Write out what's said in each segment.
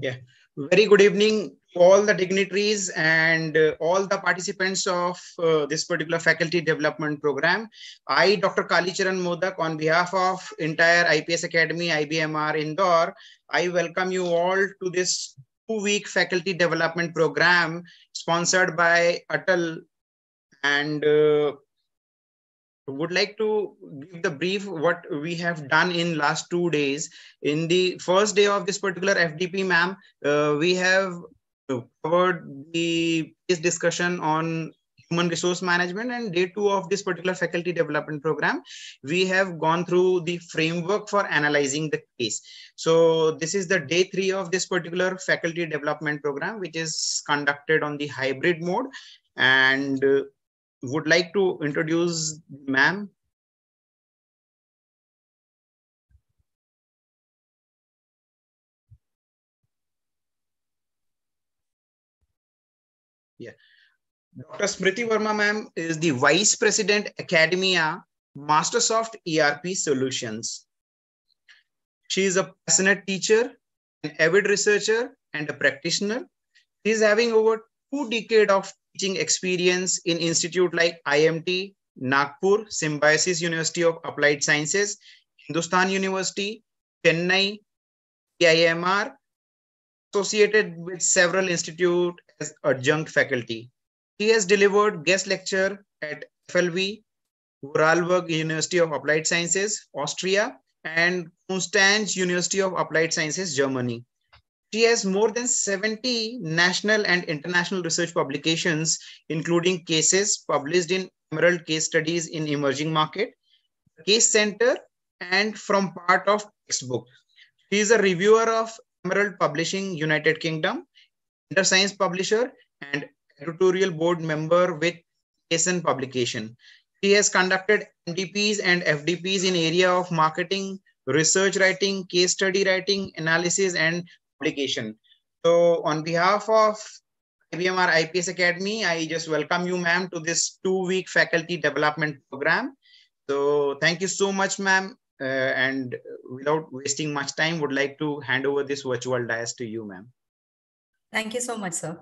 Yeah. Very good evening to all the dignitaries and uh, all the participants of uh, this particular faculty development program. I, Dr. Kalicharan Modak, on behalf of entire IPS Academy, IBMR Indore, I welcome you all to this two-week faculty development program sponsored by Atal and uh, would like to give the brief what we have done in last two days. In the first day of this particular fdp ma'am uh, we have covered the this discussion on human resource management and day two of this particular faculty development program. We have gone through the framework for analyzing the case. So this is the day three of this particular faculty development program which is conducted on the hybrid mode. And uh, would like to introduce ma'am. Yeah. Dr. Smriti Verma ma'am is the Vice President Academia Mastersoft ERP Solutions. She is a passionate teacher, an avid researcher, and a practitioner. She is having over two decades of teaching experience in institute like IMT, Nagpur, Symbiosis University of Applied Sciences, Hindustan University, Chennai, IIMR, associated with several institute as adjunct faculty. He has delivered guest lecture at FHV, Vorarlberg University of Applied Sciences, Austria, and Konstanz University of Applied Sciences, Germany. She has more than 70 national and international research publications, including cases published in Emerald Case Studies in Emerging Market, Case Center, and from part of textbook. She is a reviewer of Emerald Publishing United Kingdom, Science publisher, and editorial board member with Kason Publication. She has conducted MDPs and FDPs in area of marketing, research writing, case study writing, analysis, and So on behalf of IBMR IPS Academy, I just welcome you, ma'am, to this two-week faculty development program. So thank you so much, ma'am. Uh, and without wasting much time, would like to hand over this virtual dais to you, ma'am. Thank you so much, sir.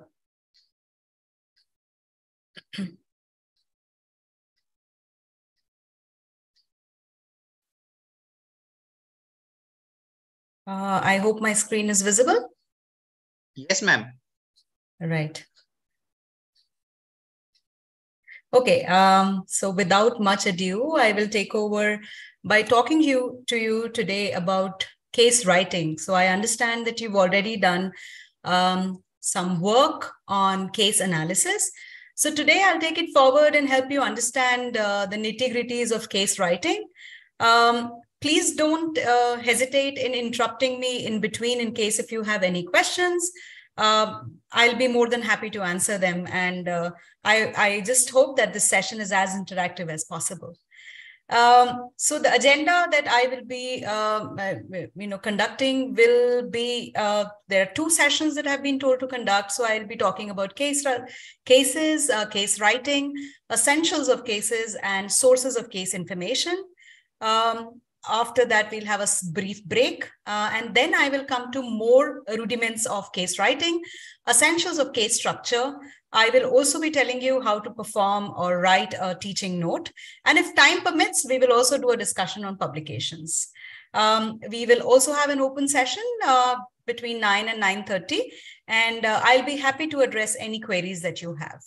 Uh, I hope my screen is visible. Yes, ma'am. Right. Okay, um, so without much ado, I will take over by talking you, to you today about case writing. So I understand that you've already done um, some work on case analysis. So today I'll take it forward and help you understand uh, the nitty gritties of case writing. Um, please don't uh, hesitate in interrupting me in between in case if you have any questions. Uh, I'll be more than happy to answer them. And uh, I, I just hope that this session is as interactive as possible. Um, so the agenda that I will be, um, uh, you know, conducting will be, uh, there are two sessions that I've been told to conduct. So I'll be talking about case cases, uh, case writing, essentials of cases and sources of case information. Um, after that, we'll have a brief break. Uh, and then I will come to more rudiments of case writing, essentials of case structure. I will also be telling you how to perform or write a teaching note. And if time permits, we will also do a discussion on publications. Um, we will also have an open session uh, between 9 and 9.30. And uh, I'll be happy to address any queries that you have.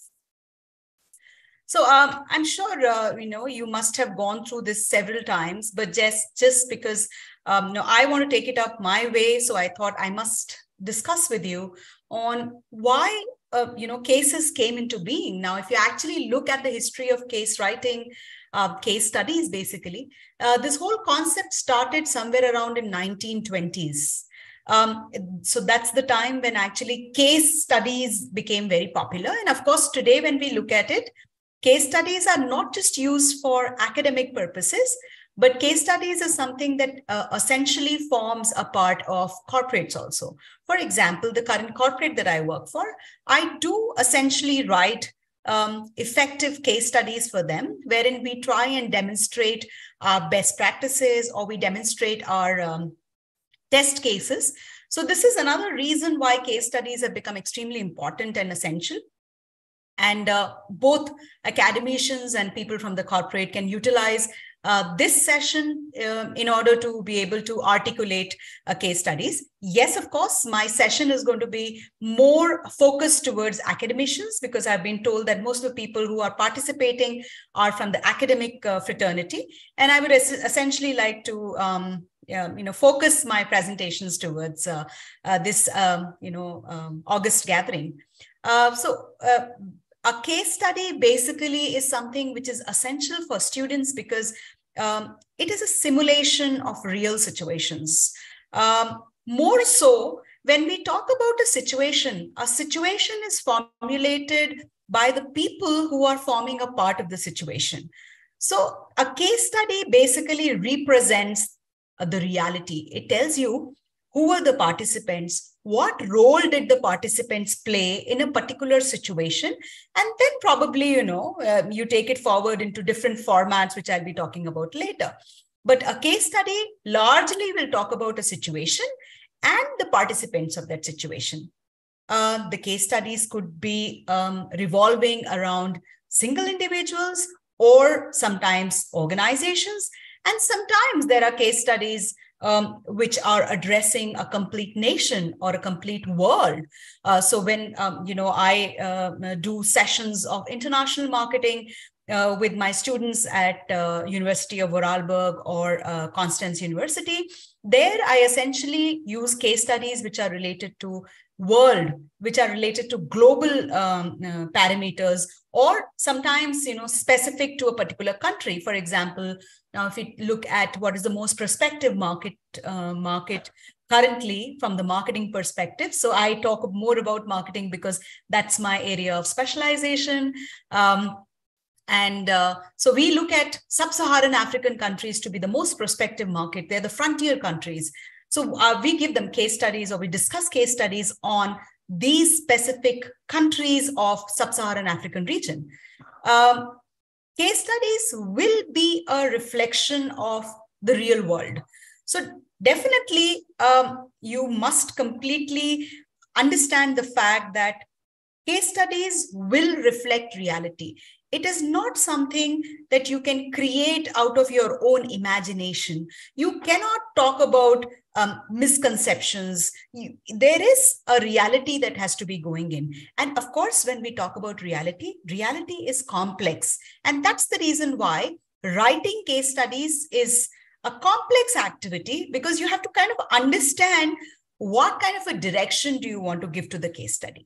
So um, I'm sure uh, you know you must have gone through this several times, but just just because um, know, I want to take it up my way, so I thought I must discuss with you on why uh, you know cases came into being. Now, if you actually look at the history of case writing, uh, case studies, basically, uh, this whole concept started somewhere around in 1920s. Um, so that's the time when actually case studies became very popular. And of course, today when we look at it, Case studies are not just used for academic purposes, but case studies is something that uh, essentially forms a part of corporates also. For example, the current corporate that I work for, I do essentially write um, effective case studies for them, wherein we try and demonstrate our best practices or we demonstrate our um, test cases So this is another reason why case studies have become extremely important and essential. And uh, both academicians and people from the corporate can utilize uh, this session uh, in order to be able to articulate uh, case studies. Yes, of course, my session is going to be more focused towards academicians because I've been told that most of the people who are participating are from the academic uh, fraternity. And I would es essentially like to um, you know, focus my presentations towards uh, uh, this, um, you know, um, August gathering. so a case study basically is something which is essential for students because um, it is a simulation of real situations. Um, more so, when we talk about a situation, a situation is formulated by the people who are forming a part of the situation. So a case study basically represents the reality. It tells you who were the participants, what role did the participants play in a particular situation? And then probably you know uh, you take it forward into different formats which i'll be talking about later. But a case study largely will talk about a situation and the participants of that situation. Uh, the case studies could be um, revolving around single individuals or sometimes organizations. And sometimes there are case studies um, which are addressing a complete nation or a complete world. Uh, so when um, you know I uh, do sessions of international marketing uh, with my students at uh, University of Vorarlberg or uh, Konstanz University, there I essentially use case studies which are related to world, which are related to global um, uh, parameters, or sometimes you know specific to a particular country. For example, now, if we look at what is the most prospective market uh, market currently from the marketing perspective, so I talk more about marketing because that's my area of specialization. Um, and uh, so we look at sub-Saharan African countries to be the most prospective market. They're the frontier countries. So uh, we give them case studies or we discuss case studies on these specific countries of sub-Saharan African region. Um, case studies will be a reflection of the real world. So definitely um, you must completely understand the fact that case studies will reflect reality. It is not something that you can create out of your own imagination. You cannot talk about um, misconceptions. There is a reality that has to be going in. And of course, when we talk about reality, reality is complex. And that's the reason why writing case studies is a complex activity because you have to kind of understand what kind of a direction do you want to give to the case study.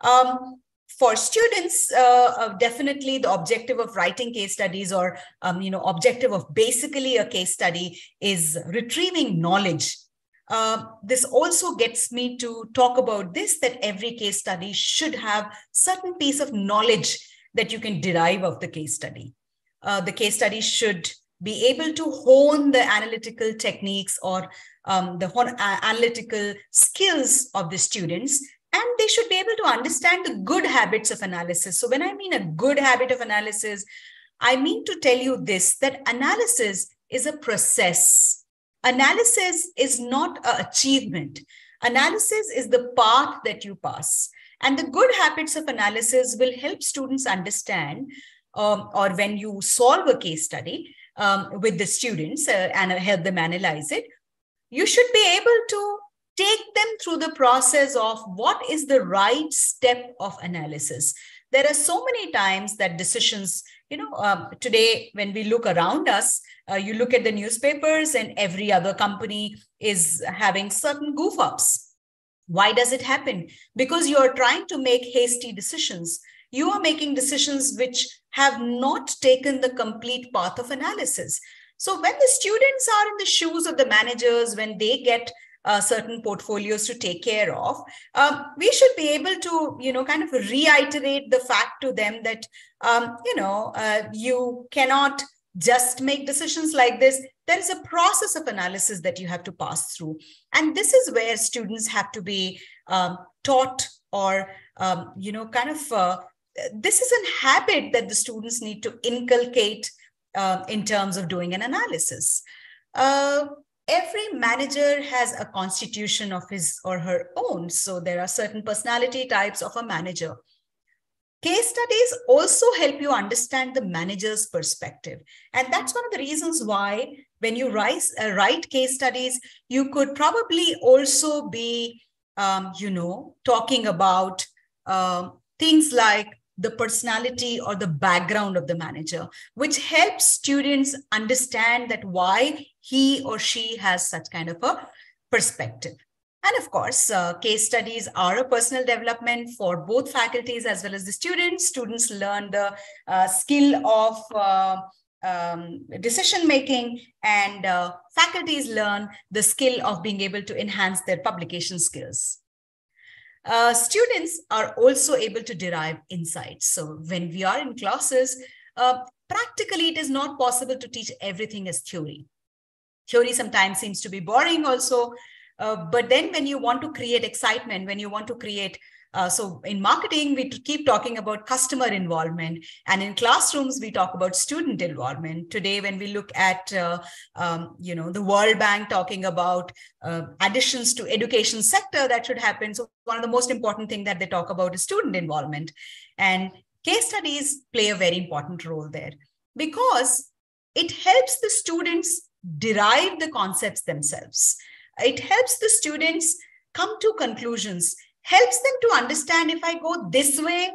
Um, for students, uh, uh, definitely the objective of writing case studies or, um, you know, objective of basically a case study is retrieving knowledge. Uh, this also gets me to talk about this, that every case study should have certain piece of knowledge that you can derive of the case study. Uh, the case study should be able to hone the analytical techniques or um, the analytical skills of the students and they should be able to understand the good habits of analysis. So when I mean a good habit of analysis, I mean to tell you this, that analysis is a process. Analysis is not an achievement. Analysis is the path that you pass. And the good habits of analysis will help students understand, um, or when you solve a case study um, with the students uh, and help them analyze it, you should be able to take them through the process of what is the right step of analysis. There are so many times that decisions you know um, today when we look around us uh, you look at the newspapers and every other company is having certain goof ups. Why does it happen? Because you are trying to make hasty decisions. You are making decisions which have not taken the complete path of analysis. So when the students are in the shoes of the managers when they get uh, certain portfolios to take care of um, we should be able to you know kind of reiterate the fact to them that um, you know uh, you cannot just make decisions like this. There is a process of analysis that you have to pass through. And this is where students have to be um, taught or um, you know kind of uh, this is a habit that the students need to inculcate uh, in terms of doing an analysis. Uh, every manager has a constitution of his or her own. So there are certain personality types of a manager. Case studies also help you understand the manager's perspective. And that's one of the reasons why when you write, uh, write case studies, you could probably also be, um, you know, talking about uh, things like the personality or the background of the manager, which helps students understand that why he or she has such kind of a perspective. And of course, uh, case studies are a personal development for both faculties as well as the students. Students learn the uh, skill of uh, um, decision making and uh, faculties learn the skill of being able to enhance their publication skills. Uh, students are also able to derive insights. So when we are in classes, uh, practically it is not possible to teach everything as theory. Theory sometimes seems to be boring also, uh, but then when you want to create excitement, when you want to create uh, so in marketing, we keep talking about customer involvement, and in classrooms we talk about student involvement. Today, when we look at uh, um, you know the World Bank talking about uh, additions to education sector that should happen, so one of the most important thing that they talk about is student involvement, and case studies play a very important role there because it helps the students derive the concepts themselves. It helps the students come to conclusions helps them to understand if I go this way,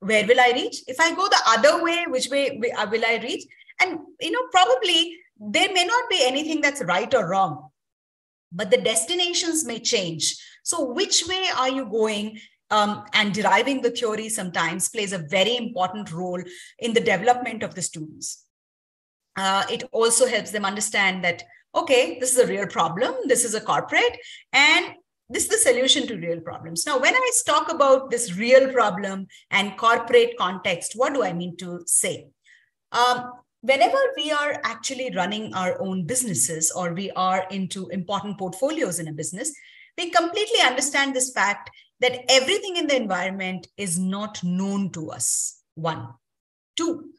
where will I reach? If I go the other way, which way uh, will I reach? And, you know, probably there may not be anything that's right or wrong, but the destinations may change. So, which way are you going? Um, and deriving the theory sometimes plays a very important role in the development of the students. Uh, it also helps them understand that, okay, this is a real problem, this is a corporate, and this is the solution to real problems. Now, when I talk about this real problem and corporate context, what do I mean to say? Um, whenever we are actually running our own businesses or we are into important portfolios in a business, we completely understand this fact that everything in the environment is not known to us. One. Two,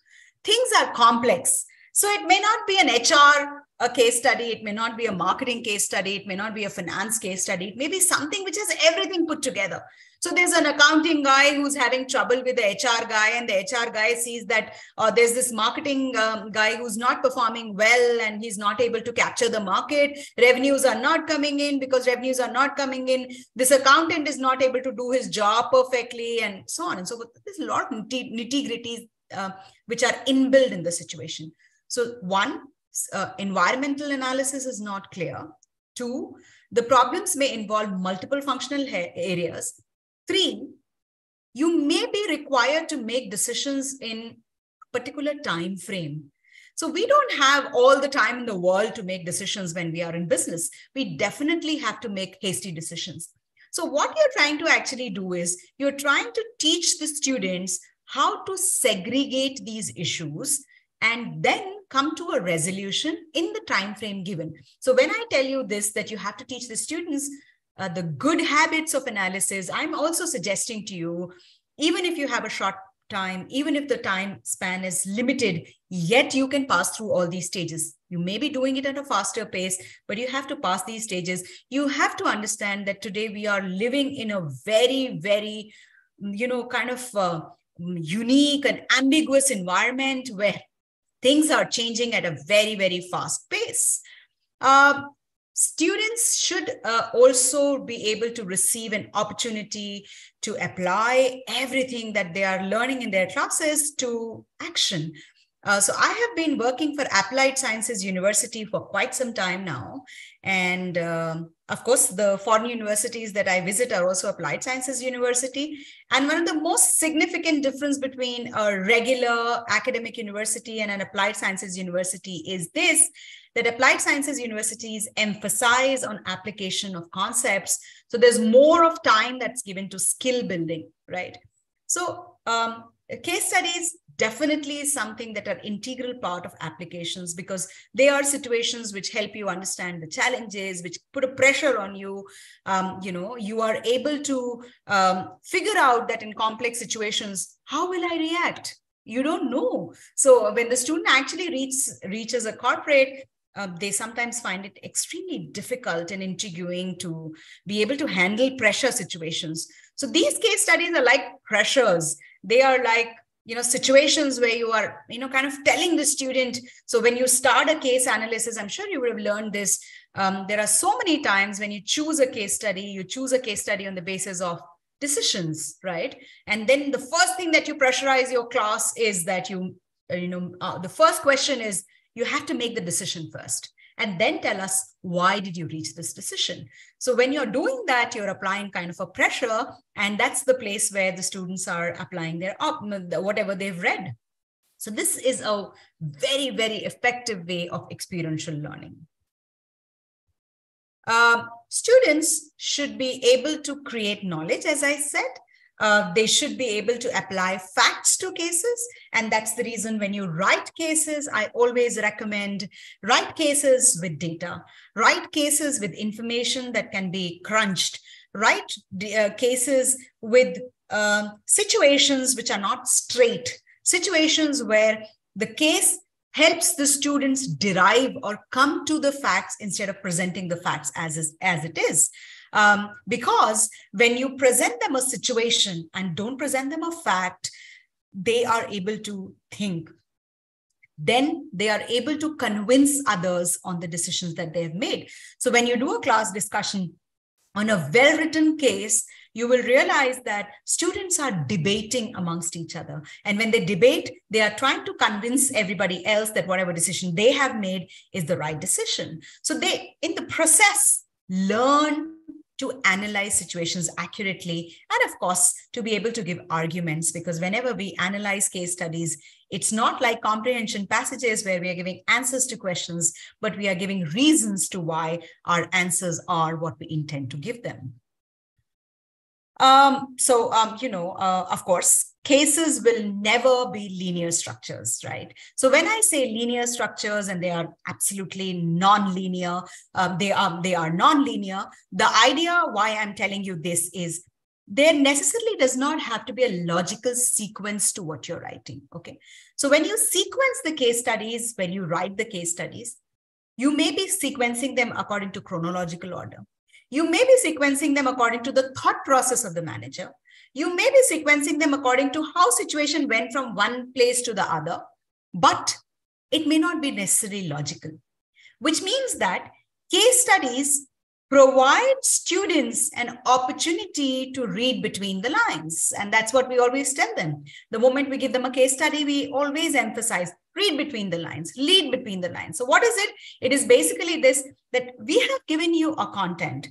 things are complex. So it may not be an HR a case study, it may not be a marketing case study, it may not be a finance case study, it may be something which has everything put together. So there's an accounting guy who's having trouble with the HR guy, and the HR guy sees that uh, there's this marketing um, guy who's not performing well and he's not able to capture the market. Revenues are not coming in because revenues are not coming in. This accountant is not able to do his job perfectly, and so on and so forth. There's a lot of nitty gritties uh, which are inbuilt in the situation. So, one, uh, environmental analysis is not clear. Two, the problems may involve multiple functional areas. Three, you may be required to make decisions in particular time frame. So we don't have all the time in the world to make decisions when we are in business. We definitely have to make hasty decisions. So what you're trying to actually do is you're trying to teach the students how to segregate these issues and then come to a resolution in the time frame given. So when I tell you this, that you have to teach the students uh, the good habits of analysis, I'm also suggesting to you, even if you have a short time, even if the time span is limited, yet you can pass through all these stages. You may be doing it at a faster pace, but you have to pass these stages. You have to understand that today we are living in a very, very, you know, kind of uh, unique and ambiguous environment where things are changing at a very, very fast pace. Uh, students should uh, also be able to receive an opportunity to apply everything that they are learning in their classes to action. Uh, so I have been working for Applied Sciences University for quite some time now. And um, of course, the foreign universities that I visit are also Applied Sciences University. And one of the most significant difference between a regular academic university and an Applied Sciences University is this, that Applied Sciences Universities emphasize on application of concepts. So there's more of time that's given to skill building, right? So um, case studies definitely is something that are integral part of applications because they are situations which help you understand the challenges which put a pressure on you. Um, you know you are able to um, figure out that in complex situations how will i react? You don't know. So when the student actually reaches reaches a corporate uh, they sometimes find it extremely difficult and intriguing to be able to handle pressure situations. So these case studies are like pressures. They are like you know situations where you are you know kind of telling the student so when you start a case analysis i'm sure you would have learned this um, there are so many times when you choose a case study you choose a case study on the basis of decisions right and then the first thing that you pressurize your class is that you uh, you know uh, the first question is you have to make the decision first and then tell us why did you reach this decision. So when you're doing that you're applying kind of a pressure and that's the place where the students are applying their op- whatever they've read. So this is a very very effective way of experiential learning. Uh, students should be able to create knowledge as i said uh, they should be able to apply facts to cases. And that's the reason when you write cases, I always recommend write cases with data, write cases with information that can be crunched, write uh, cases with uh, situations which are not straight, situations where the case helps the students derive or come to the facts instead of presenting the facts as, as it is. Um, because when you present them a situation and don't present them a fact, they are able to think. Then they are able to convince others on the decisions that they have made. So when you do a class discussion on a well written case, you will realize that students are debating amongst each other. And when they debate, they are trying to convince everybody else that whatever decision they have made is the right decision. So they, in the process, learn to analyze situations accurately and of course to be able to give arguments. Because whenever we analyze case studies it's not like comprehension passages where we are giving answers to questions but we are giving reasons to why our answers are what we intend to give them. Um, so um, you know uh, of course cases will never be linear structures, right? So when I say linear structures and they are absolutely non-linear, um, they are they are non-linear. The idea why I'm telling you this is there necessarily does not have to be a logical sequence to what you're writing. Okay. So when you sequence the case studies, when you write the case studies, you may be sequencing them according to chronological order. You may be sequencing them according to the thought process of the manager. You may be sequencing them according to how situation went from one place to the other, but it may not be necessarily logical, which means that case studies provide students an opportunity to read between the lines. And that's what we always tell them. The moment we give them a case study, we always emphasize read between the lines, lead between the lines. So, what is it? It is basically this that we have given you a content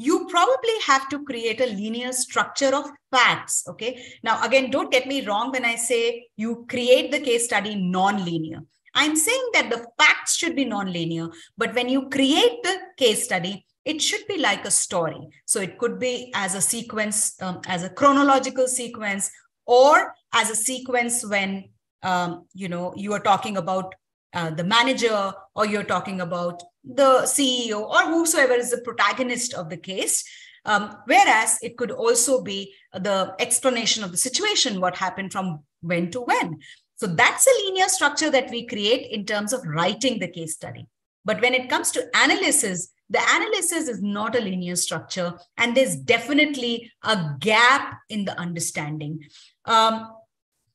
you probably have to create a linear structure of facts. Okay. Now, again, don't get me wrong when I say you create the case study non-linear. I'm saying that the facts should be non-linear, but when you create the case study, it should be like a story. So it could be as a sequence, um, as a chronological sequence, or as a sequence when um, you know you are talking about uh, the manager or you're talking about the CEO or whosoever is the protagonist of the case. Um, whereas it could also be the explanation of the situation, what happened from when to when. So that's a linear structure that we create in terms of writing the case study. But when it comes to analysis, the analysis is not a linear structure, and there's definitely a gap in the understanding. Um,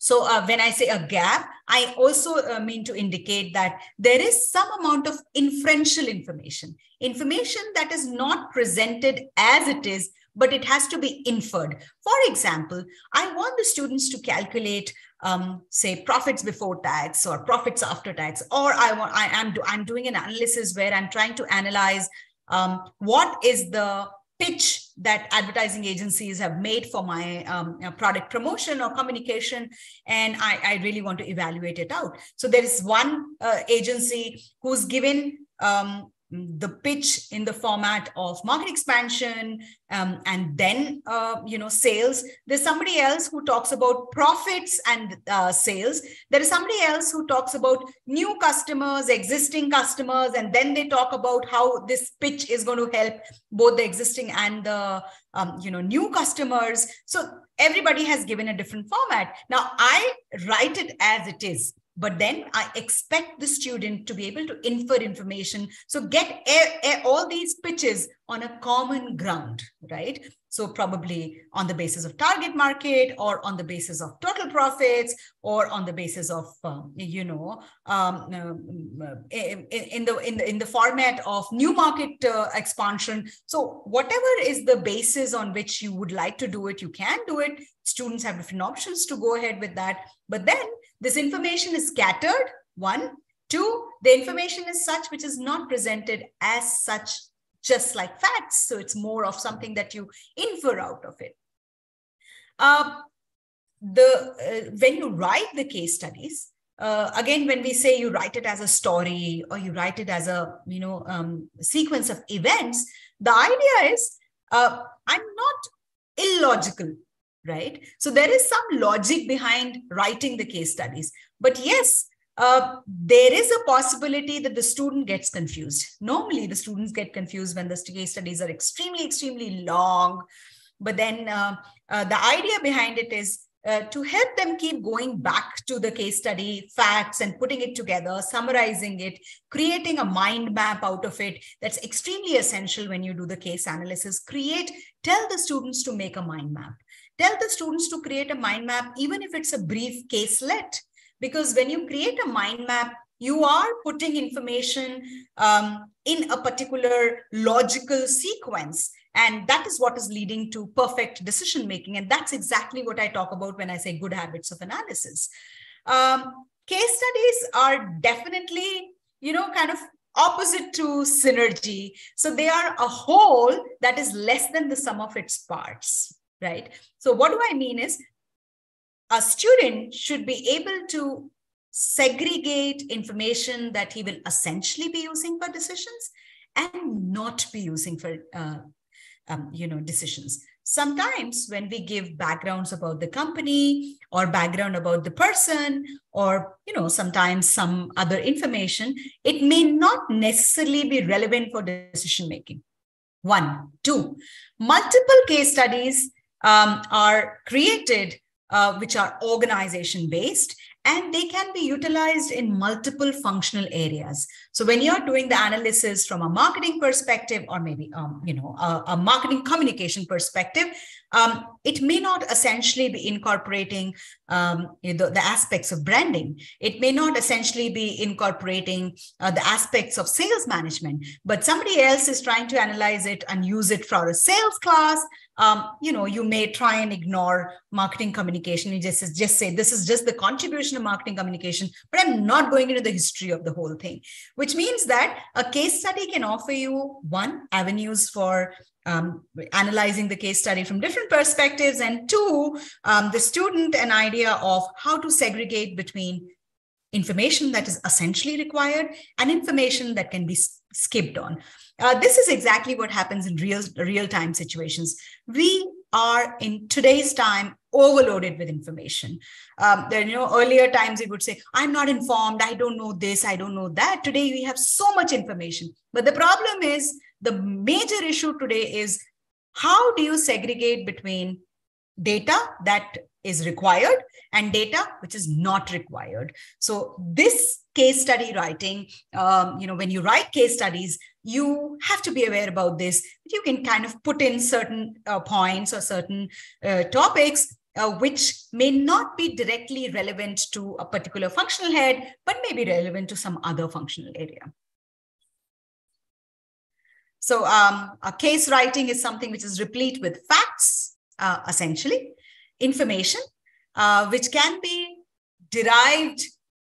so uh, when I say a gap, I also uh, mean to indicate that there is some amount of inferential information, information that is not presented as it is, but it has to be inferred. For example, I want the students to calculate, um, say, profits before tax or profits after tax, or I want I am do, I'm doing an analysis where I'm trying to analyze um, what is the pitch that advertising agencies have made for my um, product promotion or communication and I, I, really want to evaluate it out. So there is one uh, agency who's given um, the pitch in the format of market expansion um, and then uh, you know sales. There's somebody else who talks about profits and uh, sales. There is somebody else who talks about new customers existing customers and then they talk about how this pitch is going to help both the existing and the um, you know new customers. So everybody has given a different format. Now i write it as it is but then I expect the student to be able to infer information. So get all these pitches on a common ground, right? So probably on the basis of target market or on the basis of total profits or on the basis of, um, you know, um, uh, in, in, the, in, the, in the format of new market uh, expansion. So whatever is the basis on which you would like to do it, you can do it. Students have different options to go ahead with that. But then this information is scattered, one. Two, the information is such which is not presented as such just like facts. So it's more of something that you infer out of it. Uh, the uh, when you write the case studies, uh, again, when we say you write it as a story or you write it as a you know um, sequence of events, the idea is uh, I'm not illogical, right? So there is some logic behind writing the case studies, but yes, uh, there is a possibility that the student gets confused. Normally, the students get confused when the case studies are extremely, extremely long. But then uh, uh, the idea behind it is uh, to help them keep going back to the case study facts and putting it together, summarizing it, creating a mind map out of it. That's extremely essential when you do the case analysis. Create, tell the students to make a mind map. Tell the students to create a mind map, even if it's a brief caselet because when you create a mind map, you are putting information um, in a particular logical sequence. And that is what is leading to perfect decision making. And that's exactly what I talk about when I say good habits of analysis. Um, case studies are definitely, you know, kind of opposite to synergy. So they are a whole that is less than the sum of its parts, right? So what do I mean is a student should be able to segregate information that he will essentially be using for decisions and not be using for uh, um, you know decisions. Sometimes when we give backgrounds about the company or background about the person or you know sometimes some other information it may not necessarily be relevant for decision making one. Two. Multiple case studies um, are created uh, which are organization based and they can be utilized in multiple functional areas. So when you're doing the analysis from a marketing perspective or maybe um, you know a, a, marketing communication perspective um, it may not essentially be incorporating um, the, the, aspects of branding. It may not essentially be incorporating uh, the aspects of sales management but somebody else is trying to analyze it and use it for a sales class um, you know, you may try and ignore marketing communication. You just, just say, this is just the contribution of marketing communication, but I'm not going into the history of the whole thing, which means that a case study can offer you one avenues for um, analyzing the case study from different perspectives, and two, um, the student an idea of how to segregate between information that is essentially required and information that can be skipped on. Uh, this is exactly what happens in real real time situations. We are in today's time overloaded with information. Um, there, you know, earlier times it would say, "I'm not informed. I don't know this. I don't know that." Today we have so much information, but the problem is the major issue today is how do you segregate between data that is required and data which is not required. So this case study writing um, you know when you write case studies you have to be aware about this you can kind of put in certain uh, points or certain uh, topics uh, which may not be directly relevant to a particular functional head but may be relevant to some other functional area. So um, a case writing is something which is replete with facts uh, essentially information, uh, which can be derived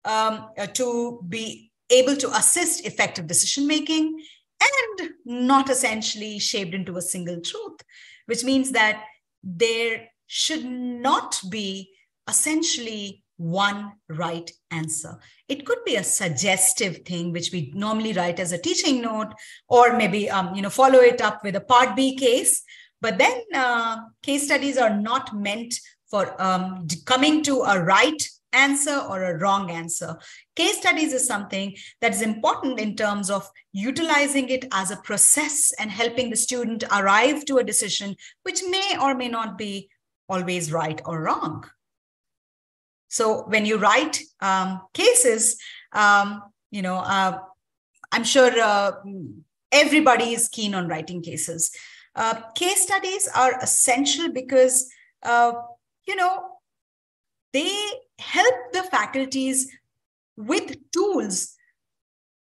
um, uh, to be able to assist effective decision making and not essentially shaped into a single truth, which means that there should not be essentially one right answer. It could be a suggestive thing, which we normally write as a teaching note, or maybe um, you know follow it up with a part B case, but then uh, case studies are not meant for um, coming to a right answer or a wrong answer. Case studies is something that is important in terms of utilizing it as a process and helping the student arrive to a decision which may or may not be always right or wrong. So when you write um, cases, um, you know, uh, I'm sure uh, everybody is keen on writing cases. Uh, case studies are essential because, uh, you know, they help the faculties with tools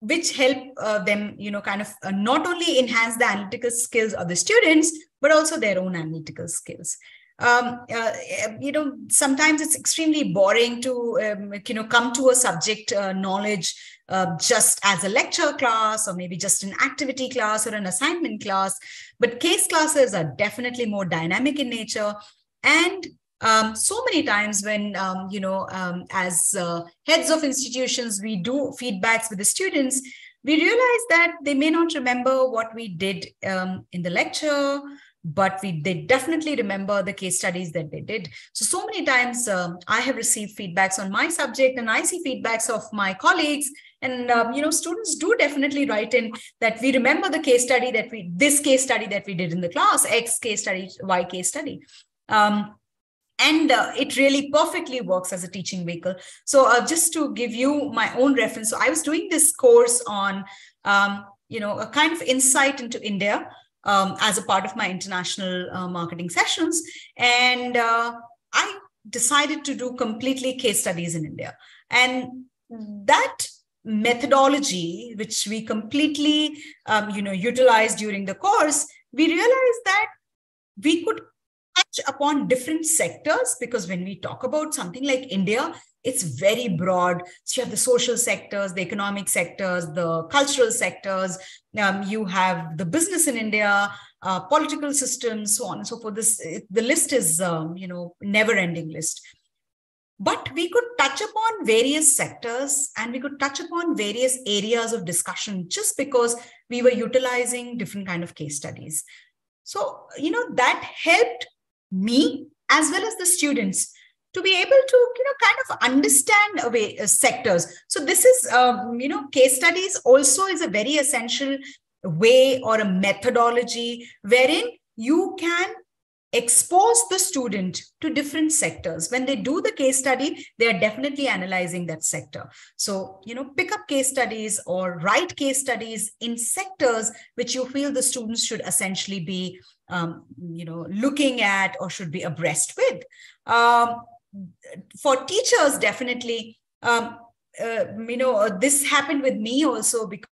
which help uh, them, you know, kind of uh, not only enhance the analytical skills of the students, but also their own analytical skills. Um, uh, you know, sometimes it's extremely boring to, um, you know, come to a subject uh, knowledge uh, just as a lecture class or maybe just an activity class or an assignment class. But case classes are definitely more dynamic in nature and um, so many times when um, you know um, as uh, heads of institutions we do feedbacks with the students we realize that they may not remember what we did um, in the lecture but we they definitely remember the case studies that they did so so many times um, i have received feedbacks on my subject and i see feedbacks of my colleagues and um, you know students do definitely write in that we remember the case study that we this case study that we did in the class x case study y case study. Um, and uh, it really perfectly works as a teaching vehicle. So uh, just to give you my own reference, so I was doing this course on, um, you know, a kind of insight into India um, as a part of my international uh, marketing sessions, and uh, I decided to do completely case studies in India, and that methodology, which we completely, um, you know, utilized during the course, we realized that we could touch upon different sectors because when we talk about something like India, it's very broad. So you have the social sectors, the economic sectors, the cultural sectors. Um, you have the business in India, uh, political systems, so on and so forth. This the list is um, you know never-ending list. But we could touch upon various sectors and we could touch upon various areas of discussion just because we were utilizing different kind of case studies. So, you know, that helped me as well as the students to be able to you know kind of understand away uh, sectors so this is um, you know case studies also is a very essential way or a methodology wherein you can expose the student to different sectors. When they do the case study they are definitely analyzing that sector. So you know pick up case studies or write case studies in sectors which you feel the students should essentially be um, you know looking at or should be abreast with. Um, for teachers definitely um, uh, you know this happened with me also because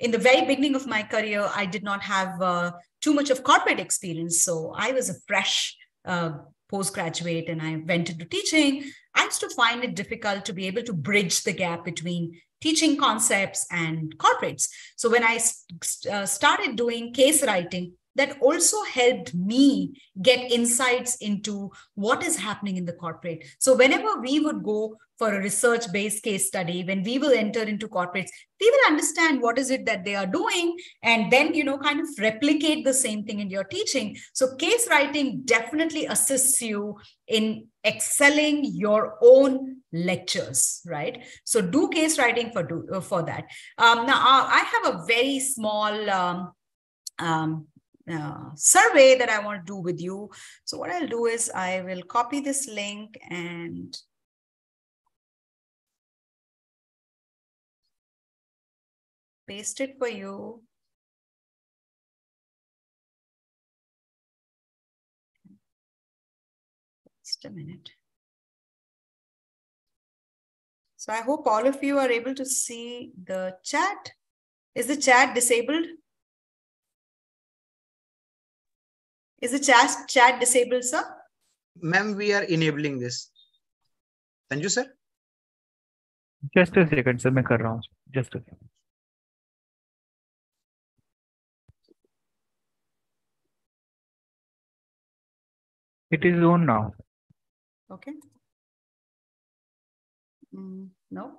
in the very beginning of my career i did not have uh, too much of corporate experience. So i was a fresh uh, postgraduate and i went into teaching. I used to find it difficult to be able to bridge the gap between teaching concepts and corporates. So when i st- uh, started doing case writing that also helped me get insights into what is happening in the corporate. So, whenever we would go for a research based case study, when we will enter into corporates, we will understand what is it that they are doing and then, you know, kind of replicate the same thing in your teaching. So, case writing definitely assists you in excelling your own lectures right so do case writing for do for that um, now uh, i have a very small um, um, uh, survey that I want to do with you. So what I'll do is I will copy this link and paste it for you. Just a minute. So I hope all of you are able to see the chat. Is the chat disabled? Is the chat, chat disabled, sir? Ma'am, we are enabling this. Sanju, sir? Just a second, sir. I'm doing Just a second. It is on now. Okay. Mm, no.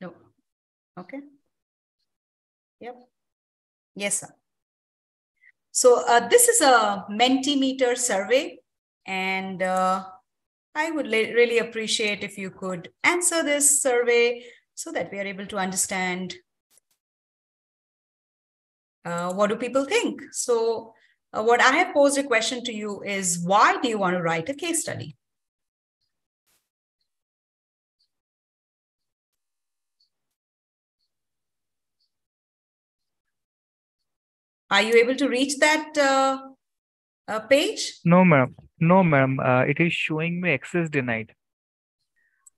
No. Okay. Yep. Yes, sir. So uh, this is a Mentimeter survey, and uh, I would really appreciate if you could answer this survey so that we are able to understand uh, what do people think. So uh, what I have posed a question to you is why do you want to write a case study? Are you able to reach that uh, uh, page? No, ma'am. No, ma'am. Uh, it is showing me access denied.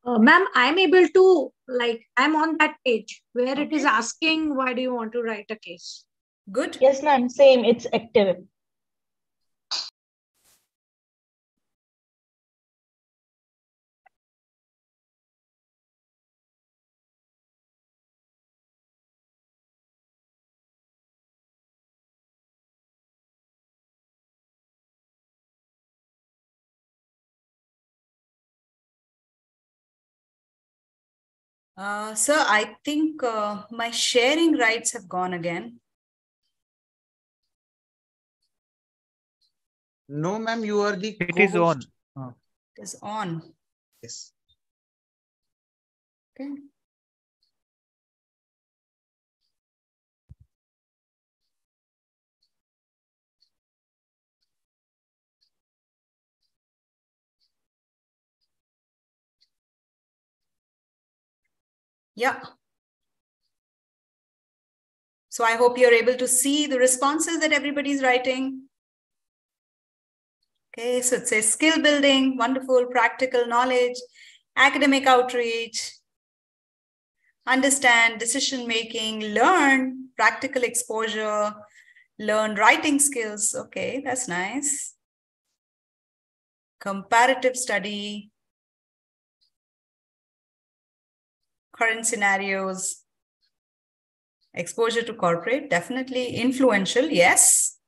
Uh, ma'am, I'm able to, like, I'm on that page where it is asking, why do you want to write a case? Good. Yes, ma'am. Same. It's active. Uh, sir, I think uh, my sharing rights have gone again. No, ma'am, you are the It is on. co-host. It is on. Yes. Okay. Yeah. So I hope you're able to see the responses that everybody's writing. Okay, so it says skill building, wonderful practical knowledge, academic outreach, understand decision making, learn practical exposure, learn writing skills. Okay, that's nice. Comparative study, current scenarios, exposure to corporate, definitely influential, yes.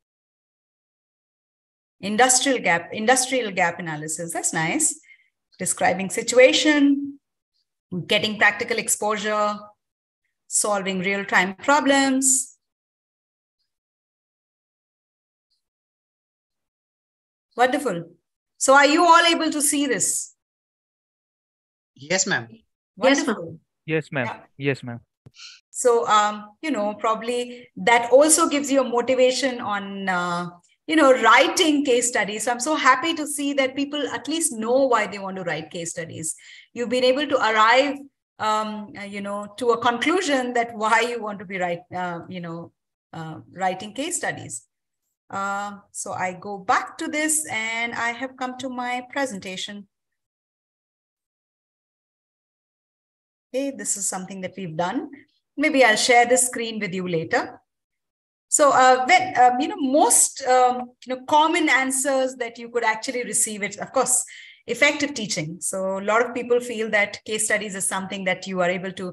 Industrial gap, industrial gap analysis, that's nice. Describing situation, getting practical exposure, solving real-time problems. Wonderful. So are you all able to see this? Yes, ma'am. Yes, ma'am. Wonderful. Yes, ma'am. Yeah. Yes, ma'am. So, um, you know, probably that also gives you a motivation on, uh, you know, writing case studies. So I'm so happy to see that people at least know why they want to write case studies. You've been able to arrive, um, uh, you know, to a conclusion that why you want to be write, uh, you know, uh, writing case studies. Uh, so I go back to this and I have come to my presentation. This is something that we've done. Maybe I'll share the screen with you later. So, uh, when um, you know most um, you know common answers that you could actually receive it, of course, effective teaching. So, a lot of people feel that case studies is something that you are able to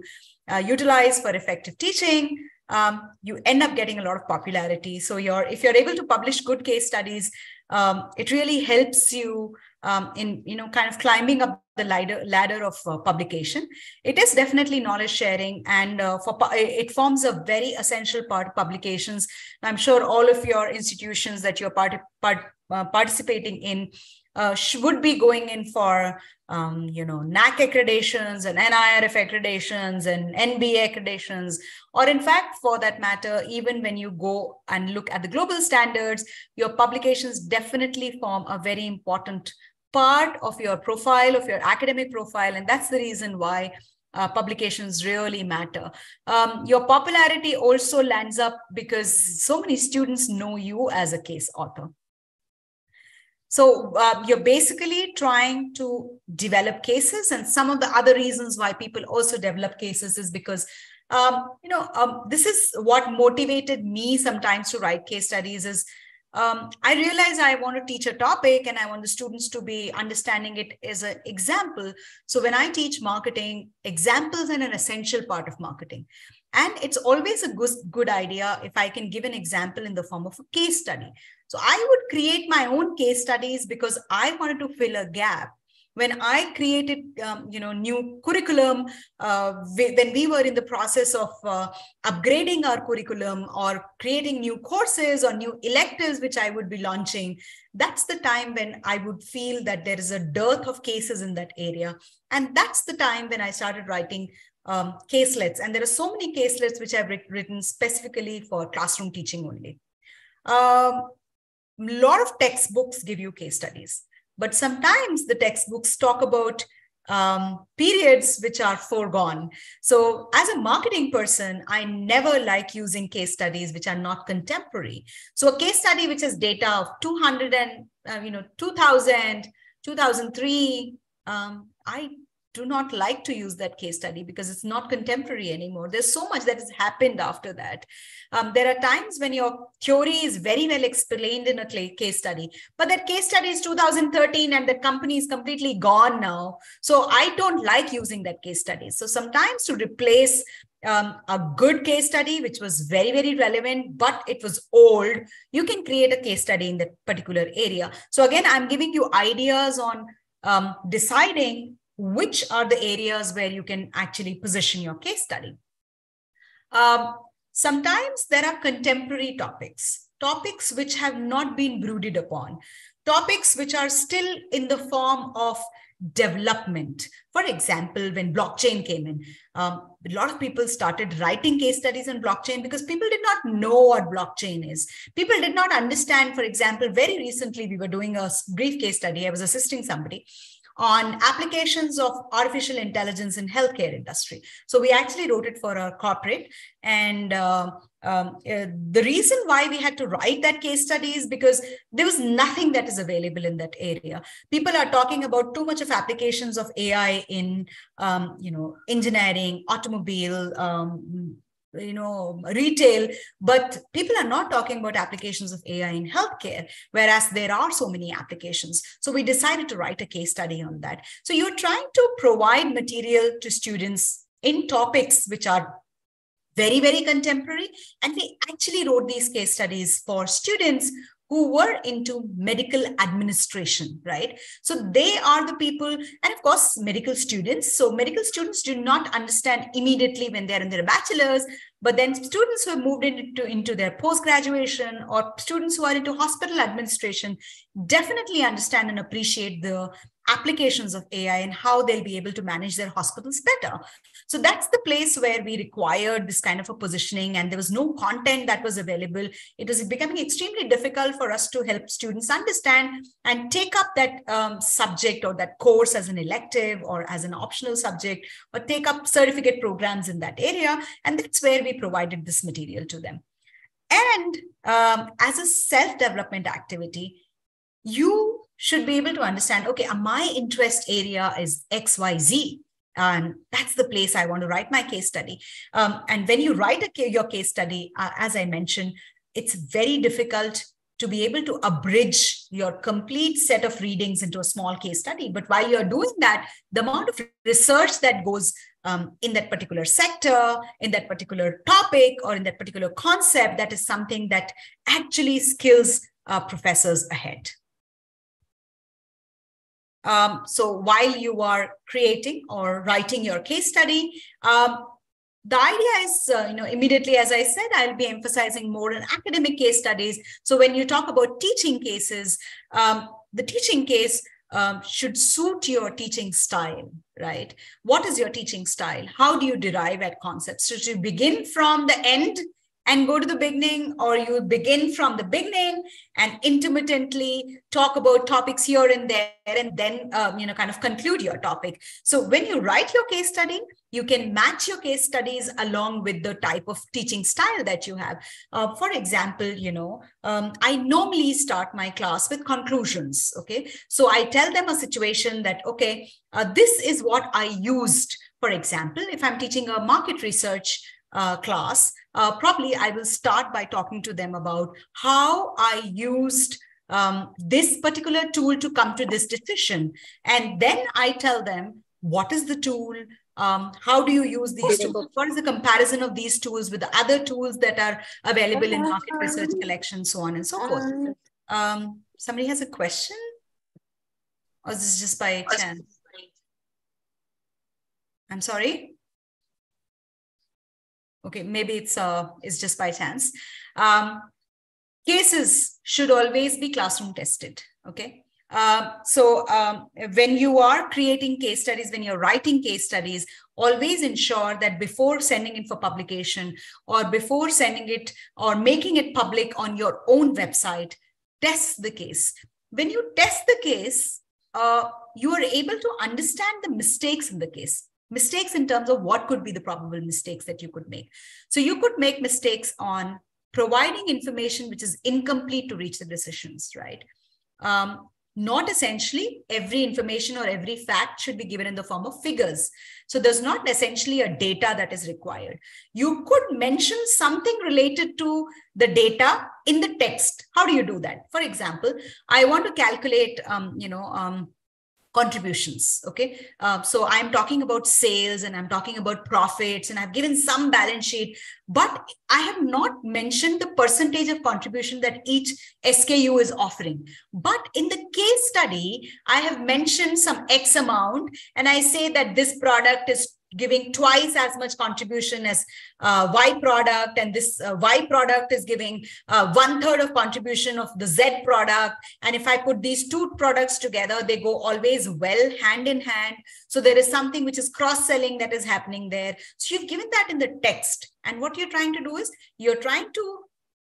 uh, utilize for effective teaching. Um, you end up getting a lot of popularity. So, you're if you're able to publish good case studies, um, it really helps you um, in you know kind of climbing up the ladder ladder of uh, publication. It is definitely knowledge sharing and uh, for it forms a very essential part of publications. I'm sure all of your institutions that you're part, part uh, participating in uh, would be going in for um, you know NAAC accreditations and NIRF accreditations and NBA accreditations, or in fact, for that matter, even when you go and look at the global standards, your publications definitely form a very important part of your profile, of your academic profile. And that's the reason why uh, publications really matter. Um, your popularity also lands up because so many students know you as a case author. So uh, you're basically trying to develop cases, and some of the other reasons why people also develop cases is because um, you know um, this is what motivated me sometimes to write case studies is um, I realize I want to teach a topic and I want the students to be understanding it as an example. So when I teach marketing, examples are an essential part of marketing. And it's always a good, good idea if I can give an example in the form of a case study. So I would create my own case studies because I wanted to fill a gap when I created, um, you know, new curriculum, uh, we, when we were in the process of uh, upgrading our curriculum or creating new courses or new electives, which I would be launching, that's the time when I would feel that there is a dearth of cases in that area. And that's the time when I started writing um, caselets. And there are so many caselets which I've written specifically for classroom teaching only. Um, lot of textbooks give you case studies, but sometimes the textbooks talk about um, periods which are foregone. So, as a marketing person, I never like using case studies which are not contemporary. So, a case study which has data of 200 and uh, you know 2000, 2003, um, I do not like to use that case study because it's not contemporary anymore. There's so much that has happened after that. Um, there are times when your theory is very well explained in a case study, but that case study is 2013 and the company is completely gone now. So I don't like using that case study. So sometimes to replace um, a good case study, which was very, very relevant, but it was old, you can create a case study in that particular area. So again, I'm giving you ideas on um, deciding which are the areas where you can actually position your case study. Um, sometimes there are contemporary topics, topics which have not been brooded upon, topics which are still in the form of development. For example, when blockchain came in, um, a lot of people started writing case studies on blockchain because people did not know what blockchain is. People did not understand, for example, very recently we were doing a brief case study. I was assisting somebody on applications of artificial intelligence in healthcare industry. So we actually wrote it for a corporate. And uh, um, uh, the reason why we had to write that case study is because there was nothing that is available in that area. People are talking about too much of applications of AI in, um, you know, engineering, automobile, um, you know retail but people are not talking about applications of ai in healthcare whereas there are so many applications. So we decided to write a case study on that. So you're trying to provide material to students in topics which are very very contemporary and we actually wrote these case studies for students who were into medical administration, right? So they are the people, and of course, medical students. So medical students do not understand immediately when they're in their bachelor's, but then students who have moved into, into their post-graduation or students who are into hospital administration definitely understand and appreciate the applications of AI and how they'll be able to manage their hospitals better. So that's the place where we required this kind of a positioning, and there was no content that was available. It was becoming extremely difficult for us to help students understand and take up that um, subject or that course as an elective or as an optional subject, or take up certificate programs in that area. And that's where we provided this material to them. And um, as a self development activity, you should be able to understand okay uh, my interest area is xyz and that's the place i want to write my case study um, and when you write a, your case study uh, as i mentioned it's very difficult to be able to abridge your complete set of readings into a small case study but while you're doing that the amount of research that goes um, in that particular sector, in that particular topic, or in that particular concept, that is something that actually skills uh, professors ahead. Um, so while you are creating or writing your case study, um, the idea is, uh, you know, immediately, as I said, I'll be emphasizing more on academic case studies. So when you talk about teaching cases, um, the teaching case um, should suit your teaching style, right? What is your teaching style? How do you derive at concepts? Should you begin from the end and go to the beginning, or you begin from the beginning and intermittently talk about topics here and there, and then um, you know kind of conclude your topic. So when you write your case study, you can match your case studies along with the type of teaching style that you have. Uh, for example, you know, um, I normally start my class with conclusions. Okay, so I tell them a situation that okay, uh, this is what I used. For example, if I'm teaching a market research uh, class, uh, probably I will start by talking to them about how I used um, this particular tool to come to this decision. And then I tell them what is the tool, um, how do you use these tools? What is the comparison of these tools with the other tools that are available in market research collection, so on and so forth? Um, somebody has a question? Or is this just by chance? I'm sorry? Okay, maybe it's uh, it's just by chance. Um, cases should always be classroom tested. Okay. Uh, so um, when you are creating case studies, when you're writing case studies, always ensure that before sending it for publication or before sending it or making it public on your own website, test the case. When you test the case, uh, you are able to understand the mistakes in the case. Mistakes in terms of what could be the probable mistakes that you could make. So you could make mistakes on providing information which is incomplete to reach the decisions, right? Um, not essentially every information or every fact should be given in the form of figures. So there's not essentially a data that is required. You could mention something related to the data in the text. How do you do that? For example, I want to calculate, um, you know, um, contributions okay? Uh, so i'm talking about sales and i'm talking about profits and i've given some balance sheet but i have not mentioned the percentage of contribution that each sku is offering. But in the case study i have mentioned some x amount and i say that this product is giving twice as much contribution as uh, Y product, and this uh, Y product is giving uh, one third of contribution of the Z product. And if I put these two products together, they go always well hand in hand. So there is something which is cross selling that is happening there. So you've given that in the text. And what you're trying to do is you're trying to,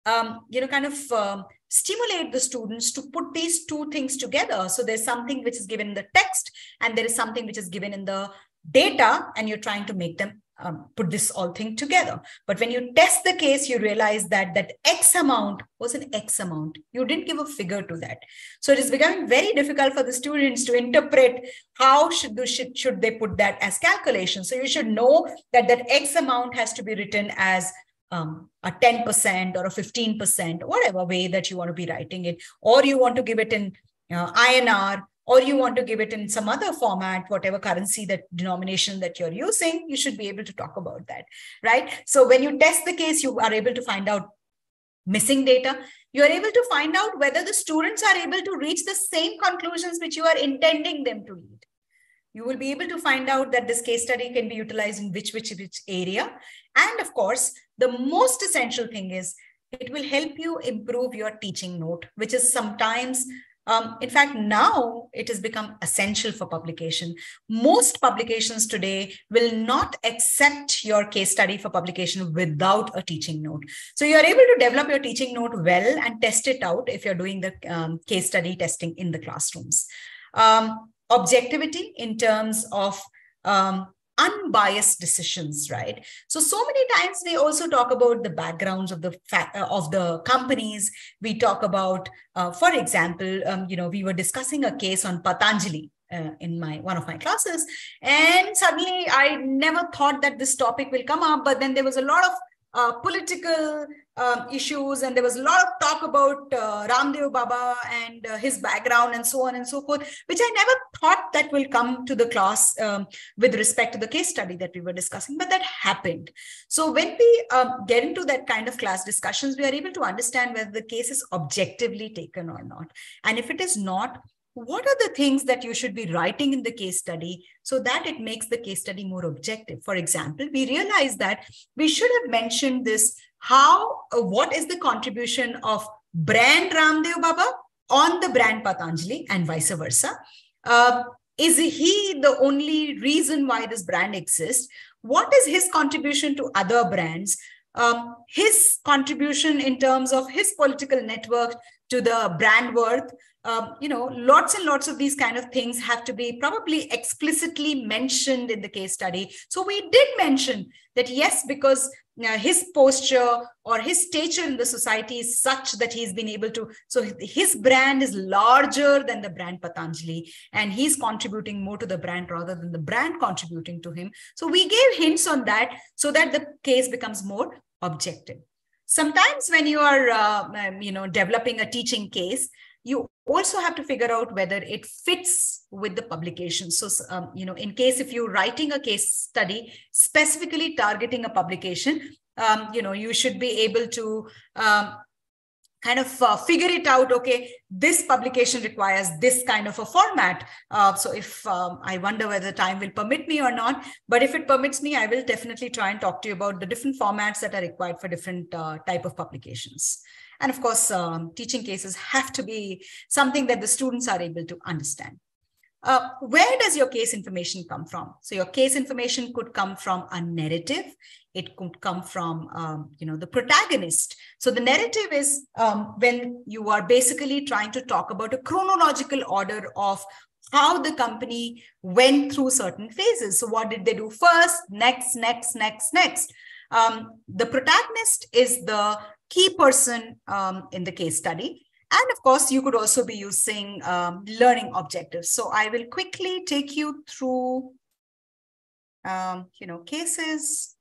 um, you know, kind of um, stimulate the students to put these two things together. So there's something which is given in the text, and there is something which is given in the data and you're trying to make them um, put this all thing together. But when you test the case, you realize that that X amount was an X amount. You didn't give a figure to that. So it is becoming very difficult for the students to interpret how should, do, should, should they put that as calculation. So you should know that that X amount has to be written as um, a 10% or a 15%, whatever way that you want to be writing it, or you want to give it in uh, INR or you want to give it in some other format, whatever currency that denomination that you're using, you should be able to talk about that, right? So when you test the case, you are able to find out missing data. You are able to find out whether the students are able to reach the same conclusions which you are intending them to read. You will be able to find out that this case study can be utilized in which, which, which area. And of course, the most essential thing is it will help you improve your teaching note, which is sometimes um, in fact, now it has become essential for publication. Most publications today will not accept your case study for publication without a teaching note. So you're able to develop your teaching note well and test it out if you're doing the um, case study testing in the classrooms. Um, objectivity in terms of um, unbiased decisions right? So so many times we also talk about the backgrounds of the fa- uh, of the companies. We talk about uh, for example um, you know we were discussing a case on patanjali uh, in my one of my classes. And suddenly i never thought that this topic will come up but then there was a lot of uh, political um, issues, and there was a lot of talk about uh, Ramdev Baba and uh, his background and so on and so forth, which I never thought that will come to the class um, with respect to the case study that we were discussing, but that happened. So when we um, get into that kind of class discussions, we are able to understand whether the case is objectively taken or not. And if it is not, what are the things that you should be writing in the case study so that it makes the case study more objective for example we realize that we should have mentioned this how uh, what is the contribution of brand ramdev baba on the brand patanjali and vice versa? Uh, is he the only reason why this brand exists? What is his contribution to other brands? Um, his contribution in terms of his political network to the brand worth? Um, you know, lots and lots of these kind of things have to be probably explicitly mentioned in the case study. So we did mention that yes, because his posture or his stature in the society is such that he's been able to, so his brand is larger than the brand Patanjali, and he's contributing more to the brand rather than the brand contributing to him. So we gave hints on that so that the case becomes more objective sometimes when you are uh, um, you know developing a teaching case you also have to figure out whether it fits with the publication. So, um, you know, in case if you're writing a case study specifically targeting a publication, um, you know, you should be able to um, kind of uh, figure it out okay this publication requires this kind of a format uh, so if um, i wonder whether time will permit me or not but if it permits me i will definitely try and talk to you about the different formats that are required for different uh, type of publications and of course, um, teaching cases have to be something that the students are able to understand. Uh, where does your case information come from? So your case information could come from a narrative. It could come from um, you know the protagonist. So the narrative is um, when you are basically trying to talk about a chronological order of how the company went through certain phases. So what did they do first? Next next next next. Um, the protagonist is the key person um, in the case study. And of course, you could also be using um, learning objectives. So I will quickly take you through, um, you know, cases.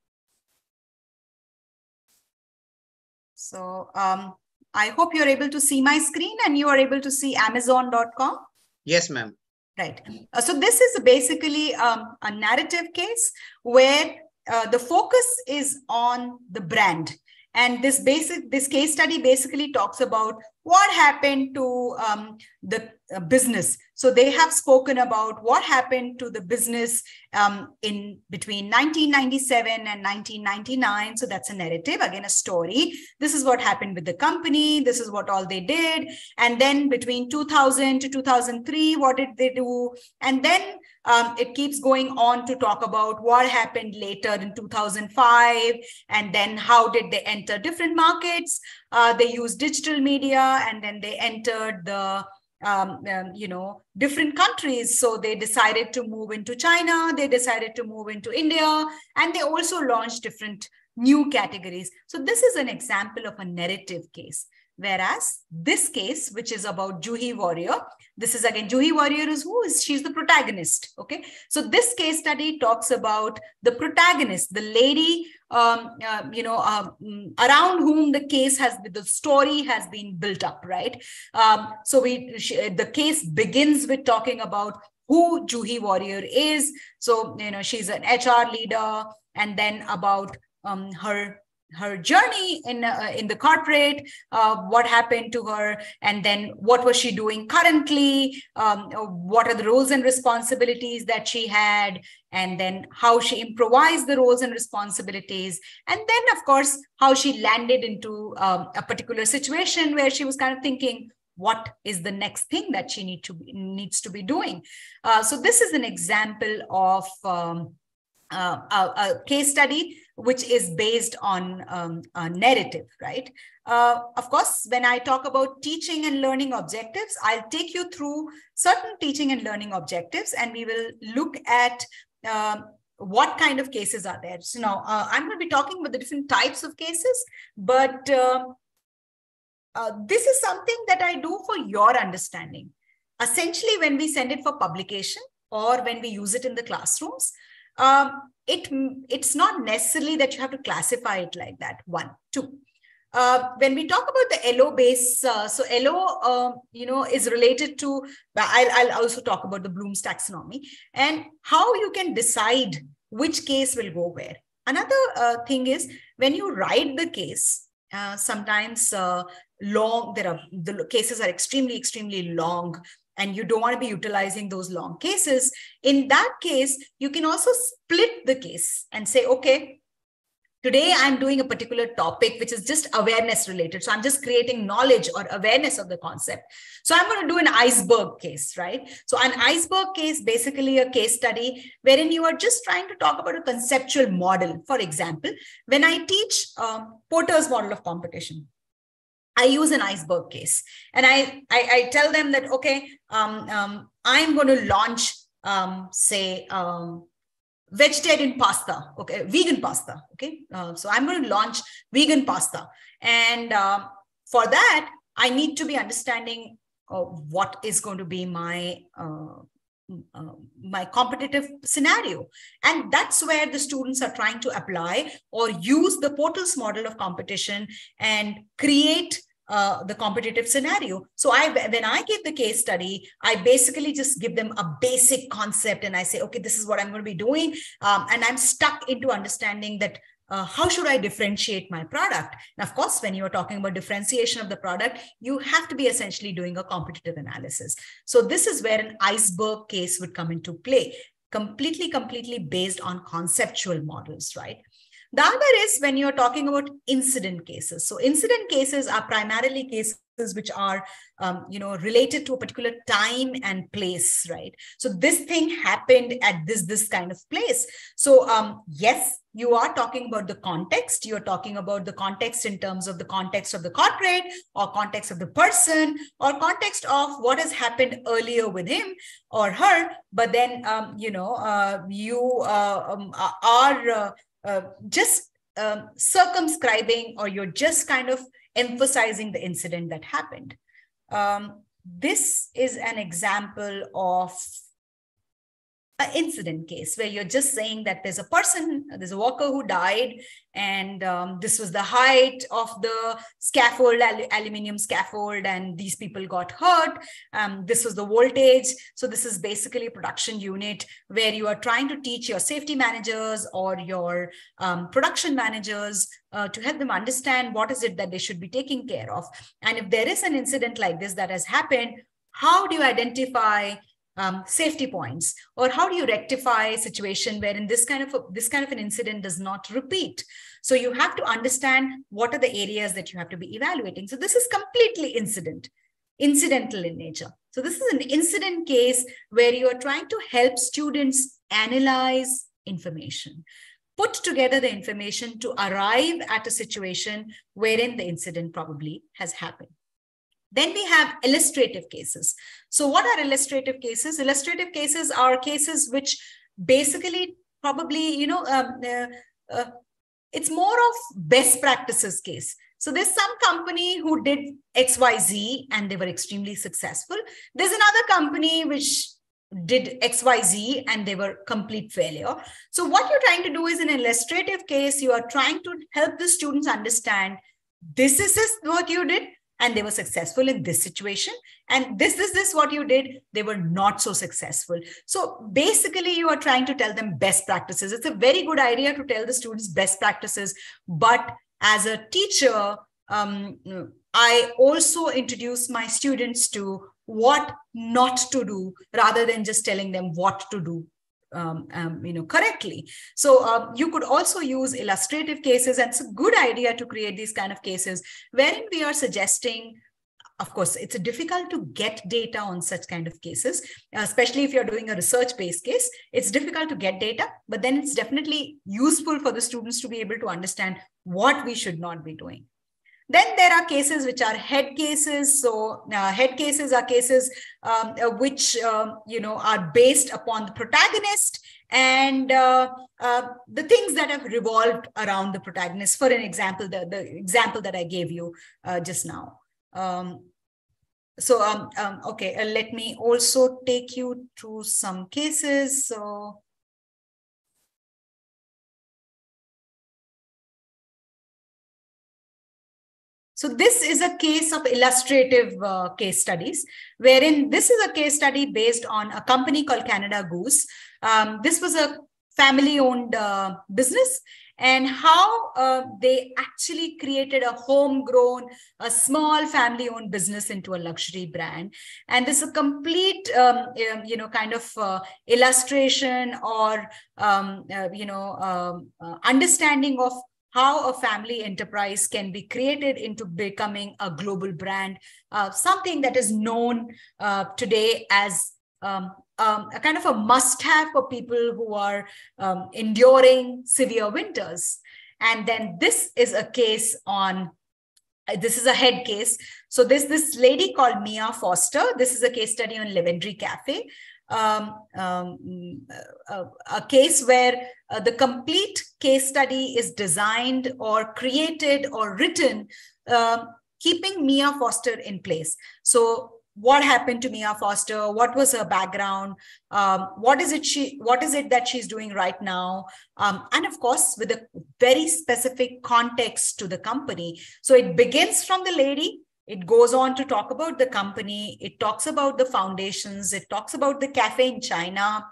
So um, I hope you're able to see my screen and you are able to see amazon.com. Yes, ma'am. Right. Uh, so this is basically um, a narrative case where uh, the focus is on the brand and this basic this case study basically talks about what happened to um, the uh, business. So they have spoken about what happened to the business um, in between 1997 and 1999. So that's a narrative, again, a story. This is what happened with the company. This is what all they did. And then between 2000 to 2003, what did they do? And then um, it keeps going on to talk about what happened later in 2005 and then how did they enter different markets uh, they used digital media and then they entered the um, um, you know different countries so they decided to move into china they decided to move into india and they also launched different new categories so this is an example of a narrative case Whereas this case, which is about Juhi Warrior, this is again, Juhi Warrior is who is, she's the protagonist. Okay. So this case study talks about the protagonist, the lady, um, uh, you know, um, around whom the case has, the story has been built up, right? Um, so we, she, the case begins with talking about who Juhi Warrior is. So, you know, she's an HR leader and then about um, her her journey in uh, in the corporate uh, what happened to her and then what was she doing currently um, what are the roles and responsibilities that she had and then how she improvised the roles and responsibilities and then of course how she landed into um, a particular situation where she was kind of thinking what is the next thing that she need to be, needs to be doing? Uh, so this is an example of um, uh, a, a, case study which is based on um, a narrative, right? Uh, of course, when I talk about teaching and learning objectives, I'll take you through certain teaching and learning objectives, and we will look at uh, what kind of cases are there. So now uh, I'm going to be talking about the different types of cases, but um, uh, this is something that I do for your understanding. Essentially, when we send it for publication or when we use it in the classrooms, um, it it's not necessarily that you have to classify it like that. One, two. Uh, when we talk about the LO base, uh, so LO, uh, you know, is related to. I'll, I'll also talk about the Bloom's taxonomy and how you can decide which case will go where. Another uh, thing is when you write the case, uh, sometimes uh, long. There are the cases are extremely, extremely long and you don't want to be utilizing those long cases, in that case, you can also split the case and say, okay, today I'm doing a particular topic which is just awareness related. So I'm just creating knowledge or awareness of the concept. So I'm going to do an iceberg case, right? So an iceberg case, basically a case study wherein you are just trying to talk about a conceptual model. For example, when I teach um, Porter's model of competition, I use an iceberg case and I, I, I tell them that, okay, um, um, I'm going to launch, um, say, um, vegetarian pasta, okay, vegan pasta, okay. Uh, so I'm going to launch vegan pasta. And uh, for that, I need to be understanding uh, what is going to be my uh, my competitive scenario and that's where the students are trying to apply or use the Porter's model of competition and create uh, the competitive scenario. So I, when I give the case study, I basically just give them a basic concept and I say, okay, this is what I'm going to be doing. Um, and I'm stuck into understanding that uh, how should I differentiate my product? And of course, when you're talking about differentiation of the product, you have to be essentially doing a competitive analysis. So this is where an iceberg case would come into play, completely, completely based on conceptual models, right? The other is when you're talking about incident cases. So incident cases are primarily cases which are um, you know related to a particular time and place right? So this thing happened at this this kind of place. So um, yes you are talking about the context. You're talking about the context in terms of the context of the corporate or context of the person or context of what has happened earlier with him or her. But then um, you know uh, you uh, um, are uh, uh just um, circumscribing or you're just kind of emphasizing the incident that happened. Um, this is an example of an incident case where you're just saying that there's a person, there's a worker who died, and um, this was the height of the scaffold, al- aluminium scaffold, and these people got hurt. Um, this was the voltage. So, this is basically a production unit where you are trying to teach your safety managers or your um, production managers uh, to help them understand what is it that they should be taking care of. And if there is an incident like this that has happened, how do you identify um, safety points? Or how do you rectify a situation wherein this kind of a, this kind of an incident does not repeat? So you have to understand what are the areas that you have to be evaluating. So this is completely incident incidental in nature. So this is an incident case where you are trying to help students analyze information put together the information to arrive at a situation wherein the incident probably has happened. Then we have illustrative cases. So, what are illustrative cases? Illustrative cases are cases which basically probably, you know, um, uh, uh, it's more of best practices case. So, there's some company who did XYZ and they were extremely successful. There's another company which did xyz and they were complete failure so what you're trying to do is an illustrative case you are trying to help the students understand this is what you did and they were successful in this situation. And this this this what you did they were not so successful. So basically you are trying to tell them best practices. It's a very good idea to tell the students best practices. But as a teacher um, i also introduce my students to what not to do rather than just telling them what to do um, um, you know correctly. So uh, you could also use illustrative cases. And it's a good idea to create these kind of cases wherein we are suggesting of course it's difficult to get data on such kind of cases especially if you're doing a research based case. It's difficult to get data but then it's definitely useful for the students to be able to understand what we should not be doing then there are cases which are head cases. So uh, head cases are cases um, uh, which um, you know are based upon the protagonist and uh, uh, the things that have revolved around the protagonist. For an example, the, the example that I gave you uh, just now. Um, so um, um okay, uh, let me also take you through some cases. So So this is a case of illustrative uh, case studies, wherein this is a case study based on a company called Canada Goose. Um, this was a family-owned uh, business and how uh, they actually created a homegrown, a small family-owned business into a luxury brand. And this is a complete, um, um you know, kind of uh, illustration or, um, uh, you know, um, uh, understanding of how a family enterprise can be created into becoming a global brand, uh, something that is known uh, today as um, um, a kind of a must have for people who are um, enduring severe winters. And then this is a case on this is a head case. So this this lady called Mia Foster. This is a case study on Legendary Cafe um, um, a, a, case where uh, the complete case study is designed or created or written, um, keeping Mia Foster in place. So what happened to Mia Foster? What was her background? Um, what is it she? What is it that she's doing right now? Um, and of course, with a very specific context to the company. So it begins from the lady it goes on to talk about the company. It talks about the foundations. It talks about the cafe in China.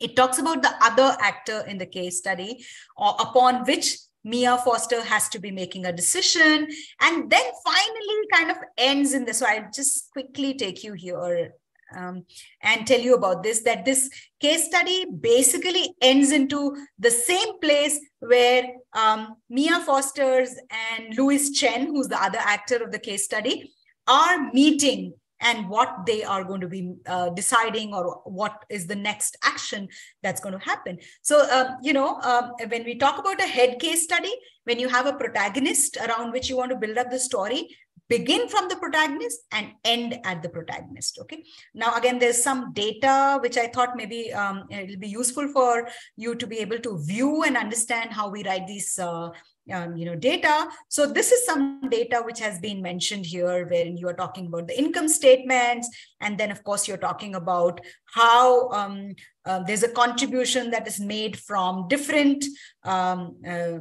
It talks about the other actor in the case study, or upon which Mia Foster has to be making a decision. And then finally kind of ends in this. So I'll just quickly take you here um, and tell you about this that this case study basically ends into the same place where um, Mia Foster's and Louis Chen, who's the other actor of the case study, are meeting and what they are going to be uh, deciding or what is the next action that's going to happen. So um, you know um, when we talk about a head case study when you have a protagonist around which you want to build up the story begin from the protagonist and end at the protagonist okay? Now again there's some data which i thought maybe um, it'll be useful for you to be able to view and understand how we write these uh, um, you know, data. So this is some data which has been mentioned here, wherein you are talking about the income statements, and then of course you're talking about how um, uh, there's a contribution that is made from different um, uh,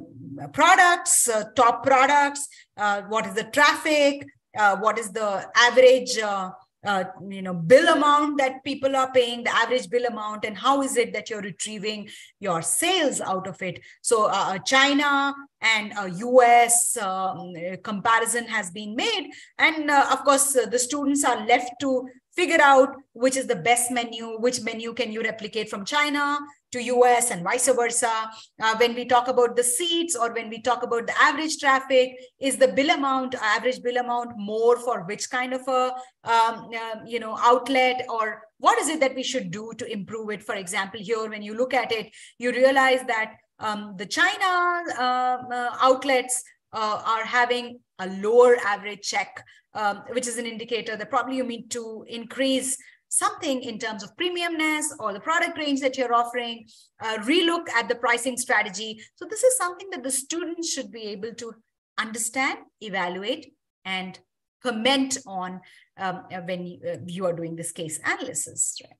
products, uh, top products. Uh, what is the traffic? Uh, what is the average? Uh, uh, you know bill amount that people are paying the average bill amount and how is it that you're retrieving your sales out of it? So uh, uh china and us um, comparison has been made. And uh, of course uh, the students are left to figure out which is the best menu which menu can you replicate from china to US and vice versa. Uh, when we talk about the seats or when we talk about the average traffic, is the bill amount, average bill amount more for which kind of a, um, uh, you know, outlet or what is it that we should do to improve it? For example, here, when you look at it, you realize that um, the China uh, uh outlets uh, are having a lower average check, um, which is an indicator that probably you need to increase something in terms of premiumness or the product range that you're offering, uh, relook at the pricing strategy. So this is something that the students should be able to understand, evaluate, and comment on um, uh, when you, uh, you, are doing this case analysis. Right?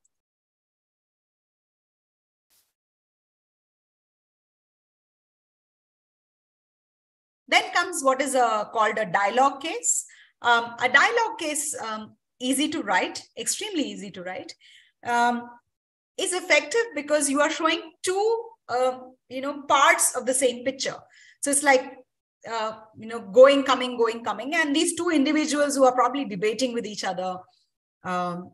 Then comes what is a, uh, called a dialogue case. Um, a dialogue case um, easy to write, extremely easy to write, um, is effective because you are showing two, uh, you know, parts of the same picture. So it's like, uh, you know, going, coming, going, coming, and these two individuals who are probably debating with each other um,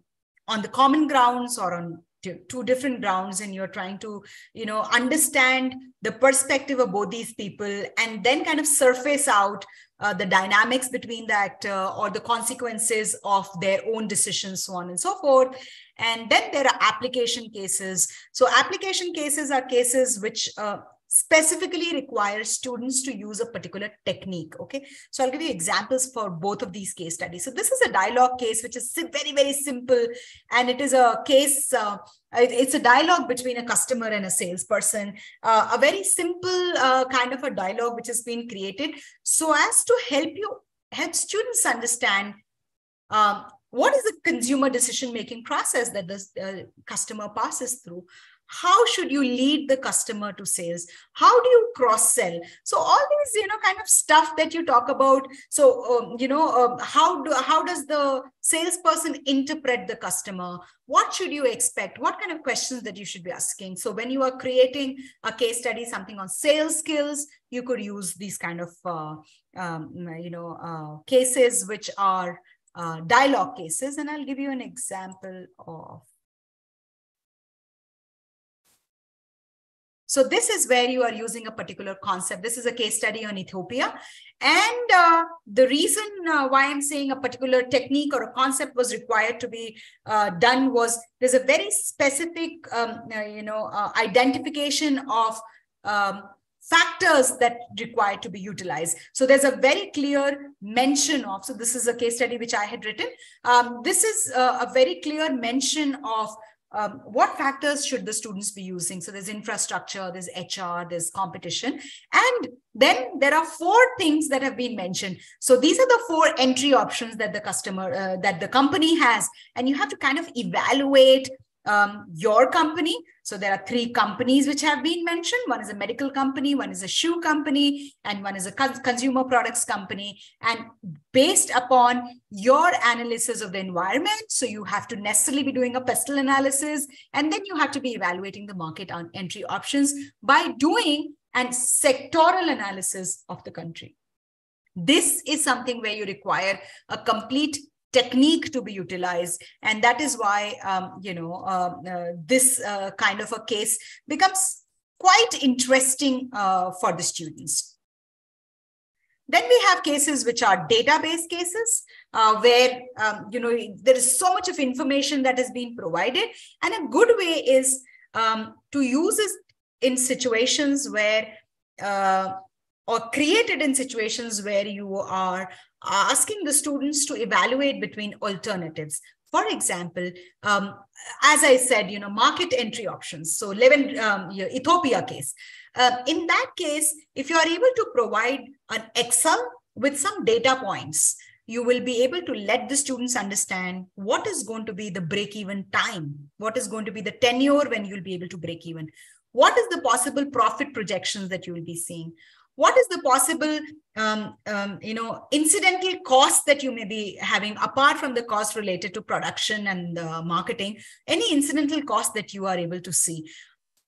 on the common grounds or on two different grounds and you're trying to you know understand the perspective of both these people and then kind of surface out uh, the dynamics between that uh, or the consequences of their own decisions so on and so forth. And then there are application cases. So application cases are cases which uh, specifically requires students to use a particular technique. Okay, so I'll give you examples for both of these case studies. So this is a dialogue case, which is very, very simple. And it is a case, uh, it's a dialogue between a customer and a salesperson, uh, a very simple uh, kind of a dialogue which has been created so as to help you, help students understand um, what is the consumer decision making process that the uh, customer passes through how should you lead the customer to sales? How do you cross sell so all these you know kind of stuff that you talk about so um, you know um, how do how does the salesperson interpret the customer? What should you expect? What kind of questions that you should be asking? So when you are creating a case study something on sales skills you could use these kind of uh, um, you know uh, cases which are uh, dialogue cases. And i'll give you an example of So this is where you are using a particular concept. This is a case study on Ethiopia. And uh, the reason uh, why I'm saying a particular technique or a concept was required to be uh, done was there's a very specific, um, uh, you know, uh, identification of um, factors that require to be utilized. So there's a very clear mention of, so this is a case study which I had written. Um, this is uh, a very clear mention of um, what factors should the students be using? So there's infrastructure, there's HR, there's competition. And then there are four things that have been mentioned. So these are the four entry options that the customer, uh, that the company has. And you have to kind of evaluate um, your company. So there are three companies which have been mentioned. One is a medical company, one is a shoe company, and one is a consumer products company. And based upon your analysis of the environment, so you have to necessarily be doing a pestle analysis, and then you have to be evaluating the market on entry options by doing an sectoral analysis of the country. This is something where you require a complete technique to be utilized. And that is why um, you know uh, uh, this uh, kind of a case becomes quite interesting uh, for the students. Then we have cases which are database cases uh, where um, you know there is so much of information that has been provided. And a good way is um, to use it in situations where uh, or created in situations where you are asking the students to evaluate between alternatives. For example um, as i said you know market entry options. So Levin, um, ethiopia case. Uh, in that case if you are able to provide an excel with some data points you will be able to let the students understand what is going to be the break even time what is going to be the tenure when you'll be able to break even what is the possible profit projections that you will be seeing what is the possible um, um, you know incidental cost that you may be having apart from the cost related to production and uh, marketing any incidental cost that you are able to see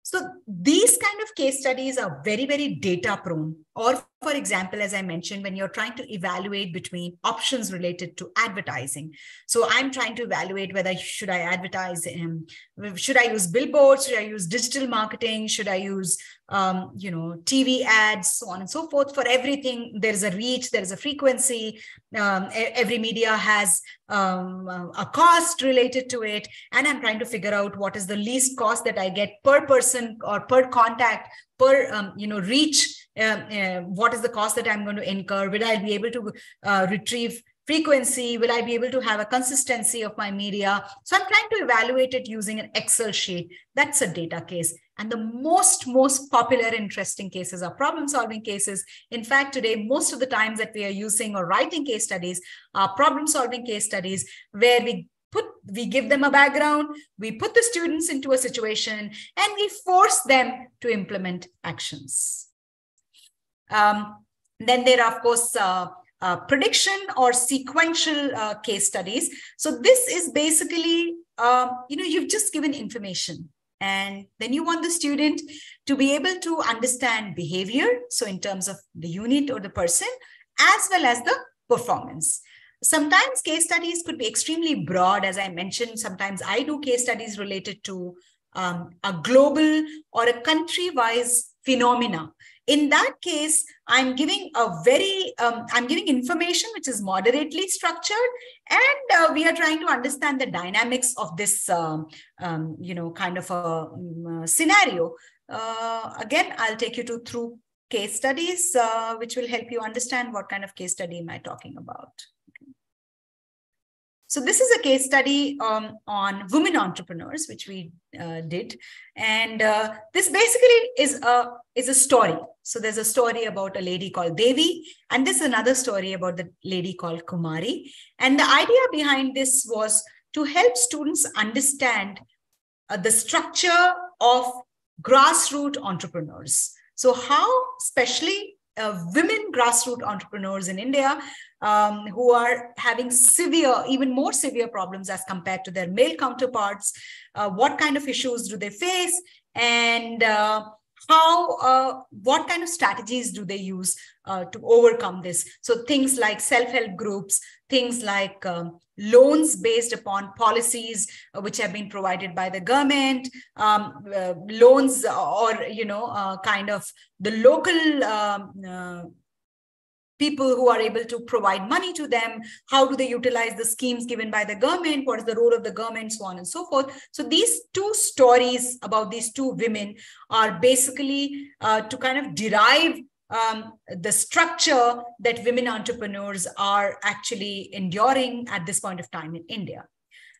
so these kind of case studies are very, very data prone. Or for example, as I mentioned, when you're trying to evaluate between options related to advertising. So I'm trying to evaluate whether should I advertise, um, should I use billboards, should I use digital marketing, should I use um, you know, TV ads, so on and so forth. For everything, there is a reach, there is a frequency. Um, every media has um, a cost related to it. And I'm trying to figure out what is the least cost that I get per person or per contact, per, um, you know, reach. Uh, uh, what is the cost that I'm going to incur? Will I be able to uh, retrieve frequency? Will I be able to have a consistency of my media? So I'm trying to evaluate it using an Excel sheet. That's a data case. And the most, most popular interesting cases are problem solving cases. In fact, today, most of the times that we are using or writing case studies are problem solving case studies where we put we give them a background we put the students into a situation and we force them to implement actions um, then there are of course uh, uh, prediction or sequential uh, case studies. So this is basically, uh, you know, you've just given information and then you want the student to be able to understand behavior. So in terms of the unit or the person, as well as the performance. Sometimes case studies could be extremely broad. As I mentioned, sometimes I do case studies related to um, a global or a country-wise phenomena in that case i'm giving a very um, i'm giving information which is moderately structured and uh, we are trying to understand the dynamics of this um, um, you know kind of a um, scenario. Uh, again i'll take you to through case studies uh, which will help you understand what kind of case study am i talking about so this is a case study um, on women entrepreneurs, which we uh, did, and uh, this basically is a is a story. So there's a story about a lady called Devi, and this is another story about the lady called Kumari. And the idea behind this was to help students understand uh, the structure of grassroots entrepreneurs. So how, especially uh, women grassroots entrepreneurs in India um, who are having severe, even more severe problems as compared to their male counterparts. Uh, what kind of issues do they face? And uh, how, uh, what kind of strategies do they use uh, to overcome this? So things like self-help groups, things like um, loans based upon policies uh, which have been provided by the government, um, uh, loans or, you know, uh, kind of the local um, uh, people who are able to provide money to them. How do they utilize the schemes given by the government? What is the role of the government? So on and so forth. So these two stories about these two women are basically uh, to kind of derive um, the structure that women entrepreneurs are actually enduring at this point of time in india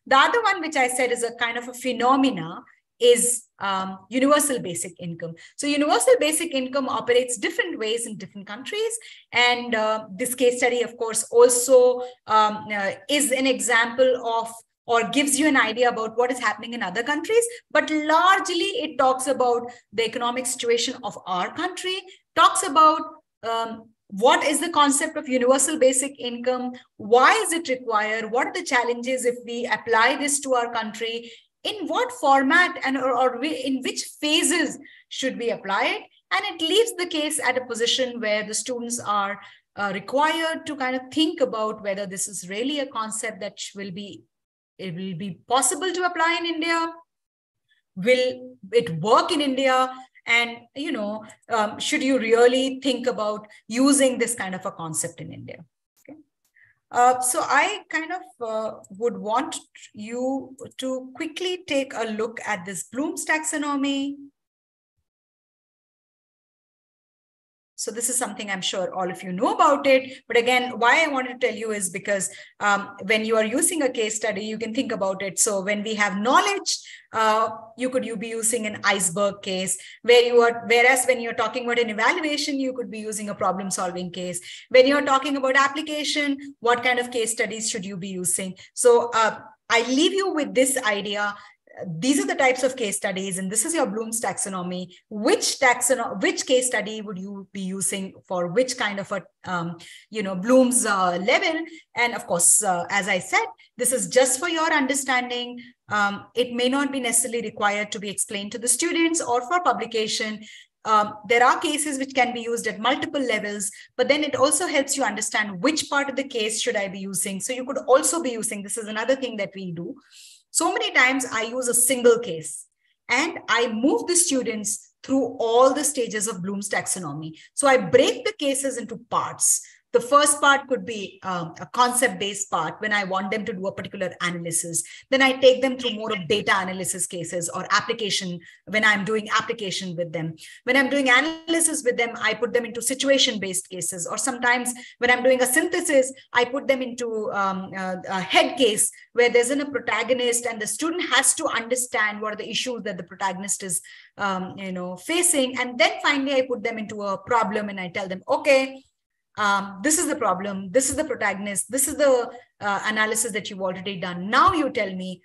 the other one which i said is a kind of a phenomena is um, universal basic income. So universal basic income operates different ways in different countries. And uh, this case study, of course, also um, uh, is an example of or gives you an idea about what is happening in other countries. But largely it talks about the economic situation of our country, talks about um, what is the concept of universal basic income? Why is it required? What are the challenges if we apply this to our country? In what format and or, or in which phases should we apply it? And it leaves the case at a position where the students are uh, required to kind of think about whether this is really a concept that will be it will be possible to apply in india. Will it work in india and you know um, should you really think about using this kind of a concept in india Uh, so I kind of uh, would want you to quickly take a look at this Bloom's taxonomy. So this is something I'm sure all of you know about it. But again, why I wanted to tell you is because um, when you are using a case study, you can think about it. So when we have knowledge, uh, you could you be using an iceberg case where you are, whereas when you're talking about an evaluation, you could be using a problem solving case. When you're talking about application, what kind of case studies should you be using? So uh, I leave you with this idea these are the types of case studies and this is your bloom's taxonomy which taxonomy which case study would you be using for which kind of a um, you know bloom's uh, level and of course uh, as i said this is just for your understanding um, it may not be necessarily required to be explained to the students or for publication um, there are cases which can be used at multiple levels, but then it also helps you understand which part of the case should I be using. So you could also be using, this is another thing that we do. So many times I use a single case and I move the students through all the stages of Bloom's taxonomy. So I break the cases into parts. The first part could be um, a concept based part when I want them to do a particular analysis. Then I take them through more of data analysis cases or application when I'm doing application with them. When I'm doing analysis with them, I put them into situation based cases. Or sometimes when I'm doing a synthesis, I put them into um, a, a head case where there's a protagonist and the student has to understand what are the issues that the protagonist is um, you know facing and then finally i put them into a problem and i tell them okay um, this is the problem. This is the protagonist. This is the uh, analysis that you've already done. Now you tell me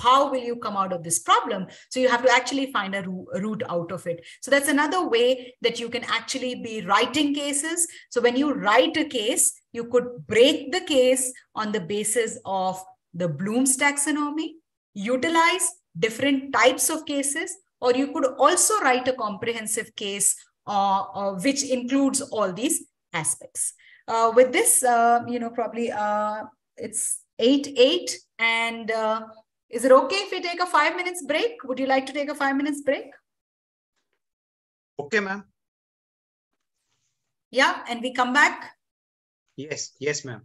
how will you come out of this problem? So you have to actually find a, route out of it. So that's another way that you can actually be writing cases. So when you write a case you could break the case on the basis of the bloom's taxonomy utilize different types of cases or you could also write a comprehensive case uh, uh, which includes all these aspects. Uh, with this, uh, you know, probably uh, it's 8 8. And uh, is it okay if we take a five minutes break? Would you like to take a five minutes break? Okay, ma'am. Yeah, and we come back? Yes, yes, ma'am.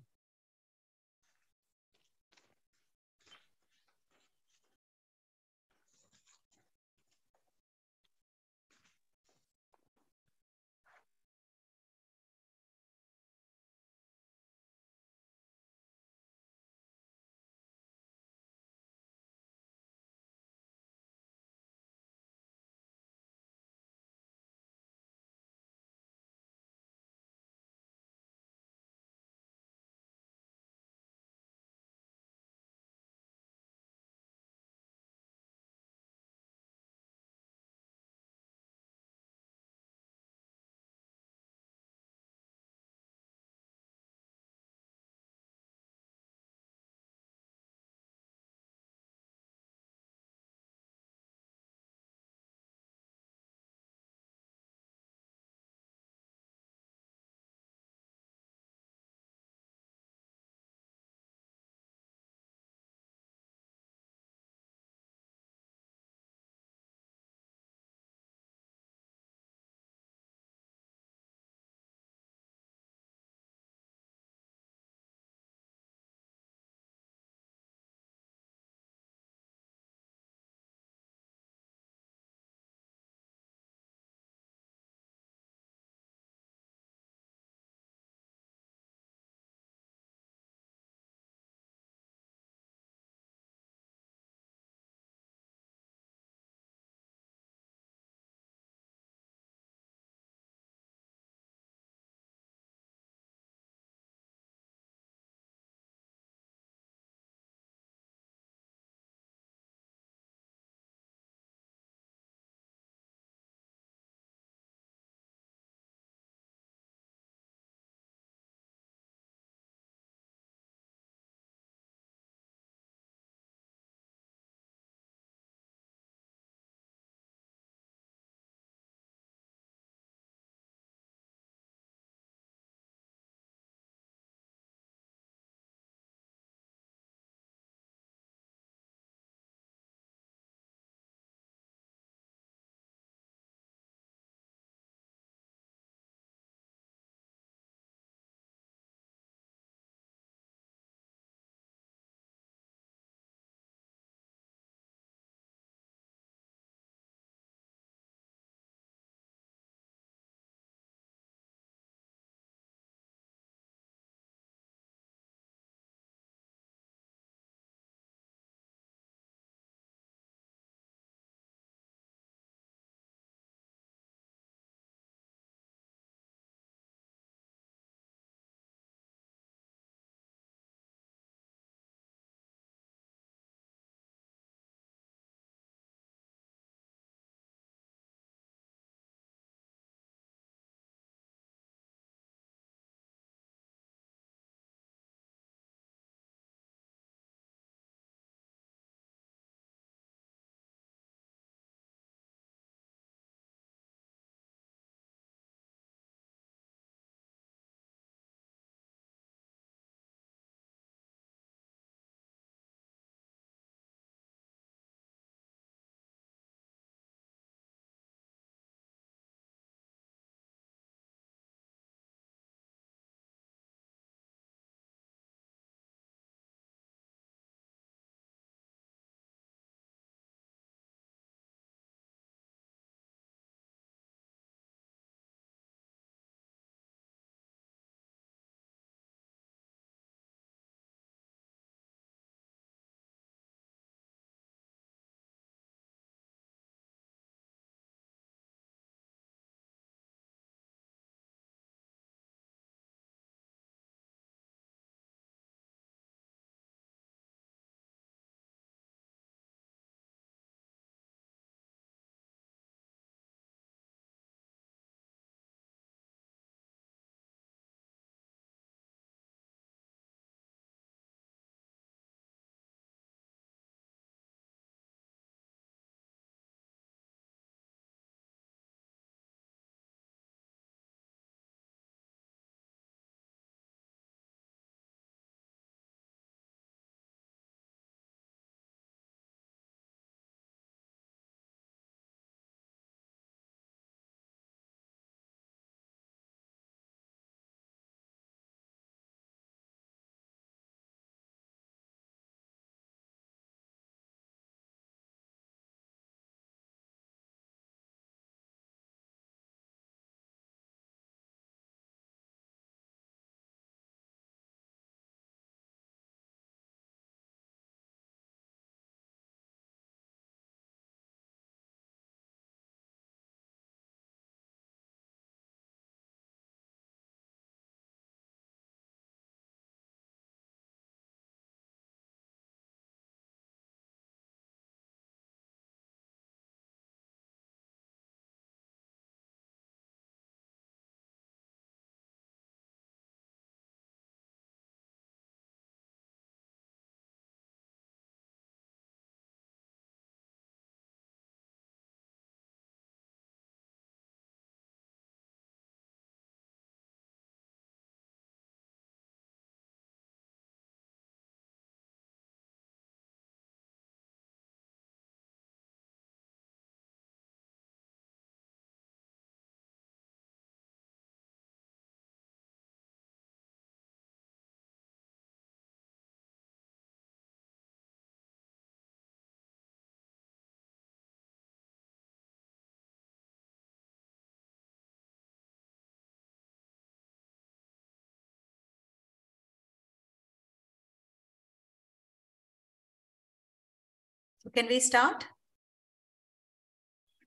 Can we start?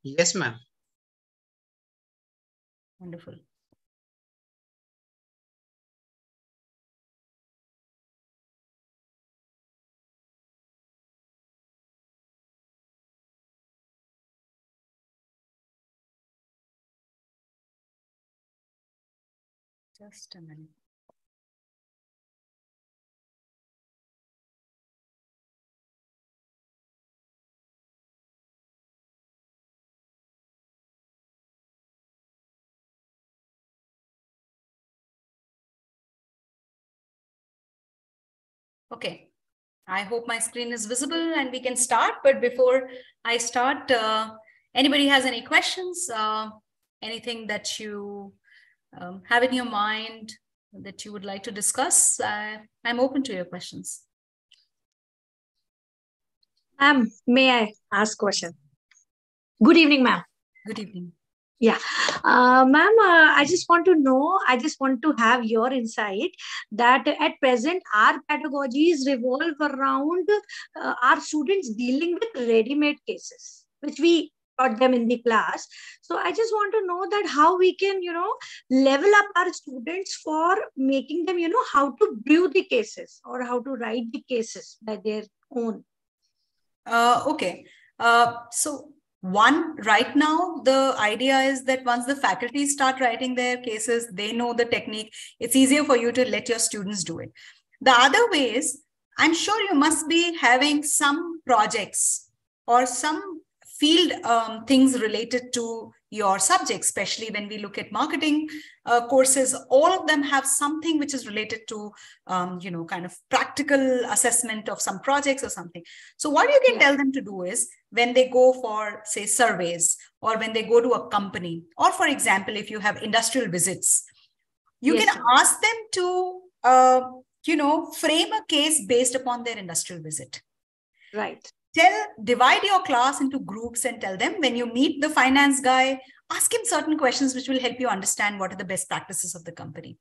Yes, ma'am. Wonderful. Just a minute. Okay, I hope my screen is visible and we can start. But before I start, uh, anybody has any questions? Uh, anything that you um, have in your mind that you would like to discuss? Uh, I'm open to your questions. Ma'am, may I ask question? Good evening, ma'am. Good evening. Yeah, uh, ma'am, uh, I just want to know, I just want to have your insight that at present our pedagogies revolve around uh, our students dealing with ready-made cases, which we taught them in the class. So I just want to know that how we can, you know, level up our students for making them, you know, how to brew the cases or how to write the cases by their own. Uh, okay. Uh, so one right now the idea is that once the faculty start writing their cases they know the technique. It's easier for you to let your students do it. The other way is i'm sure you must be having some projects or some field um, things related to your subject, especially when we look at marketing uh, courses, all of them have something which is related to, um, you know, kind of practical assessment of some projects or something. So what you can yeah. tell them to do is when they go for, say, surveys or when they go to a company, or for example, if you have industrial visits, you yes, can sir. ask them to, uh, you know, frame a case based upon their industrial visit. Right tell divide your class into groups and tell them. When you meet the finance guy ask him certain questions which will help you understand what are the best practices of the company.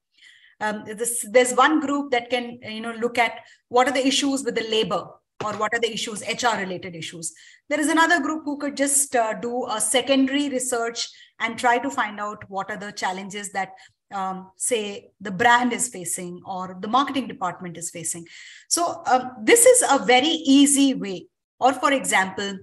Um, this, there's one group that can you know look at what are the issues with the labor or what are the issues hr related issues. There is another group who could just uh, do a secondary research and try to find out what are the challenges that um, say the brand is facing or the marketing department is facing. So um, this is a very easy way or for example,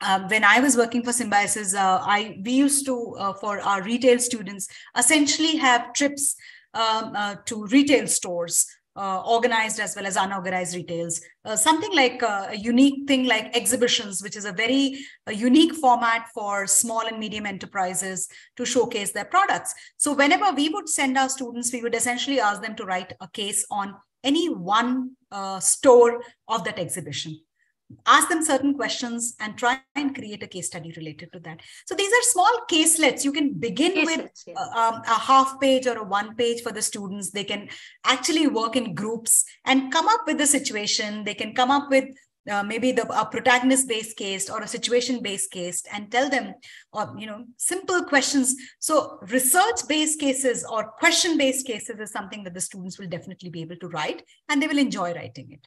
um, when I was working for Symbiosis, uh, I we used to uh, for our retail students essentially have trips um, uh, to retail stores. Uh, organized as well as unorganized retails uh, something like uh, a unique thing like exhibitions which is a very a unique format for small and medium enterprises to showcase their products so whenever we would send our students we would essentially ask them to write a case on any one store of that exhibition ask them certain questions and try and create a case study related to that. So these are small caselets. You can begin with yeah. uh, um, a half page or a one page for the students. They can actually work in groups and come up with the situation. They can come up with uh, maybe the a protagonist based case or a situation based case and tell them or you know simple questions. So research based cases or question based cases is something that the students will definitely be able to write and they will enjoy writing it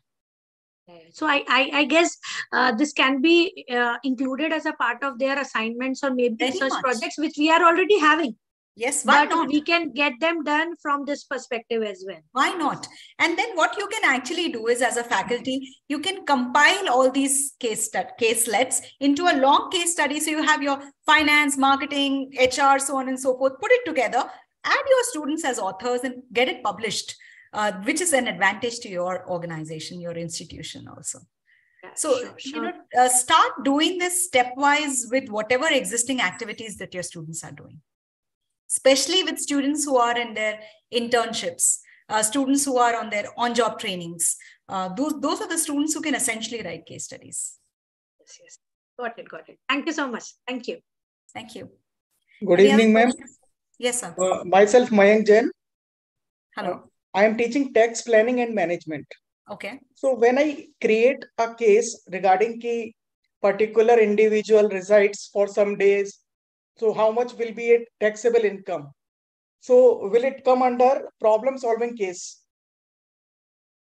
so I, I, I guess uh, this can be uh, included as a part of their assignments or maybe Very research much. projects, which we are already having. Yes, but not? we can get them done from this perspective as well. Why not? And then what you can actually do is, as a faculty, you can compile all these case stud- caselets into a long case study. So you have your finance, marketing, HR, so on and so forth. Put it together, add your students as authors, and get it published uh, which is an advantage to your organization, your institution also. Yeah, so, sure, sure. you know, uh, start doing this stepwise with whatever existing activities that your students are doing, especially with students who are in their internships, uh, students who are on their on-job trainings. Uh, those, those are the students who can essentially write case studies. Yes, yes. Got it, got it. Thank you so much. Thank you. Thank you. Good Any evening, ma'am. Yes, sir. Uh, myself, Mayank Jain. Hello. I am teaching tax planning and management. Okay. So when I create a case regarding the particular individual resides for some days, so how much will be a taxable income? So will it come under problem solving case?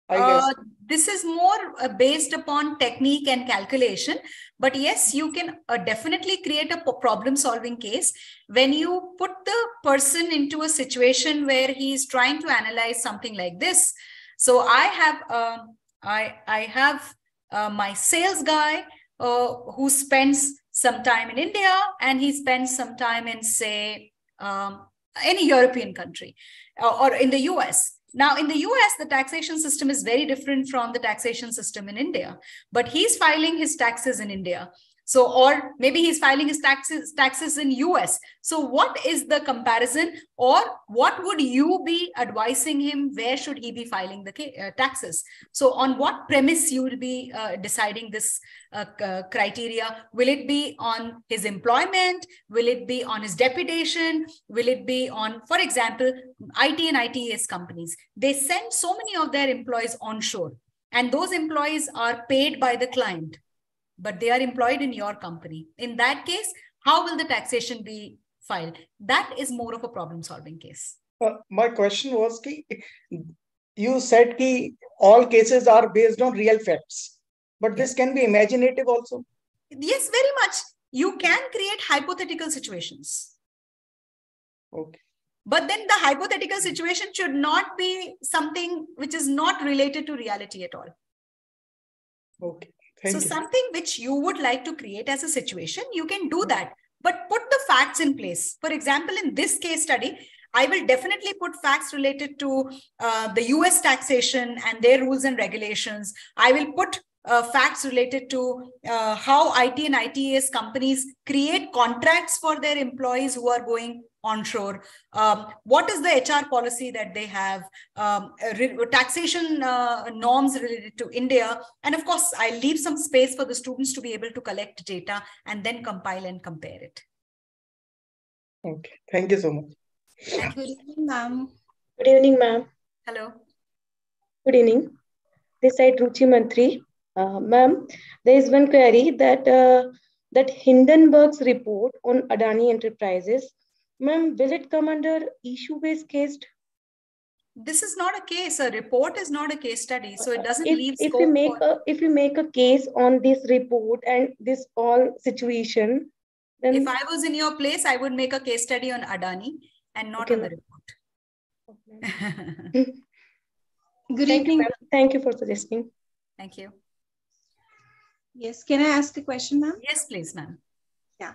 Uh, this is more uh, based upon technique and calculation. But yes, you can uh, definitely create a problem solving case when you put the person into a situation where he is trying to analyze something like this. So I have, uh, I, I have uh, my sales guy uh, who spends some time in India and he spends some time in, say, um, any European country or in the US now, in the US, the taxation system is very different from the taxation system in India, but he's filing his taxes in India. So, or maybe he's filing his taxes taxes in US. So, what is the comparison, or what would you be advising him? Where should he be filing the uh, taxes? So, on what premise you will be uh, deciding this uh, uh, criteria? Will it be on his employment? Will it be on his deputation? Will it be on, for example, IT and ITES companies? They send so many of their employees onshore, and those employees are paid by the client but they are employed in your company. In that case, how will the taxation be filed? That is more of a problem solving case. Uh, my question was ki, you said ki all cases are based on real facts, but this can be imaginative also. Yes, very much. You can create hypothetical situations. Okay. But then the hypothetical situation should not be something which is not related to reality at all. Okay. Thank so you. something which you would like to create as a situation, you can do that, but put the facts in place. For example, in this case study, I will definitely put facts related to uh, the US taxation and their rules and regulations. I will put uh, facts related to uh, how IT and ITES companies create contracts for their employees who are going onshore. Um, what is the HR policy that they have? Um, taxation uh, norms related to India. And of course, I leave some space for the students to be able to collect data and then compile and compare it. Okay, thank you so much. Good evening, ma'am. Good evening, ma'am. Hello. Good evening. This side Ruchi Mantri. Uh, ma'am, there is one query that uh, that Hindenburg's report on Adani Enterprises, ma'am, will it come under issue-based case? This is not a case. A report is not a case study, so it doesn't if, leave. If you make for... a if you make a case on this report and this all situation, then if I was in your place, I would make a case study on Adani and not okay, on the report. Okay. Good Thank evening. You, Thank you for suggesting. Thank you. Yes, can I ask a question, ma'am? Yes, please, ma'am. Yeah.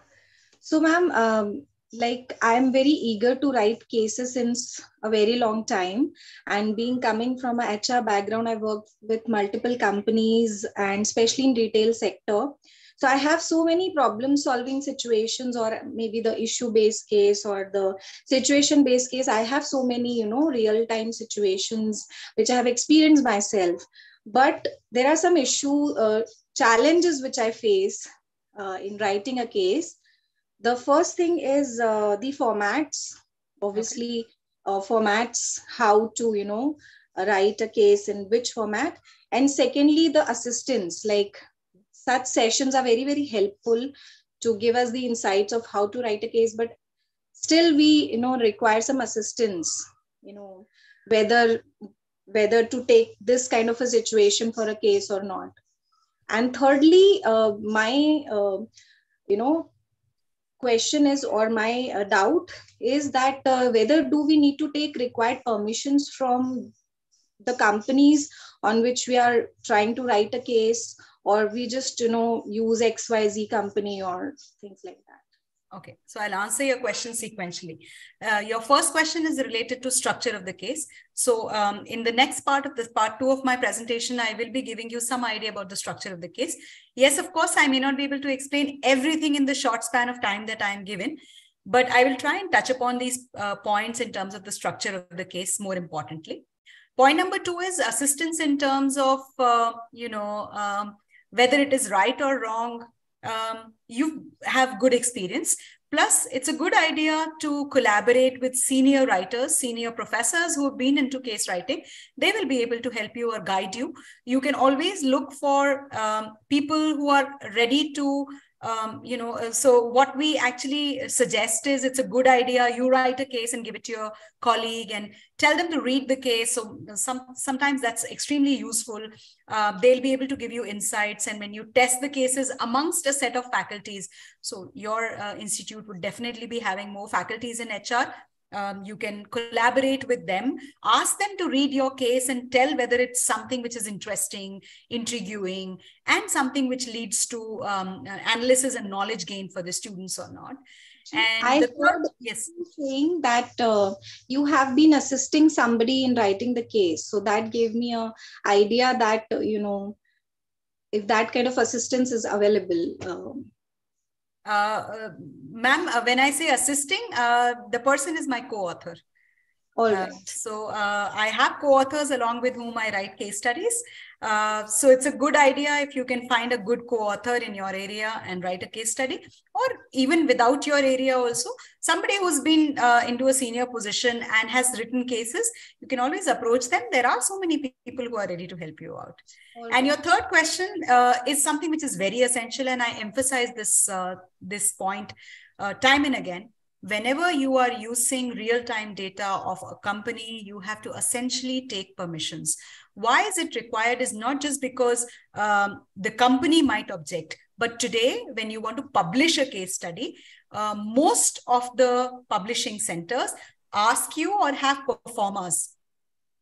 So, ma'am, um, like I'm very eager to write cases since a very long time. And being coming from a HR background, I worked with multiple companies and especially in retail sector. So I have so many problem solving situations or maybe the issue based case or the situation based case. I have so many, you know, real time situations which I have experienced myself. But there are some issue uh, challenges which I face uh, in writing a case. The first thing is uh, the formats. Obviously, uh, formats, how to, you know, write a case in which format. And secondly, the assistance, like such sessions are very, very helpful to give us the insights of how to write a case, but still we, you know, require some assistance, you know, whether whether to take this kind of a situation for a case or not and thirdly uh, my uh, you know question is or my uh, doubt is that uh, whether do we need to take required permissions from the companies on which we are trying to write a case or we just you know use xyz company or things like that Okay, so I'll answer your question sequentially. Uh, your first question is related to structure of the case. So um, in the next part of this part two of my presentation, I will be giving you some idea about the structure of the case. Yes, of course, I may not be able to explain everything in the short span of time that I am given, but I will try and touch upon these uh, points in terms of the structure of the case more importantly. Point number two is assistance in terms of, uh, you know, um, whether it is right or wrong, um, you have good experience. Plus, it's a good idea to collaborate with senior writers, senior professors who have been into case writing. They will be able to help you or guide you. You can always look for um, people who are ready to um, you know, uh, so what we actually suggest is it's a good idea. You write a case and give it to your colleague and tell them to read the case. So some sometimes that's extremely useful. Uh, they'll be able to give you insights, and when you test the cases amongst a set of faculties, so your uh, institute would definitely be having more faculties in HR um, you can collaborate with them. Ask them to read your case and tell whether it's something which is interesting intriguing and something which leads to um, analysis and knowledge gain for the students or not. And I the heard yes. saying that uh, you have been assisting somebody in writing the case. So that gave me a idea that uh, you know if that kind of assistance is available um, uh, uh, ma'am, uh, when I say assisting, uh, the person is my co-author. All Uh, so uh, I have co-authors along with whom I write case studies. Uh, so it's a good idea if you can find a good co-author in your area and write a case study, or even without your area also, somebody who's been uh, into a senior position and has written cases, you can always approach them. There are so many people who are ready to help you out. All And your third question uh, is something which is very essential, and I emphasize this uh, this point uh, time and again. Whenever you are using real-time data of a company, you have to essentially take permissions. Why is it required? Is not just because um, the company might object, but today, when you want to publish a case study, uh, most of the publishing centers ask you or have proformas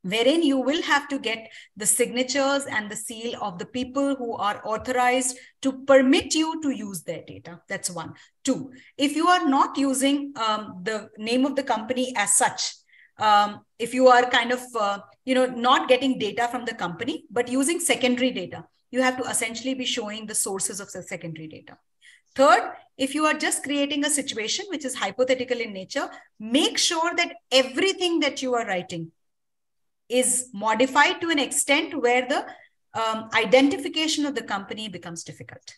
wherein you will have to get the signatures and the seal of the people who are authorized to permit you to use their data. That's one. Two, if you are not using um, the name of the company as such, um, if you are kind of, uh, you know, not getting data from the company, but using secondary data, you have to essentially be showing the sources of the secondary data. Third, if you are just creating a situation which is hypothetical in nature, make sure that everything that you are writing is modified to an extent where the um, identification of the company becomes difficult.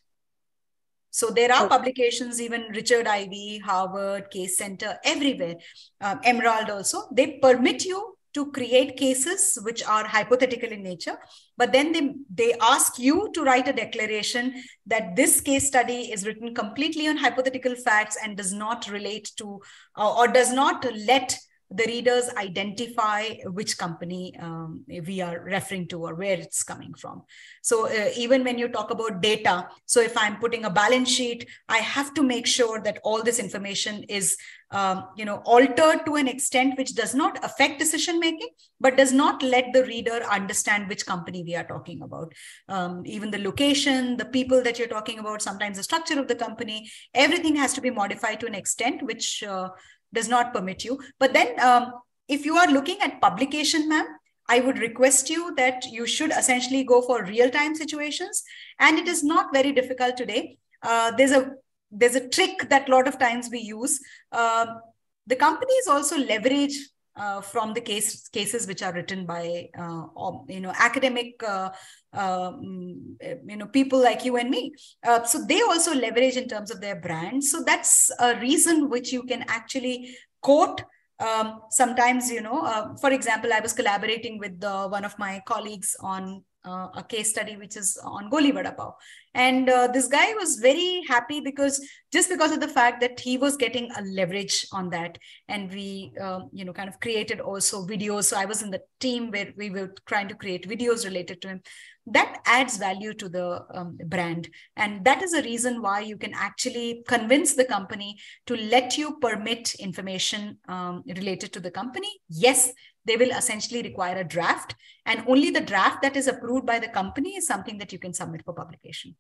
So there are Okay. publications, even Richard Ivey, Harvard, Case Center, everywhere, um, Emerald also, they permit you to create cases which are hypothetical in nature, but then they, they ask you to write a declaration that this case study is written completely on hypothetical facts and does not relate to uh, or does not let the readers identify which company um, we are referring to or where it's coming from. So uh, even when you talk about data, so if I'm putting a balance sheet, I have to make sure that all this information is, um, you know, altered to an extent which does not affect decision making, but does not let the reader understand which company we are talking about. Um, even the location, the people that you're talking about, sometimes the structure of the company, everything has to be modified to an extent which uh, does not permit you. But then um, if you are looking at publication, ma'am, I would request you that you should essentially go for real-time situations. And it is not very difficult today. Uh, there's a there's a trick that a lot of times we use. Um, the companies also leverage uh, from the case cases which are written by uh, you know academic uh, um, you know people like you and me uh, so they also leverage in terms of their brand so that's a reason which you can actually quote um, sometimes you know uh, for example i was collaborating with uh, one of my colleagues on uh, a case study which is on Goli Vada Pav. And uh, this guy was very happy because just because of the fact that he was getting a leverage on that. And we, uh, you know, kind of created also videos. So I was in the team where we were trying to create videos related to him. That adds value to the um, brand. And that is a reason why you can actually convince the company to let you permit information um, related to the company. Yes, they will essentially require a draft and only the draft that is approved by the company is something that you can submit for publication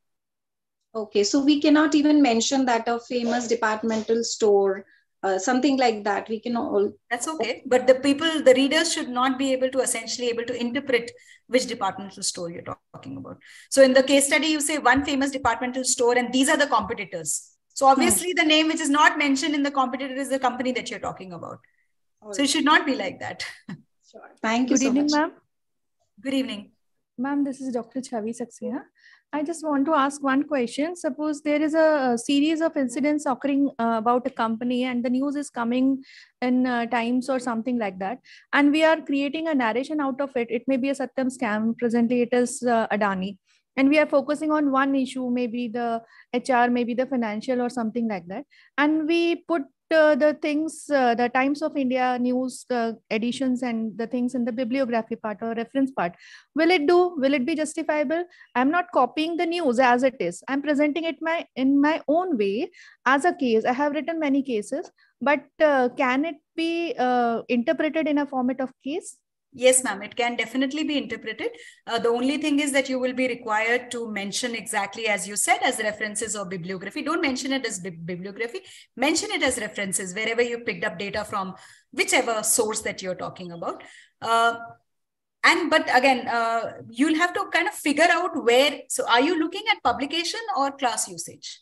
okay so we cannot even mention that a famous departmental store uh, something like that we can all that's okay. but the people the readers should not be able to essentially able to interpret which departmental store you're talking about. So in the case study you say one famous departmental store and these are the competitors. So obviously the name which is not mentioned in the competitor is the company that you're talking about. So it should not be like that. Sure. Thank you Good so evening, ma'am. good evening. Ma'am, this is Dr. Chavi Saxena. I just want to ask one question. Suppose there is a series of incidents occurring uh, about a company and the news is coming in uh, Times or something like that. And we are creating a narration out of it. It may be a Satyam scam. Presently, it is uh, Adani. and we are focusing on one issue maybe the hr maybe the financial or something like that and we put uh, the things uh, the times of india news uh, editions and the things in the bibliography part or reference part will it do will it be justifiable? I'm not copying the news as it is. I'm presenting it my in my own way as a case. I have written many cases but uh, can it be uh, interpreted in a format of case Yes, ma'am, it can definitely be interpreted. Uh, the only thing is that you will be required to mention exactly as you said as references or bibliography. Don't mention it as bi bibliography, mention it as references wherever you picked up data from whichever source that you're talking about. Uh, and but again, uh, you'll have to kind of figure out where. So are you looking at publication or class usage?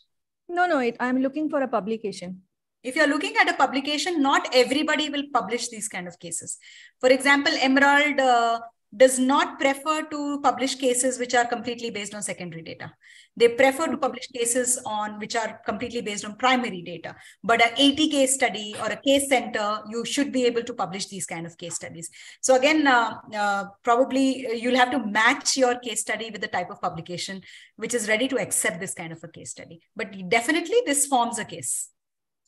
No, no, it, I'm looking for a publication if you're looking at a publication, not everybody will publish these kind of cases. For example, Emerald uh, does not prefer to publish cases which are completely based on secondary data. They prefer to publish cases on which are completely based on primary data. But a 80 case study or a case center, you should be able to publish these kind of case studies. So again, uh, uh, probably you'll have to match your case study with the type of publication which is ready to accept this kind of a case study. But definitely this forms a case.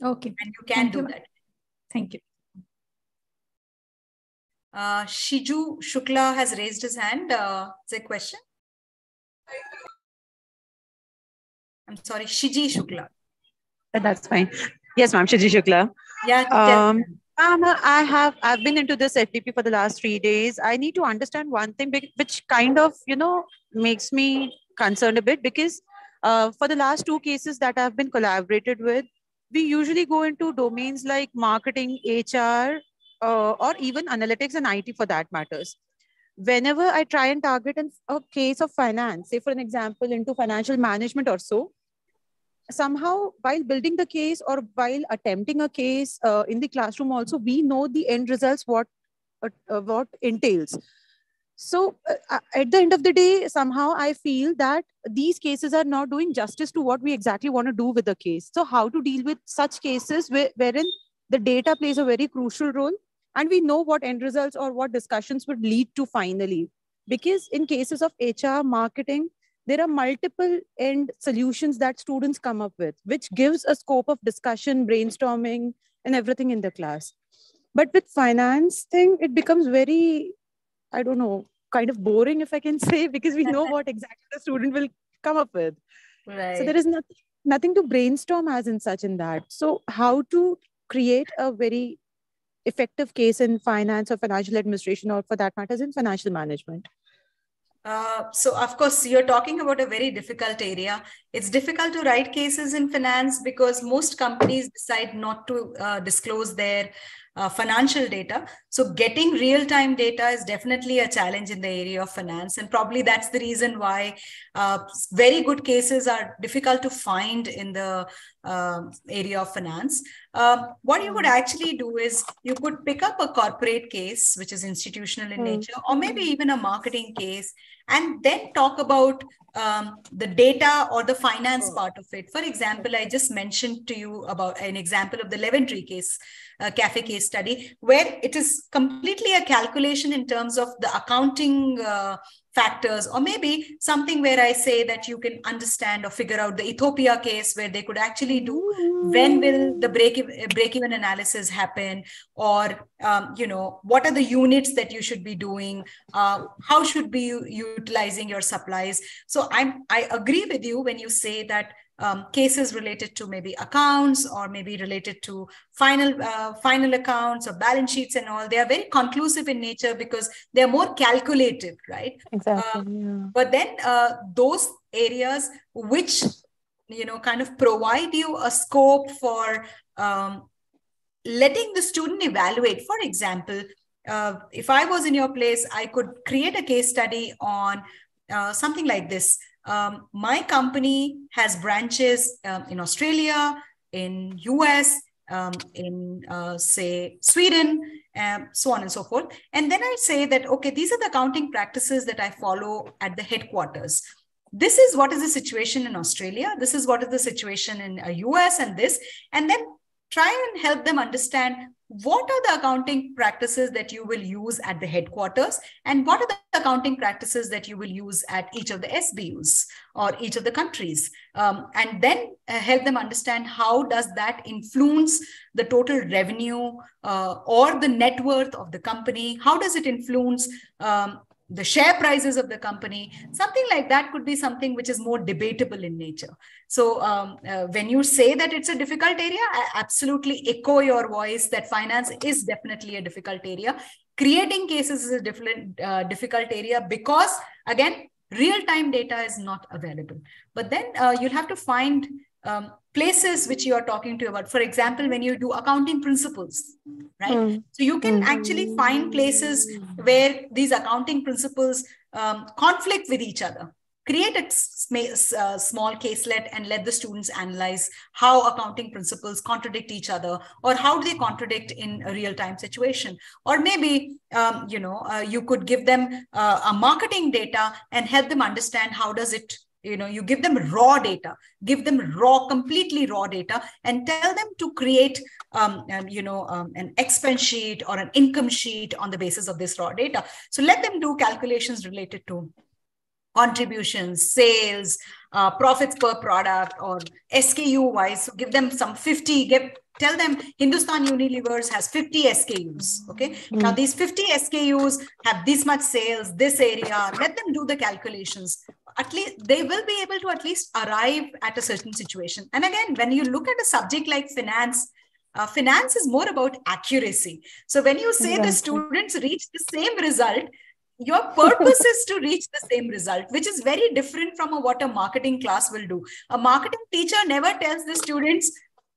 Okay. And you can Thank do you. that. Thank you. Uh, Shiju Shukla has raised his hand. Uh, is a question? I'm sorry, Shiji Shukla. That's fine. Yes, ma'am, Shiji Shukla. Yeah. Um, um, I have I've been into this FDP for the last three days. I need to understand one thing, which kind of you know makes me concerned a bit because uh, for the last two cases that I've been collaborated with, we usually go into domains like marketing, HR, uh, or even analytics and IT for that matters. Whenever I try and target an, a case of finance, say for an example, into financial management or so, somehow while building the case or while attempting a case uh, in the classroom also, we know the end results, what, uh, uh what entails. So uh, uh, at the end of the day, somehow I feel that these cases are not doing justice to what we exactly want to do with the case. So how to deal with such cases where, wherein the data plays a very crucial role and we know what end results or what discussions would lead to finally. Because in cases of HR marketing, there are multiple end solutions that students come up with, which gives a scope of discussion, brainstorming, and everything in the class. But with finance thing, it becomes very, I don't know, kind of boring, if I can say, because we know what exactly the student will come up with. Right. So there is nothing, nothing to brainstorm as in such in that. So how to create a very effective case in finance or financial administration, or for that matter, in financial management? Uh, so of course you're talking about a very difficult area it's difficult to write cases in finance because most companies decide not to uh, disclose their uh, financial data. So getting real-time data is definitely a challenge in the area of finance. And probably that's the reason why uh, very good cases are difficult to find in the uh, area of finance. Um, what you could actually do is you could pick up a corporate case, which is institutional in mm. nature, or maybe even a marketing case, and then talk about um, the data or the finance oh. part of it. For example, I just mentioned to you about an example of the Leventry case, uh, cafe case study, where it is completely a calculation in terms of the accounting uh, factors, or maybe something where I say that you can understand or figure out the Ethiopia case where they could actually do when will the break, break even analysis happen, or um, you know what are the units that you should be doing, uh, how should be utilizing your supplies. So I'm I agree with you when you say that um, cases related to maybe accounts or maybe related to final uh, final accounts or balance sheets and all. They are very conclusive in nature because they are more calculative right? Exactly uh, yeah. but then uh, those areas which you know kind of provide you a scope for um, letting the student evaluate. For example uh, if i was in your place i could create a case study on uh, something like this um, my company has branches um, in Australia, in US, um, in uh, say Sweden, um, so on and so forth. And then I say that, okay, these are the accounting practices that I follow at the headquarters. This is what is the situation in Australia. This is what is the situation in uh, US and this. And then try and help them understand what are the accounting practices that you will use at the headquarters? And what are the accounting practices that you will use at each of the SBUs or each of the countries? Um, and then uh, help them understand how does that influence the total revenue uh, or the net worth of the company? How does it influence um, the share prices of the company something like that could be something which is more debatable in nature. So um, uh, when you say that it's a difficult area i absolutely echo your voice that finance is definitely a difficult area. Creating cases is a different uh, difficult area because again real time data is not available. But then uh, you'll have to find um, places which you are talking to about for example when you do accounting principles right mm. so you can mm. actually find places where these accounting principles um, conflict with each other create a uh, small caselet and let the students analyze how accounting principles contradict each other or how do they contradict in a real time situation or maybe um, you know uh, you could give them uh, a marketing data and help them understand how does it you know you give them raw data give them raw completely raw data and tell them to create um, um, you know um, an expense sheet or an income sheet on the basis of this raw data. So let them do calculations related to contributions sales uh, profits per product or sku wise so give them some 50 give tell them hindustan unilevers has 50 skus okay? Mm. now these 50 skus have this much sales this area. Let them do the calculations. At least they will be able to at least arrive at a certain situation. And again when you look at a subject like finance uh, finance is more about accuracy. So when you say the students reach the same result your purpose is to reach the same result which is very different from a, what a marketing class will do a marketing teacher never tells the students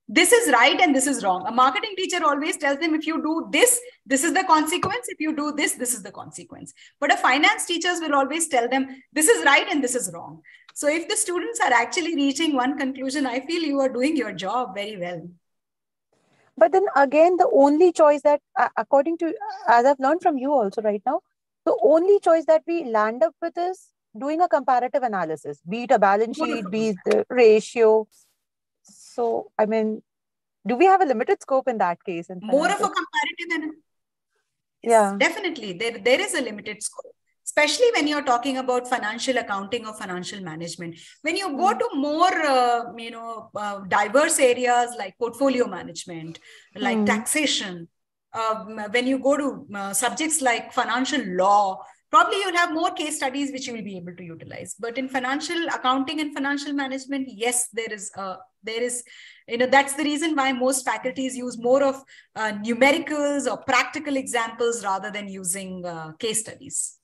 this is right and this is wrong. A marketing teacher always tells them if you do this, this is the consequence. If you do this, this is the consequence. But a finance teachers will always tell them this is right and this is wrong. So if the students are actually reaching one conclusion, I feel you are doing your job very well. But then again, the only choice that, uh, according to, uh, as I've learned from you also right now, the only choice that we land up with is doing a comparative analysis, be it a balance sheet, be it the ratio, so, I mean, do we have a limited scope in that case? In More of a comparative than yeah, definitely there there is a limited scope especially when you're talking about financial accounting or financial management when you go hmm. to more uh, you know uh, diverse areas like portfolio management like mm. taxation um, when you go to uh, subjects like financial law probably you'll have more case studies which you will be able to utilize. But in financial accounting and financial management yes there is a there is you know that's the reason why most faculties use more of uh, numericals or practical examples rather than using uh, case studies.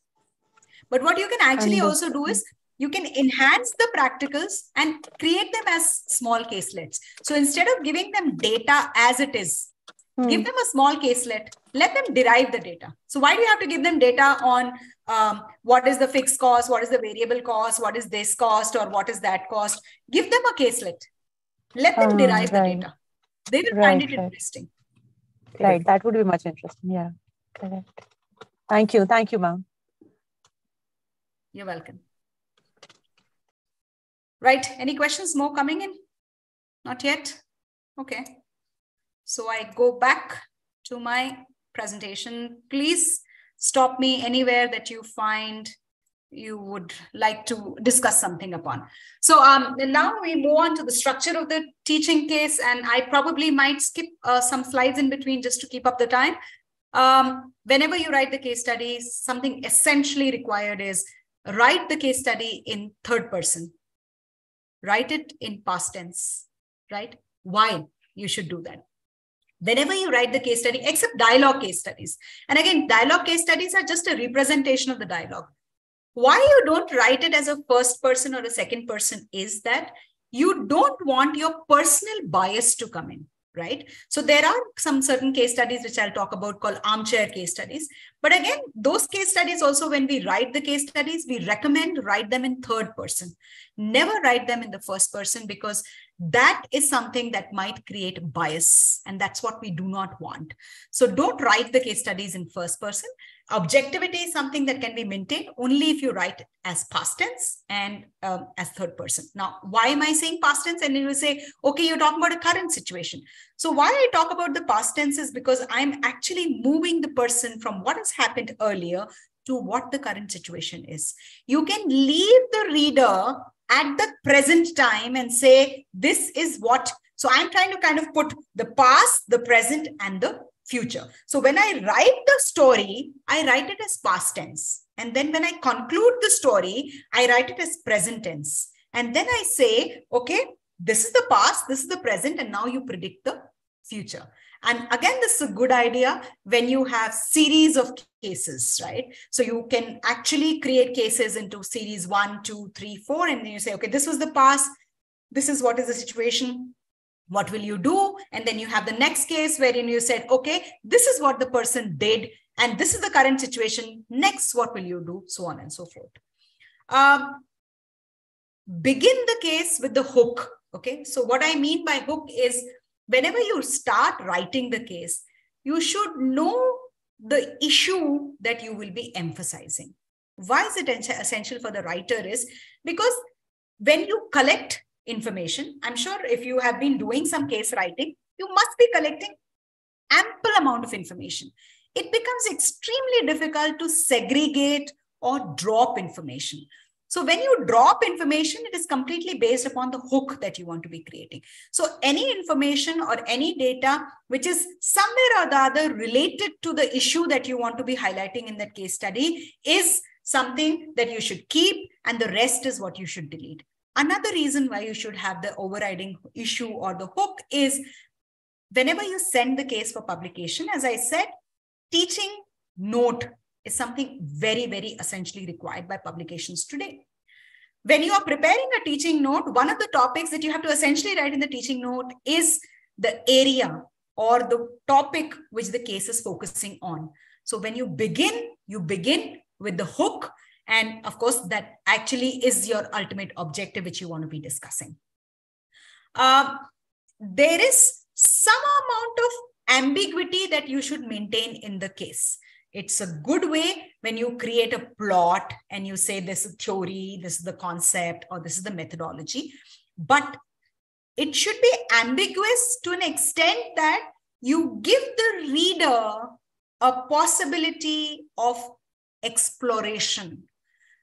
But what you can actually also do is you can enhance the practicals and create them as small caselets. So instead of giving them data as it is Hmm. Give them a small caselet. Let them derive the data. So why do you have to give them data on um, what is the fixed cost, what is the variable cost, what is this cost, or what is that cost? Give them a caselet. Let them um, derive right. the data. They will right, find it right. interesting. Right. That would be much interesting. Yeah. Correct. Thank you. Thank you, ma'am. You're welcome. Right. Any questions more coming in? Not yet? Okay. So I go back to my presentation. Please stop me anywhere that you find you would like to discuss something upon. So um, now we move on to the structure of the teaching case, and I probably might skip uh, some slides in between just to keep up the time. Um, whenever you write the case study, something essentially required is write the case study in third person. Write it in past tense, right? Why you should do that? Whenever you write the case study, except dialogue case studies. And again, dialogue case studies are just a representation of the dialogue. Why you don't write it as a first person or a second person is that you don't want your personal bias to come in right? So there are some certain case studies which I'll talk about called armchair case studies. But again, those case studies also, when we write the case studies, we recommend write them in third person. Never write them in the first person because that is something that might create bias. And that's what we do not want. So don't write the case studies in first person. Objectivity is something that can be maintained only if you write as past tense and um, as third person. Now, why am I saying past tense? And you say, okay, you're talking about a current situation. So why I talk about the past tense is because I'm actually moving the person from what has happened earlier to what the current situation is. You can leave the reader at the present time and say, this is what. So I'm trying to kind of put the past, the present, and the future. So when I write the story, I write it as past tense. And then when I conclude the story, I write it as present tense. And then I say, okay, this is the past, this is the present, and now you predict the future. And again, this is a good idea when you have series of cases, right? So you can actually create cases into series one, two, three, four, and then you say, okay, this was the past. This is what is the situation. What will you do? And then you have the next case wherein you said okay this is what the person did and this is the current situation. Next what will you do? So on and so forth. Um, begin the case with the hook okay? So what i mean by hook is whenever you start writing the case you should know the issue that you will be emphasizing why is it essential for the writer is because when you collect information. I'm sure if you have been doing some case writing, you must be collecting ample amount of information. It becomes extremely difficult to segregate or drop information. So when you drop information, it is completely based upon the hook that you want to be creating. So any information or any data which is somewhere or the other related to the issue that you want to be highlighting in that case study is something that you should keep and the rest is what you should delete. Another reason why you should have the overriding issue or the hook is whenever you send the case for publication, as I said, teaching note is something very, very essentially required by publications today. When you are preparing a teaching note, one of the topics that you have to essentially write in the teaching note is the area or the topic which the case is focusing on. So when you begin, you begin with the hook and of course, that actually is your ultimate objective, which you want to be discussing. Uh, there is some amount of ambiguity that you should maintain in the case. It's a good way when you create a plot and you say this is theory, this is the concept, or this is the methodology. But it should be ambiguous to an extent that you give the reader a possibility of exploration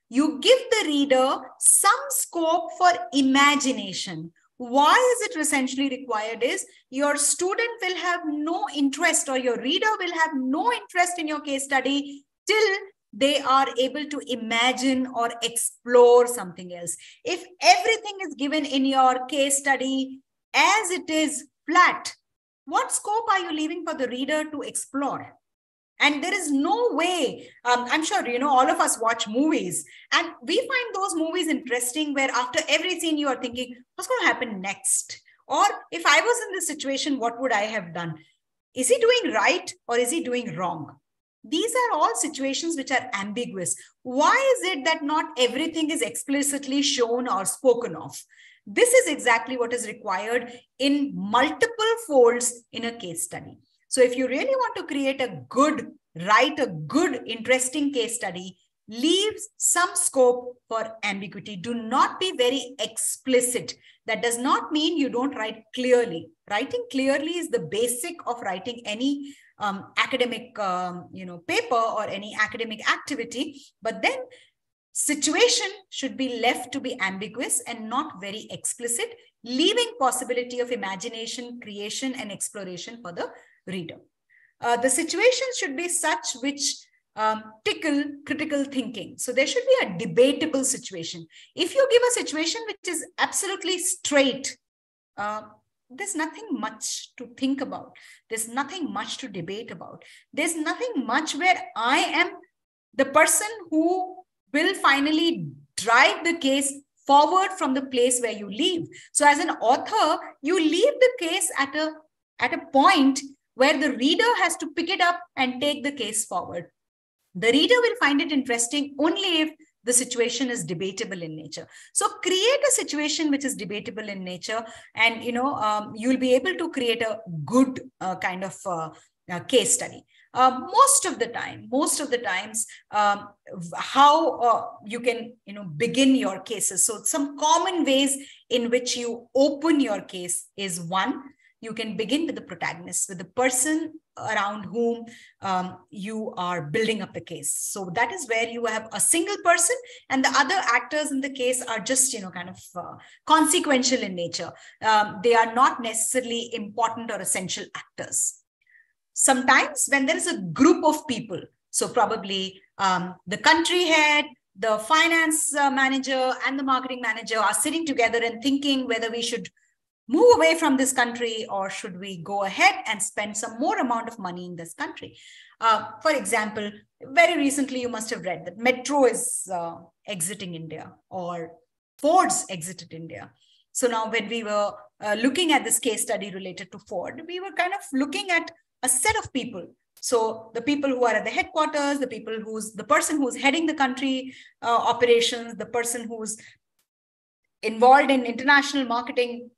you give the reader some scope for imagination. Why is it essentially required is your student will have no interest or your reader will have no interest in your case study till they are able to imagine or explore something else. If everything is given in your case study as it is flat, what scope are you leaving for the reader to explore? And there is no way um, i'm sure you know all of us watch movies. And we find those movies interesting where after every scene you are thinking what's going to happen next? Or if i was in this situation what would i have done? Is he doing right or is he doing wrong? These are all situations which are ambiguous. Why is it that not everything is explicitly shown or spoken of? This is exactly what is required in multiple folds in a case study so if you really want to create a good, write a good, interesting case study, leave some scope for ambiguity. Do not be very explicit. That does not mean you don't write clearly. Writing clearly is the basic of writing any um, academic um, you know, paper or any academic activity. But then situation should be left to be ambiguous and not very explicit, leaving possibility of imagination, creation, and exploration for the reader. Uh, the situation should be such which um, tickle critical thinking. So there should be a debatable situation. If you give a situation which is absolutely straight, uh, there's nothing much to think about. There's nothing much to debate about. There's nothing much where I am the person who will finally drive the case forward from the place where you leave. So as an author, you leave the case at a, at a point where the reader has to pick it up and take the case forward. The reader will find it interesting only if the situation is debatable in nature. So create a situation which is debatable in nature and, you know, um, you'll be able to create a good uh, kind of uh, uh, case study. uh, most of the time, most of the times, um, how uh, you can, you know, begin your cases. So some common ways in which you open your case is one, you can begin with the protagonist, with the person around whom um, you are building up the case. So that is where you have a single person and the other actors in the case are just, you know, kind of uh, consequential in nature. Um, they are not necessarily important or essential actors. Sometimes when there is a group of people, so probably um, the country head, the finance uh, manager and the marketing manager are sitting together and thinking whether we should move away from this country or should we go ahead and spend some more amount of money in this country? Uh, for example very recently you must have read that metro is uh, exiting india or ford's exited india. So now when we were uh, looking at this case study related to ford we were kind of looking at a set of people. So the people who are at the headquarters the people who's the person who's heading the country uh, operations the person who's involved in international marketing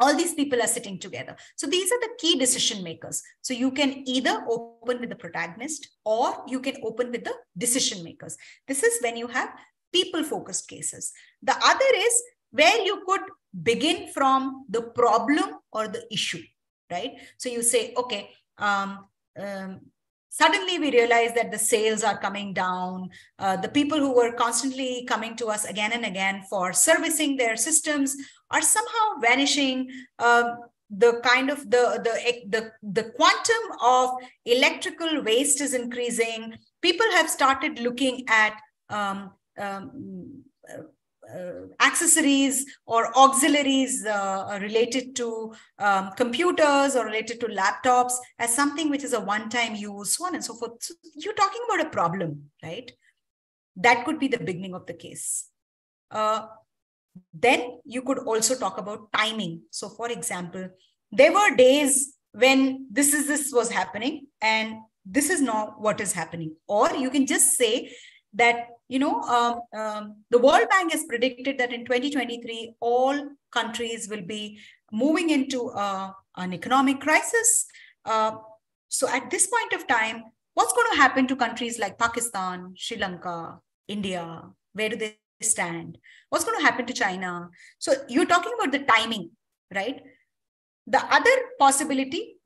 all these people are sitting together. So these are the key decision makers. So you can either open with the protagonist or you can open with the decision makers. This is when you have people focused cases. The other is where you could begin from the problem or the issue right? So you say okay um, um, suddenly we realize that the sales are coming down. Uh, the people who were constantly coming to us again and again for servicing their systems are somehow vanishing uh, the kind of the, the the the quantum of electrical waste is increasing. People have started looking at um, um, accessories or auxiliaries uh, related to um, computers or related to laptops as something which is a one-time use, so on and so forth. So you're talking about a problem, right? That could be the beginning of the case. Uh, then you could also talk about timing. So for example, there were days when this is this was happening and this is not what is happening. Or you can just say that you know, um, um, the World Bank has predicted that in 2023, all countries will be moving into uh, an economic crisis. Uh, so at this point of time, what's going to happen to countries like Pakistan, Sri Lanka, India? Where do they stand? What's going to happen to China? So you're talking about the timing, right? The other possibility,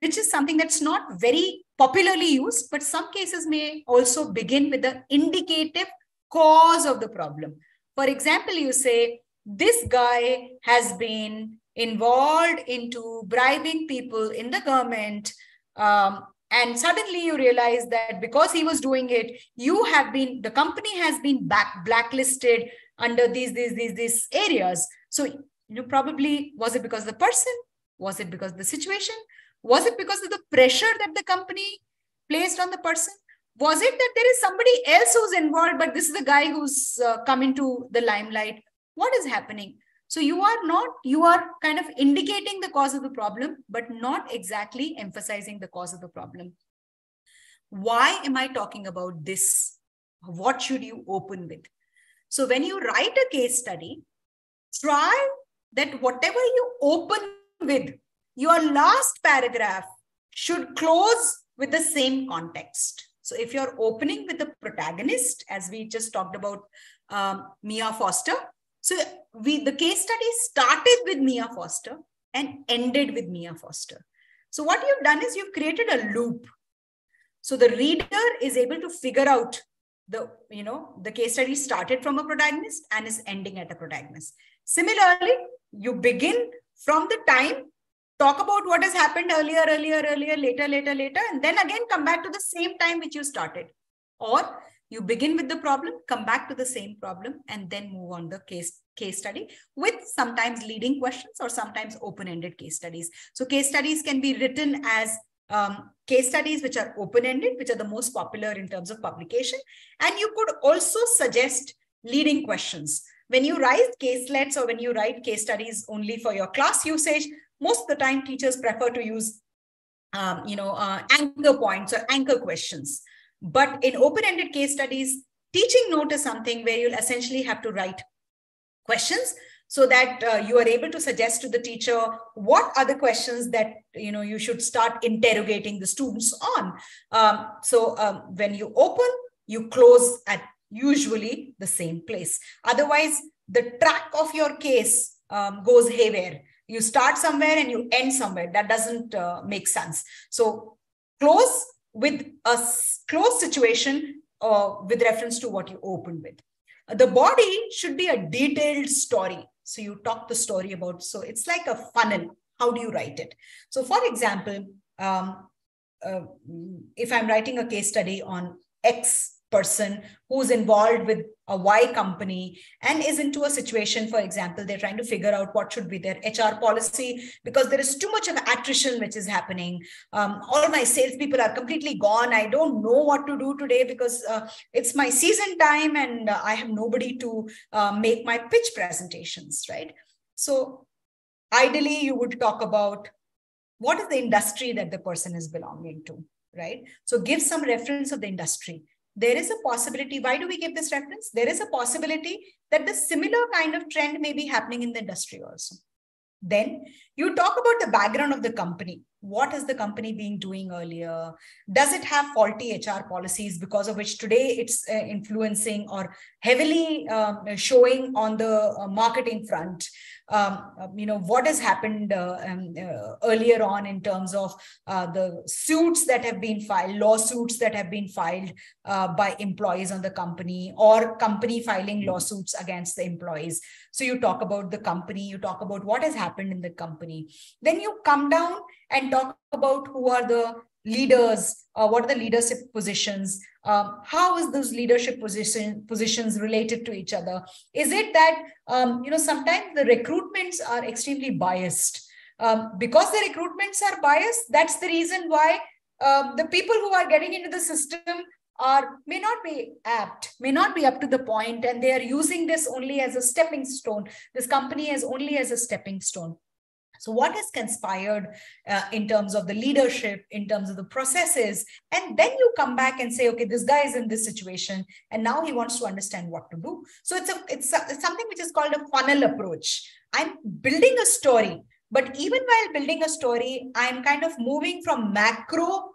which is something that's not very popularly used, but some cases may also begin with the indicative cause of the problem. For example, you say, this guy has been involved into bribing people in the government. Um, and suddenly you realize that because he was doing it, you have been, the company has been back blacklisted under these, these, these, these areas. So, you probably was it because the person? Was it because the situation? Was it because of the pressure that the company placed on the person? Was it that there is somebody else who's involved, but this is the guy who's uh, come into the limelight? What is happening? So you are not, you are kind of indicating the cause of the problem, but not exactly emphasizing the cause of the problem. Why am I talking about this? What should you open with? So when you write a case study, try that whatever you open with, your last paragraph should close with the same context. So if you're opening with the protagonist, as we just talked about um, Mia Foster, so we the case study started with Mia Foster and ended with Mia Foster. So what you've done is you've created a loop. So the reader is able to figure out the you know the case study started from a protagonist and is ending at a protagonist. Similarly, you begin from the time talk about what has happened earlier, earlier, earlier, later, later, later, and then again come back to the same time which you started. Or you begin with the problem, come back to the same problem, and then move on the case, case study with sometimes leading questions or sometimes open-ended case studies. So case studies can be written as um, case studies which are open-ended, which are the most popular in terms of publication. And you could also suggest leading questions. When you write caselets or when you write case studies only for your class usage, most of the time teachers prefer to use um, you know uh, anchor points or anchor questions. But in open-ended case studies teaching note is something where you'll essentially have to write questions so that uh, you are able to suggest to the teacher what are the questions that you know you should start interrogating the students on. Um, so um, when you open you close at usually the same place. Otherwise the track of your case um, goes haywire you start somewhere and you end somewhere. That doesn't uh, make sense. So close with a close situation uh, with reference to what you opened with. The body should be a detailed story. So you talk the story about so it's like a funnel. How do you write it? So for example um, uh, if i'm writing a case study on x person who's involved with a Y company and is into a situation, for example, they're trying to figure out what should be their HR policy because there is too much of attrition which is happening. Um, all my salespeople are completely gone. I don't know what to do today because uh, it's my season time and uh, I have nobody to uh, make my pitch presentations, right? So ideally, you would talk about what is the industry that the person is belonging to, right? So give some reference of the industry there is a possibility. Why do we give this reference? There is a possibility that the similar kind of trend may be happening in the industry also. Then you talk about the background of the company. What has the company been doing earlier? Does it have faulty HR policies because of which today it's uh, influencing or heavily um, showing on the uh, marketing front? Um, um, you know, what has happened uh, um, uh, earlier on in terms of uh, the suits that have been filed, lawsuits that have been filed uh, by employees on the company or company filing lawsuits against the employees. So you talk about the company, you talk about what has happened in the company. Then you come down and talk about who are the leaders, uh, what are the leadership positions, um, how is those leadership position, positions related to each other? Is it that, um, you know, sometimes the recruitments are extremely biased. Um, because the recruitments are biased, that's the reason why um, the people who are getting into the system are may not be apt may not be up to the point and they are using this only as a stepping stone this company as only as a stepping stone so, what has conspired uh, in terms of the leadership, in terms of the processes? And then you come back and say, okay, this guy is in this situation, and now he wants to understand what to do. So, it's, a, it's, a, it's something which is called a funnel approach. I'm building a story, but even while building a story, I'm kind of moving from macro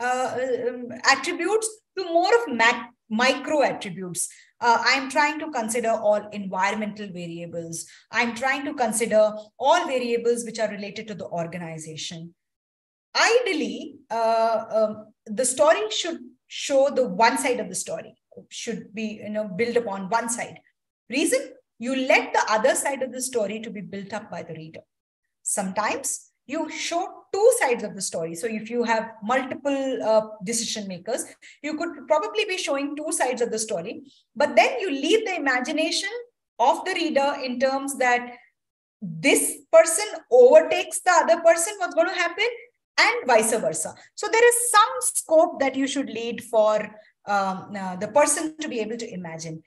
uh, um, attributes to more of mac- micro attributes uh, I'm trying to consider all environmental variables. I'm trying to consider all variables which are related to the organization. Ideally, uh, um, the story should show the one side of the story, should be you know built upon one side. Reason, you let the other side of the story to be built up by the reader. Sometimes you show two sides of the story. So if you have multiple uh, decision makers, you could probably be showing two sides of the story, but then you leave the imagination of the reader in terms that this person overtakes the other person, what's going to happen, and vice versa. So there is some scope that you should lead for um, uh, the person to be able to imagine.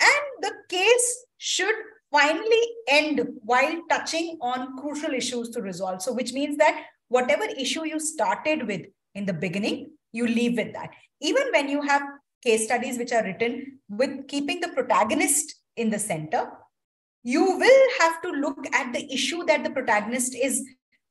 And the case should finally end while touching on crucial issues to resolve. So, which means that whatever issue you started with in the beginning, you leave with that. Even when you have case studies which are written with keeping the protagonist in the center, you will have to look at the issue that the protagonist is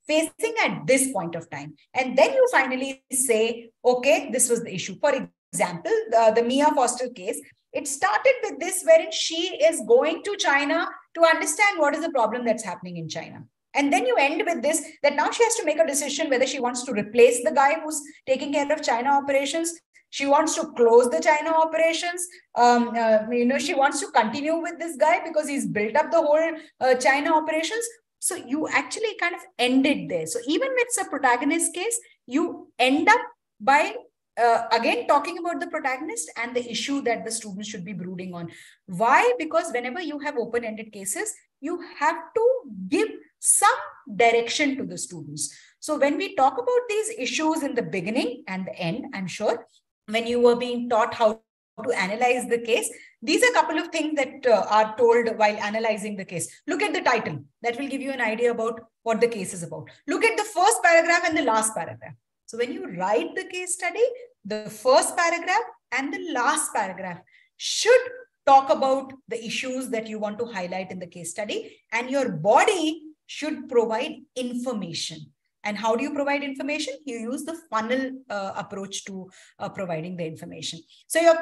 facing at this point of time. And then you finally say, okay, this was the issue. For example, the, the Mia Foster case, it started with this, wherein she is going to China to understand what is the problem that's happening in China. And then you end with this that now she has to make a decision whether she wants to replace the guy who's taking care of China operations. She wants to close the China operations. Um, uh, you know, she wants to continue with this guy because he's built up the whole uh, China operations. So you actually kind of ended there. So even with the protagonist case, you end up by uh, again talking about the protagonist and the issue that the students should be brooding on why because whenever you have open ended cases you have to give some direction to the students. So when we talk about these issues in the beginning and the end i'm sure when you were being taught how to analyze the case these are a couple of things that uh, are told while analyzing the case. Look at the title. That will give you an idea about what the case is about. Look at the first paragraph and the last paragraph. So when you write the case study, the first paragraph and the last paragraph should talk about the issues that you want to highlight in the case study and your body should provide information. And how do you provide information? You use the funnel uh, approach to uh, providing the information. So your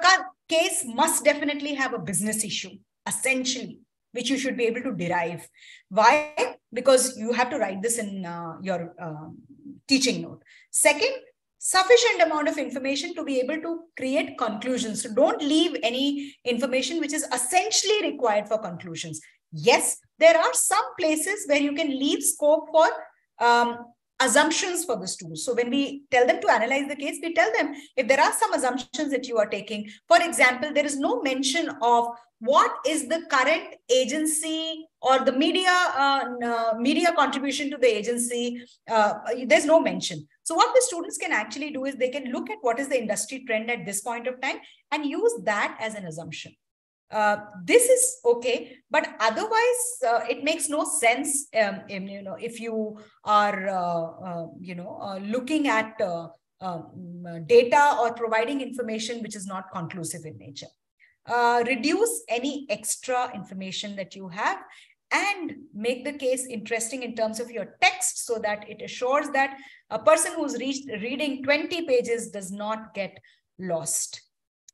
case must definitely have a business issue essentially which you should be able to derive. Why? Because you have to write this in uh, your um, teaching note. Second sufficient amount of information to be able to create conclusions. So don't leave any information which is essentially required for conclusions. Yes, there are some places where you can leave scope for um, assumptions for the students. So when we tell them to analyze the case, we tell them if there are some assumptions that you are taking. For example, there is no mention of what is the current agency or the media uh, uh, media contribution to the agency. Uh, there's no mention. So what the students can actually do is they can look at what is the industry trend at this point of time and use that as an assumption. Uh, this is okay, but otherwise uh, it makes no sense. Um, in, you know, if you are, uh, uh you know, uh, looking at um, data or providing information which is not conclusive in nature. reduce any extra information that you have and make the case interesting in terms of your text so that it assures that a person who's reached, reading 20 pages does not get lost.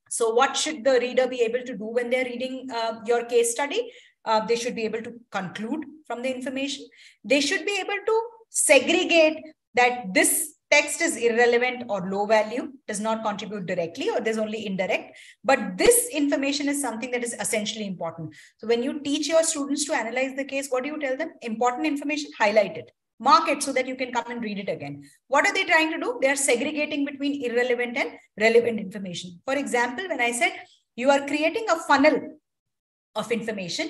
So what should the reader be able to do when they're reading uh, your case study? Uh, they should be able to conclude from the information. They should be able to segregate that this text is irrelevant or low value, does not contribute directly, or there's only indirect. But this information is something that is essentially important. So when you teach your students to analyze the case, what do you tell them? Important information, highlight it. Mark it so that you can come and read it again. What are they trying to do? They are segregating between irrelevant and relevant information. For example, when I said you are creating a funnel of information,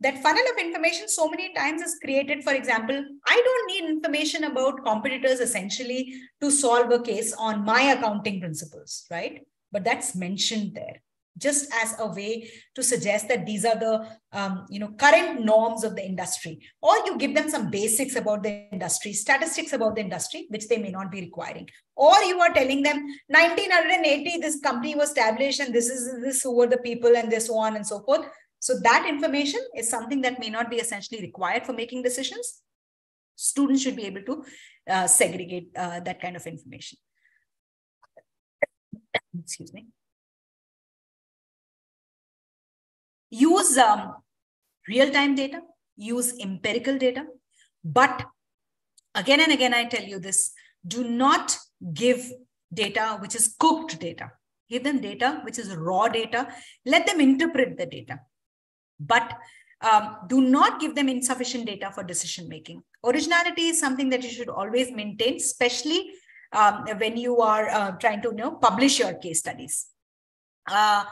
that funnel of information so many times is created. For example, I don't need information about competitors essentially to solve a case on my accounting principles, right? But that's mentioned there just as a way to suggest that these are the um, you know current norms of the industry or you give them some basics about the industry statistics about the industry which they may not be requiring or you are telling them 1980 this company was established and this is this who were the people and this so on and so forth so that information is something that may not be essentially required for making decisions. Students should be able to uh, segregate uh, that kind of information. Excuse me. Use um, real-time data, use empirical data, but again and again, I tell you this, do not give data which is cooked data. Give them data which is raw data. Let them interpret the data but um, do not give them insufficient data for decision making. Originality is something that you should always maintain, especially um, when you are uh, trying to you know, publish your case studies. Uh,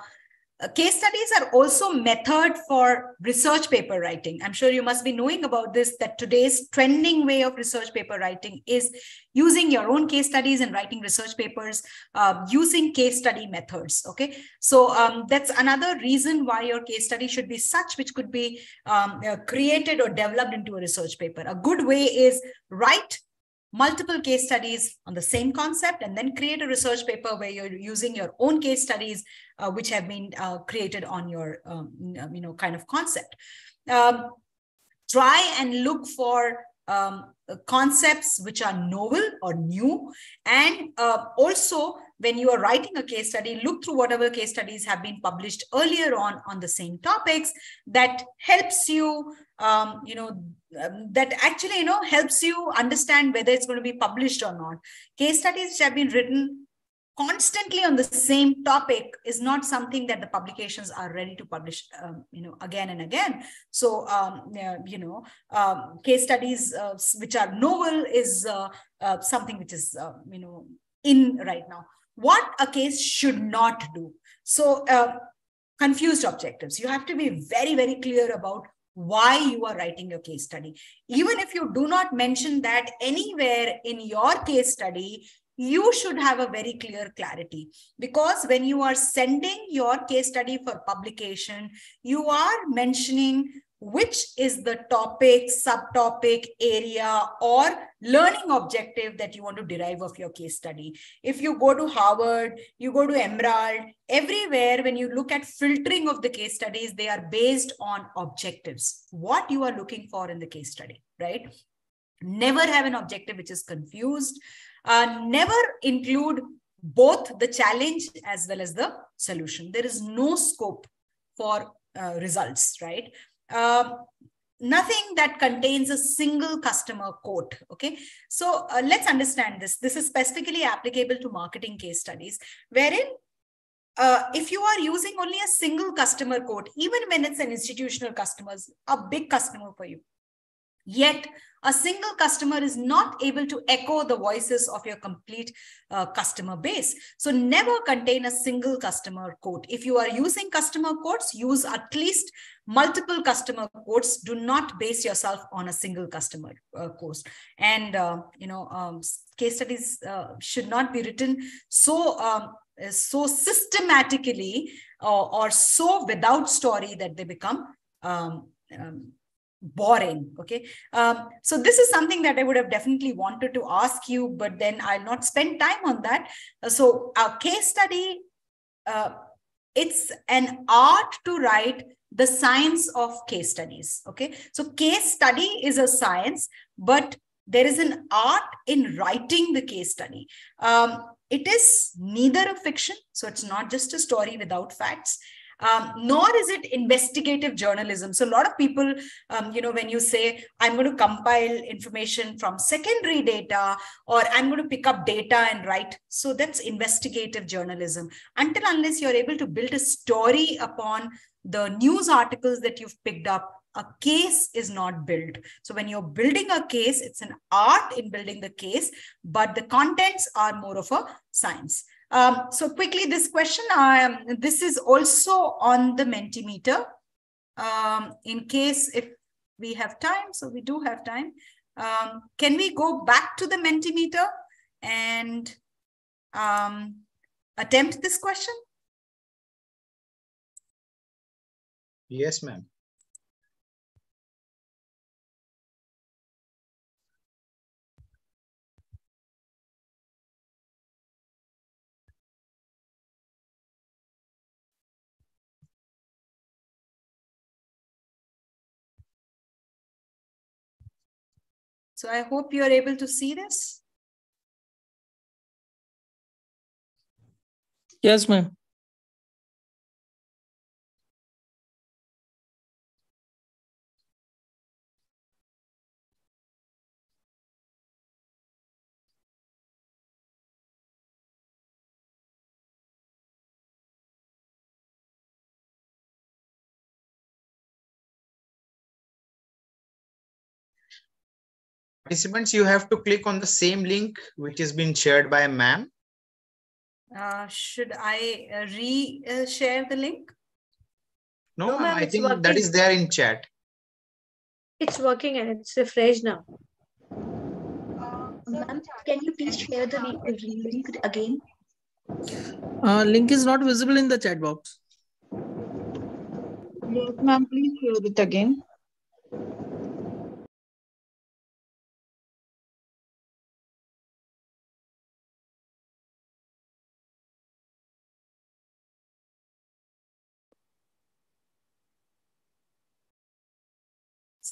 uh, case studies are also method for research paper writing. I'm sure you must be knowing about this, that today's trending way of research paper writing is using your own case studies and writing research papers uh, using case study methods. Okay, so um, that's another reason why your case study should be such which could be um, uh, created or developed into a research paper. A good way is write multiple case studies on the same concept and then create a research paper where you're using your own case studies uh, which have been uh, created on your um, you know kind of concept. Um, try and look for um, concepts which are novel or new and uh, also when you are writing a case study look through whatever case studies have been published earlier on on the same topics that helps you um, you know um, that actually you know helps you understand whether it's going to be published or not. Case studies which have been written constantly on the same topic is not something that the publications are ready to publish um, you know again and again. So um, you know um, case studies uh, which are novel is uh, uh, something which is uh, you know in right now what a case should not do. So uh, confused objectives. You have to be very very clear about why you are writing your case study. Even if you do not mention that anywhere in your case study, you should have a very clear clarity. Because when you are sending your case study for publication, you are mentioning which is the topic, subtopic, area, or learning objective that you want to derive of your case study. If you go to Harvard, you go to Emerald, everywhere, when you look at filtering of the case studies, they are based on objectives, what you are looking for in the case study, right? Never have an objective which is confused. Uh, never include both the challenge as well as the solution. There is no scope for uh, results, right? Uh, nothing that contains a single customer quote. Okay, so uh, let's understand this. This is specifically applicable to marketing case studies, wherein uh, if you are using only a single customer quote, even when it's an institutional customers, a big customer for you, Yet, a single customer is not able to echo the voices of your complete uh, customer base. So never contain a single customer quote. If you are using customer quotes, use at least multiple customer quotes. Do not base yourself on a single customer uh, quote. And, uh, you know, um, case studies uh, should not be written so um, so systematically or, or so without story that they become um, um, boring okay? Um, so this is something that i would have definitely wanted to ask you but then i'll not spend time on that. Uh, so our case study uh, it's an art to write the science of case studies okay? So case study is a science but there is an art in writing the case study. Um, it is neither a fiction so it's not just a story without facts um, nor is it investigative journalism. So a lot of people, um, you know, when you say, I'm going to compile information from secondary data, or I'm going to pick up data and write. So that's investigative journalism. Until unless you're able to build a story upon the news articles that you've picked up, a case is not built. So when you're building a case, it's an art in building the case, but the contents are more of a science. Um, so quickly, this question, um, this is also on the Mentimeter. Um, in case if we have time, so we do have time. Um, can we go back to the Mentimeter and um, attempt this question? Yes, ma'am. So I hope you are able to see this. Yes, ma'am. Participants, you have to click on the same link which has been shared by ma'am. Uh, should I uh, re-share the link? No, No, ma'am, ma'am, I think that working. is there in chat. It's working and it's refreshed now. Ma'am, can you please share the re- re- link again? Uh, link is not visible in the chat box. Yes, ma'am, please share it again.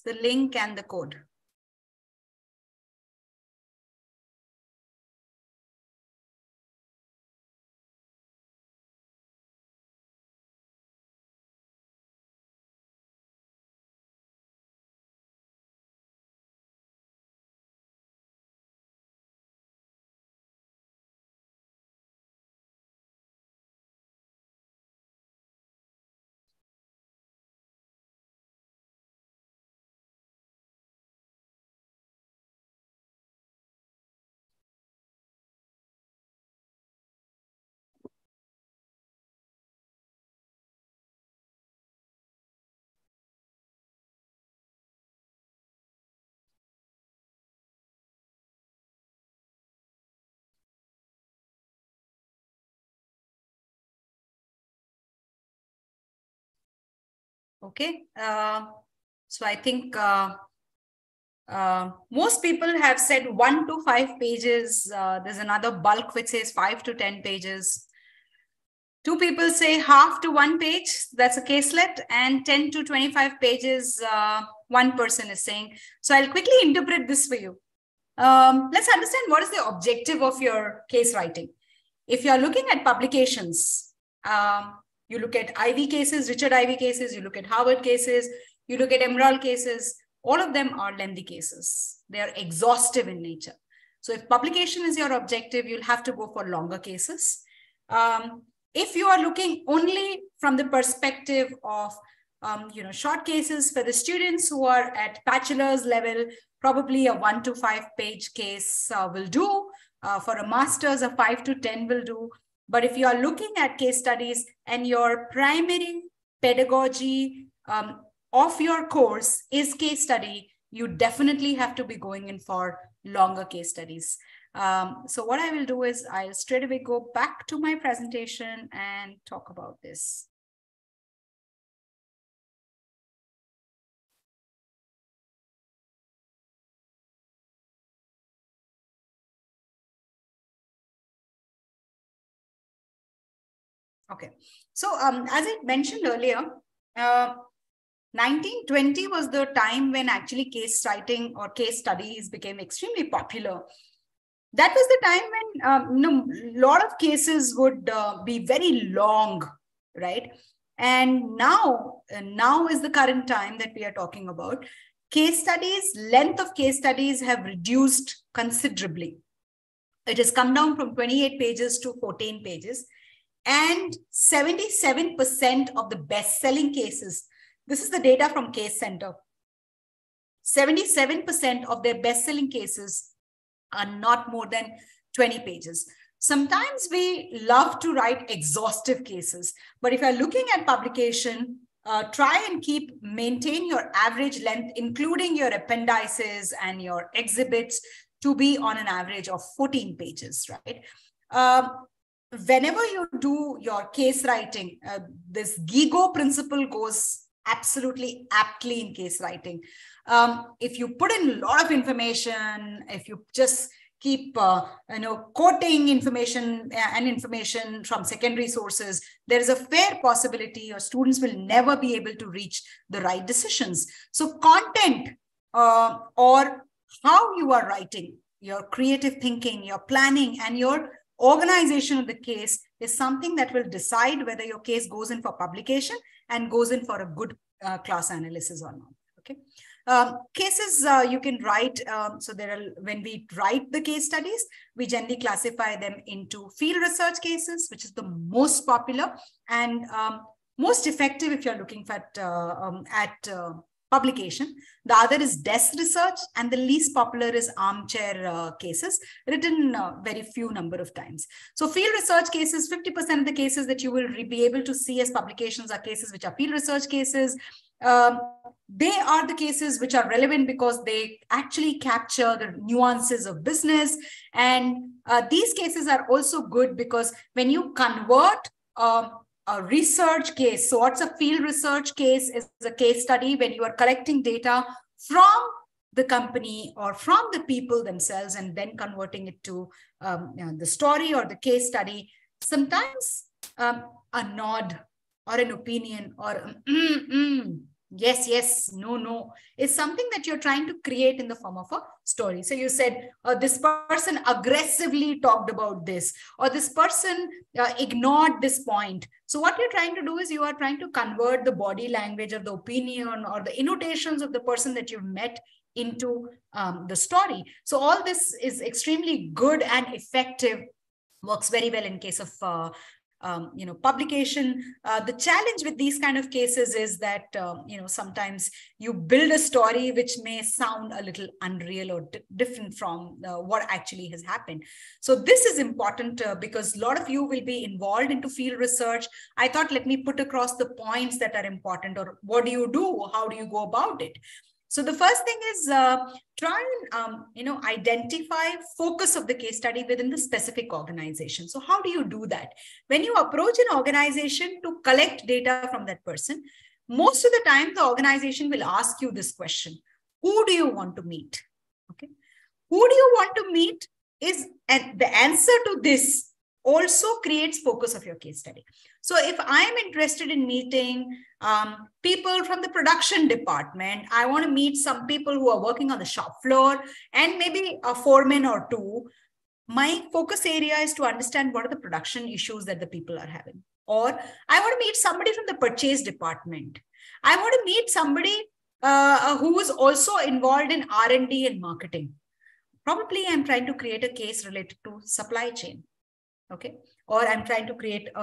The link and the code. Okay. Uh, So I think uh, uh, most people have said one to five pages. Uh, there's another bulk which says five to 10 pages. Two people say half to one page, that's a caselet, and 10 to 25 pages, uh, one person is saying. So I'll quickly interpret this for you. Um, let's understand what is the objective of your case writing. If you're looking at publications, um, you look at Ivey cases, Richard Ivey cases, you look at Harvard cases, you look at Emerald cases, all of them are lengthy cases. They are exhaustive in nature. So if publication is your objective, you'll have to go for longer cases. Um, if you are looking only from the perspective of um, you know, short cases for the students who are at bachelor's level, probably a one to five page case uh, will do. Uh, for a master's, a five to 10 will do. But if you are looking at case studies and your primary pedagogy um, of your course is case study, you definitely have to be going in for longer case studies. Um, so what I will do is I'll straight away go back to my presentation and talk about this. Okay, so um, as I mentioned earlier, uh, 1920 was the time when actually case writing or case studies became extremely popular. That was the time when um, you know, a lot of cases would uh, be very long, right? And now, now is the current time that we are talking about. Case studies, length of case studies have reduced considerably. It has come down from 28 pages to 14 pages and 77% of the best-selling cases, this is the data from Case Center, 77% of their best-selling cases are not more than 20 pages. Sometimes we love to write exhaustive cases, but if you're looking at publication, uh, try and keep maintain your average length, including your appendices and your exhibits to be on an average of 14 pages, right? Um, whenever you do your case writing, uh, this GIGO principle goes absolutely aptly in case writing. Um, if you put in a lot of information, if you just keep uh, you know quoting information uh, and information from secondary sources there is a fair possibility your students will never be able to reach the right decisions so content uh, or how you are writing your creative thinking your planning and your organization of the case is something that will decide whether your case goes in for publication and goes in for a good uh, class analysis or not. Okay. Um, cases uh, you can write. Um, so there are when we write the case studies, we generally classify them into field research cases, which is the most popular and um, most effective if you're looking at uh, um, at uh, publication. The other is desk research, and the least popular is armchair uh, cases, written uh, very few number of times. So field research cases, 50% of the cases that you will be able to see as publications are cases which are field research cases. Um, they are the cases which are relevant because they actually capture the nuances of business. And uh, these cases are also good because when you convert um, a research case. So what's a field research case is a case study when you are collecting data from the company or from the people themselves and then converting it to um, you know, the story or the case study. Sometimes um, a nod or an opinion or mm, mm, yes, yes, no, no, is something that you're trying to create in the form of a story. So you said, uh, this person aggressively talked about this, or this person uh, ignored this point. So what you're trying to do is you are trying to convert the body language or the opinion or the annotations of the person that you've met into um, the story. So all this is extremely good and effective works very well in case of uh, um, you know publication. Uh, the challenge with these kind of cases is that um, you know sometimes you build a story which may sound a little unreal or different from uh, what actually has happened. So this is important uh, because a lot of you will be involved into field research. I thought let me put across the points that are important or what do you do? How do you go about it so the first thing is uh, try and um, you know identify focus of the case study within the specific organization. So how do you do that? When you approach an organization to collect data from that person, most of the time the organization will ask you this question who do you want to meet okay who do you want to meet is and the answer to this also creates focus of your case study so if i'm interested in meeting um, people from the production department i want to meet some people who are working on the shop floor and maybe a foreman or two my focus area is to understand what are the production issues that the people are having. Or i want to meet somebody from the purchase department. I want to meet somebody uh, who is also involved in r&d and marketing. Probably i'm trying to create a case related to supply chain. Okay or i'm trying to create a,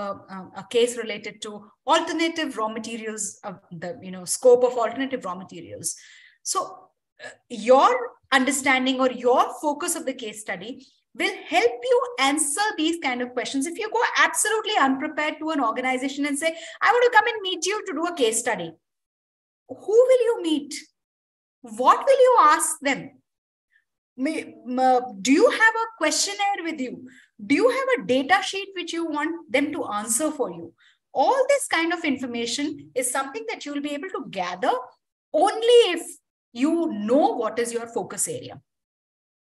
a, case related to alternative raw materials the you know scope of alternative raw materials so uh, your understanding or your focus of the case study will help you answer these kind of questions. If you go absolutely unprepared to an organization and say, I want to come and meet you to do a case study, who will you meet? What will you ask them? Do you have a questionnaire with you? Do you have a data sheet which you want them to answer for you? All this kind of information is something that you will be able to gather only if you know what is your focus area.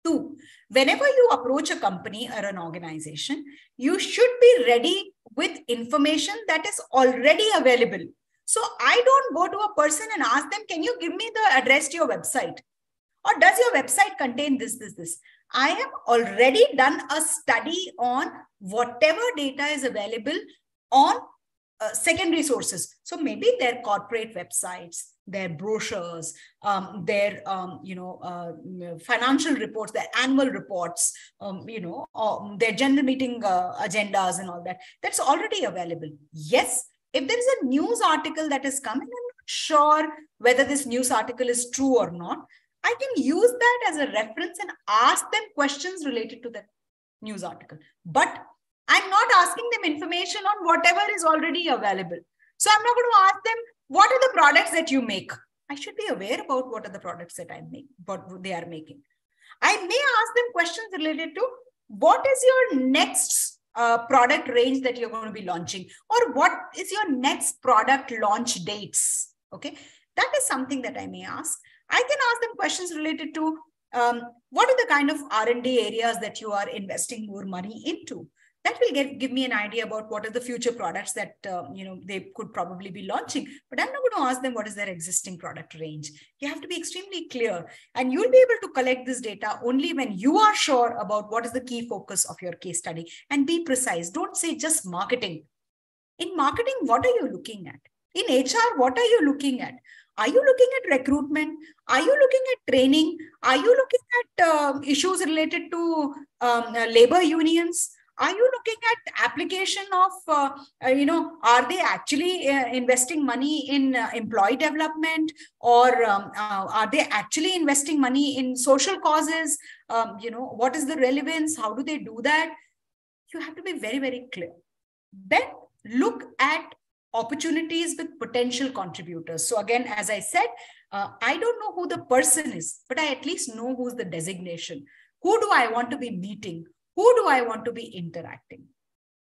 Two, whenever you approach a company or an organization, you should be ready with information that is already available. So I don't go to a person and ask them, can you give me the address to your website? Or does your website contain this, this, this? I have already done a study on whatever data is available on uh, secondary sources. So maybe their corporate websites, their brochures, um, their um, you know uh, financial reports, their annual reports, um, you know, um, their general meeting uh, agendas and all that. That's already available. Yes, if there is a news article that is coming, I'm not sure whether this news article is true or not. I can use that as a reference and ask them questions related to that news article. But I'm not asking them information on whatever is already available. So I'm not going to ask them, what are the products that you make? I should be aware about what are the products that I make, what they are making. I may ask them questions related to what is your next uh, product range that you're going to be launching or what is your next product launch dates okay that is something that i may ask i can ask them questions related to um, what are the kind of r&d areas that you are investing more money into? That will get, give me an idea about what are the future products that uh, you know they could probably be launching. But i'm not going to ask them what is their existing product range. You have to be extremely clear. And you'll be able to collect this data only when you are sure about what is the key focus of your case study. And be precise. Don't say just marketing. In marketing what are you looking at? In hr what are you looking at are you looking at recruitment? Are you looking at training? Are you looking at uh, issues related to um, uh, labor unions? are you looking at application of uh, uh, you know are they actually investing money in employee development or um, are they actually investing money in social causes um, you know what is the relevance how do they do that you have to be very very clear then look at opportunities with potential contributors so again as i said uh, i don't know who the person is but i at least know who's the designation who do i want to be meeting who do I want to be interacting,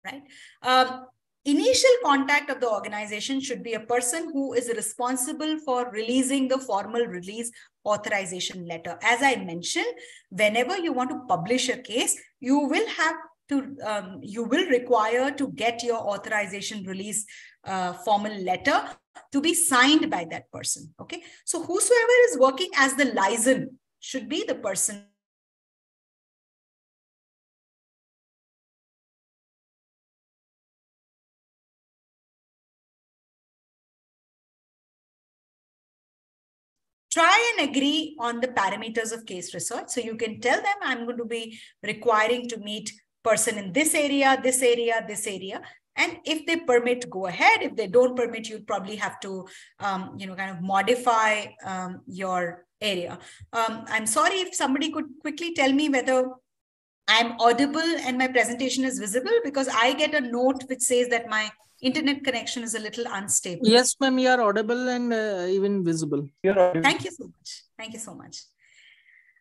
right? Um, initial contact of the organization should be a person who is responsible for releasing the formal release authorization letter. As I mentioned, whenever you want to publish a case, you will have to, um, you will require to get your authorization release uh, formal letter to be signed by that person. Okay. So whosoever is working as the liaison should be the person try and agree on the parameters of case research. So you can tell them I'm going to be requiring to meet person in this area, this area, this area. And if they permit, go ahead. If they don't permit, you probably have to, um, you know, kind of modify um, your area. Um, I'm sorry if somebody could quickly tell me whether I'm audible and my presentation is visible because I get a note which says that my internet connection is a little unstable. Yes, ma'am, you are audible and uh, even visible. Thank you so much. Thank you so much.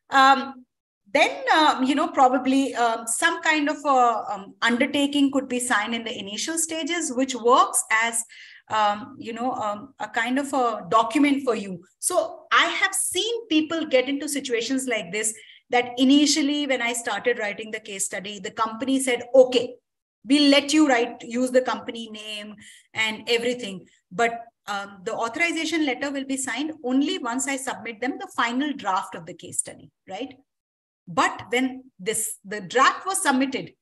Um, then, uh, you know, probably um, some kind of a, um, undertaking could be signed in the initial stages, which works as um, you know, um, a kind of a document for you. So I have seen people get into situations like this that initially when I started writing the case study, the company said, okay, we'll let you write, use the company name and everything. But um, the authorization letter will be signed only once I submit them the final draft of the case study, right? But when this the draft was submitted,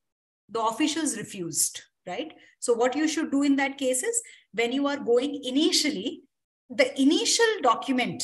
the officials refused, right? So what you should do in that case is when you are going initially, the initial document,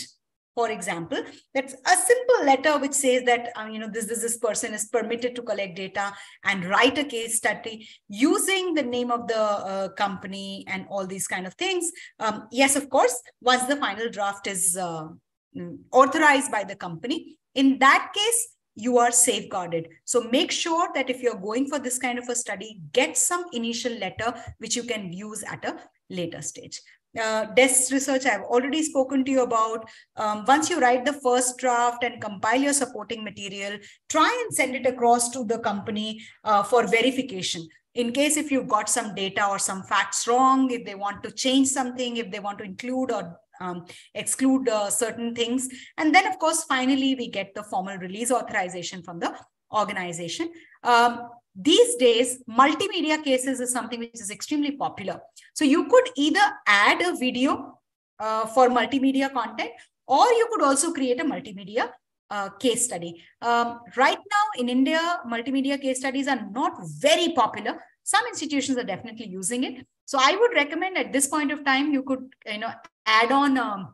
for example, that's a simple letter which says that uh, you know this, this this person is permitted to collect data and write a case study using the name of the uh, company and all these kind of things. Um, yes, of course, once the final draft is uh, mm, authorized by the company, in that case you are safeguarded. So make sure that if you're going for this kind of a study, get some initial letter which you can use at a later stage. Uh, desk research I've already spoken to you about. Um, once you write the first draft and compile your supporting material, try and send it across to the company uh, for verification. In case if you've got some data or some facts wrong, if they want to change something, if they want to include or um, exclude uh, certain things. And then, of course, finally, we get the formal release authorization from the organization. Um, these days, multimedia cases is something which is extremely popular. So you could either add a video uh, for multimedia content, or you could also create a multimedia uh, case study. Um, right now in India, multimedia case studies are not very popular. Some institutions are definitely using it. So I would recommend at this point of time, you could, you know, add on um,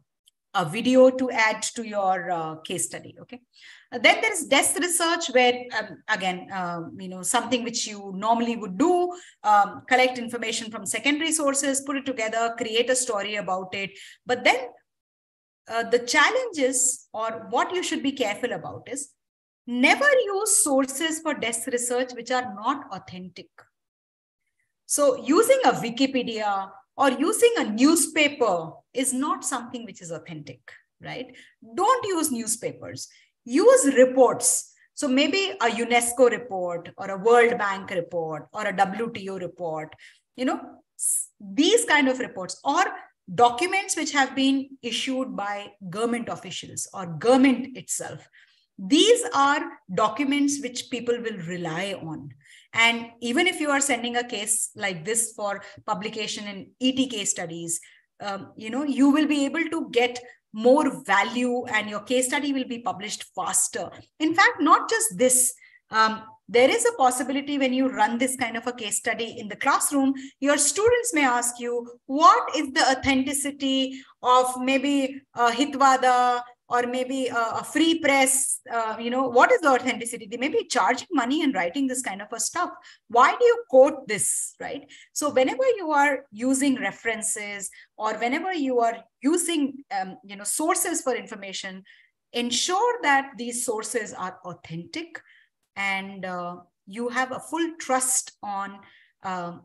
a video to add to your uh, case study. Okay. Uh, then there is desk research where, um, again, um, you know, something which you normally would do, um, collect information from secondary sources, put it together, create a story about it. But then uh, the challenges or what you should be careful about is never use sources for desk research which are not authentic. So using a Wikipedia or using a newspaper is not something which is authentic, right? Don't use newspapers. Use reports. So maybe a UNESCO report or a World Bank report or a WTO report, you know, these kind of reports or documents which have been issued by government officials or government itself. These are documents which people will rely on. And even if you are sending a case like this for publication in ET case studies, um, you know, you will be able to get more value and your case study will be published faster. In fact, not just this, um, there is a possibility when you run this kind of a case study in the classroom, your students may ask you, what is the authenticity of maybe uh, Hitavada or maybe a, a free press uh, you know what is the authenticity? They may be charging money and writing this kind of a stuff. Why do you quote this right? So whenever you are using references or whenever you are using um, you know sources for information ensure that these sources are authentic and uh, you have a full trust on um,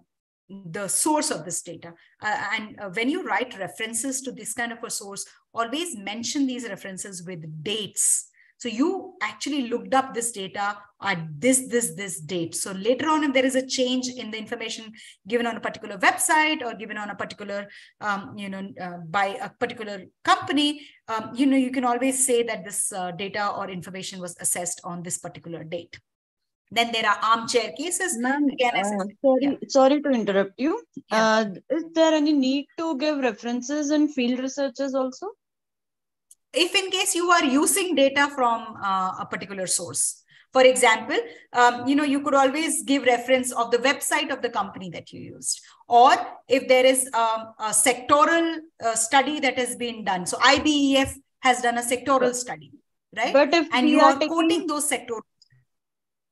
the source of this data. Uh, and uh, when you write references to this kind of a source, always mention these references with dates. So you actually looked up this data at this, this, this date. So later on, if there is a change in the information given on a particular website or given on a particular, um, you know, uh, by a particular company, um, you know, you can always say that this uh, data or information was assessed on this particular date. Then there are armchair cases. Ma'am, uh, sorry, yeah. sorry to interrupt you. Yeah. Uh, is there any need to give references in field researches also? If in case you are using data from uh, a particular source, for example, um, you know, you could always give reference of the website of the company that you used. Or if there is um, a sectoral uh, study that has been done. So IBEF has done a sectoral study, right? But if and you are taking... quoting those sectoral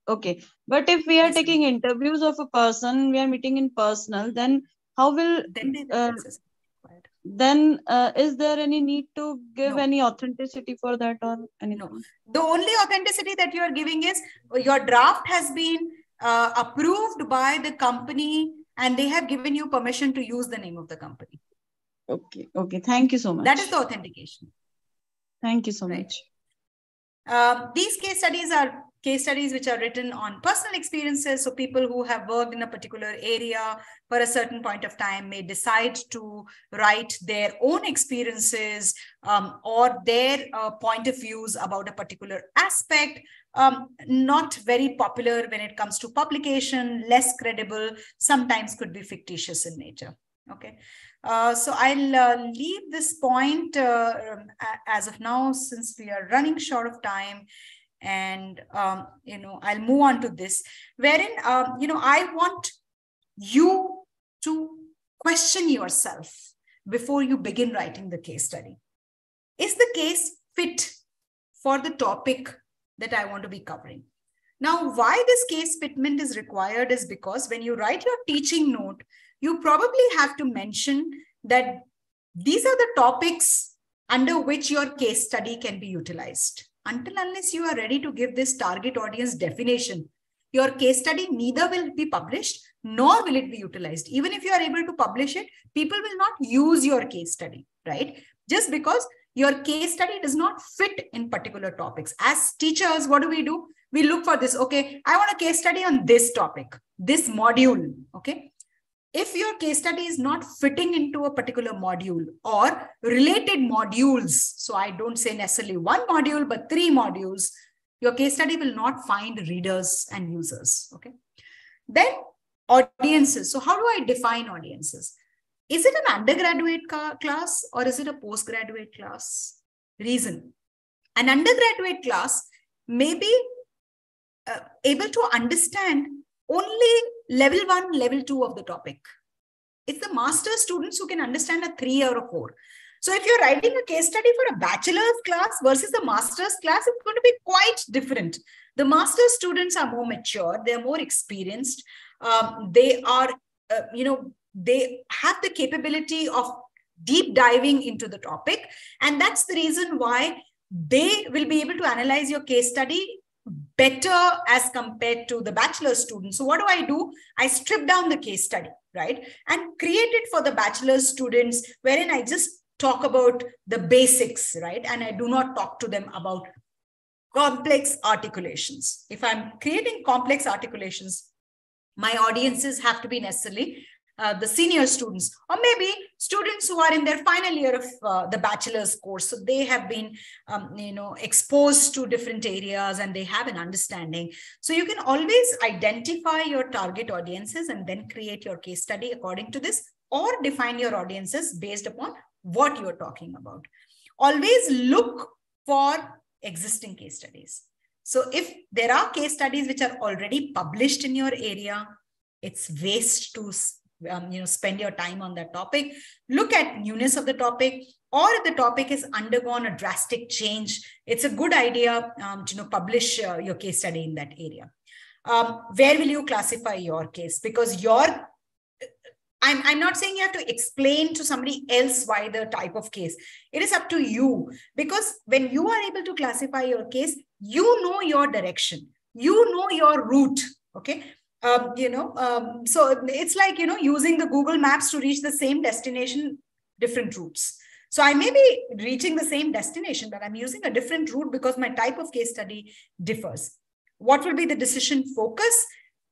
Okay. But if we are taking interviews of a person, we are meeting in personal, then how will then uh, then uh, is there any need to give no. any authenticity for that or anything? No. The only authenticity that you are giving is your draft has been uh, approved by the company and they have given you permission to use the name of the company. Okay. Okay. Thank you so much. That is the authentication. Thank you so right. much. Um, these case studies are case studies which are written on personal experiences. So people who have worked in a particular area for a certain point of time may decide to write their own experiences um, or their uh, point of views about a particular aspect. Um, not very popular when it comes to publication, less credible, sometimes could be fictitious in nature. Okay. Uh, so I'll uh, leave this point uh, um, as of now, since we are running short of time and um, you know i'll move on to this wherein um, you know i want you to question yourself before you begin writing the case study. Is the case fit for the topic that i want to be covering? Now why this case fitment is required is because when you write your teaching note you probably have to mention that these are the topics under which your case study can be utilized until unless you are ready to give this target audience definition, your case study neither will be published nor will it be utilized. Even if you are able to publish it, people will not use your case study, right? Just because your case study does not fit in particular topics. As teachers, what do we do? We look for this. Okay, I want a case study on this topic, this module. Okay, if your case study is not fitting into a particular module or related modules, so I don't say necessarily one module, but three modules, your case study will not find readers and users. Okay. Then audiences. So, how do I define audiences? Is it an undergraduate class or is it a postgraduate class? Reason an undergraduate class may be uh, able to understand only level one, level two of the topic. It's the master students who can understand a three or a four. So if you're writing a case study for a bachelor's class versus a master's class, it's going to be quite different. The master's students are more mature, they're more experienced, um, they are, uh, you know, they have the capability of deep diving into the topic. And that's the reason why they will be able to analyze your case study better as compared to the bachelor student. So what do I do? I strip down the case study, right? And create it for the bachelor students wherein I just talk about the basics, right? And I do not talk to them about complex articulations. If I'm creating complex articulations, my audiences have to be necessarily uh, the senior students, or maybe students who are in their final year of uh, the bachelor's course. So they have been, um, you know, exposed to different areas and they have an understanding. So you can always identify your target audiences and then create your case study according to this, or define your audiences based upon what you're talking about. Always look for existing case studies. So if there are case studies which are already published in your area, it's waste to um, you know spend your time on that topic. Look at newness of the topic or if the topic has undergone a drastic change it's a good idea um, to you know publish uh, your case study in that area. Um, where will you classify your case? Because your I'm, I'm not saying you have to explain to somebody else why the type of case. It is up to you. Because when you are able to classify your case, you know your direction, you know your route. Okay um, you know um, so it's like you know using the google maps to reach the same destination different routes. So i may be reaching the same destination but i'm using a different route because my type of case study differs. What will be the decision focus?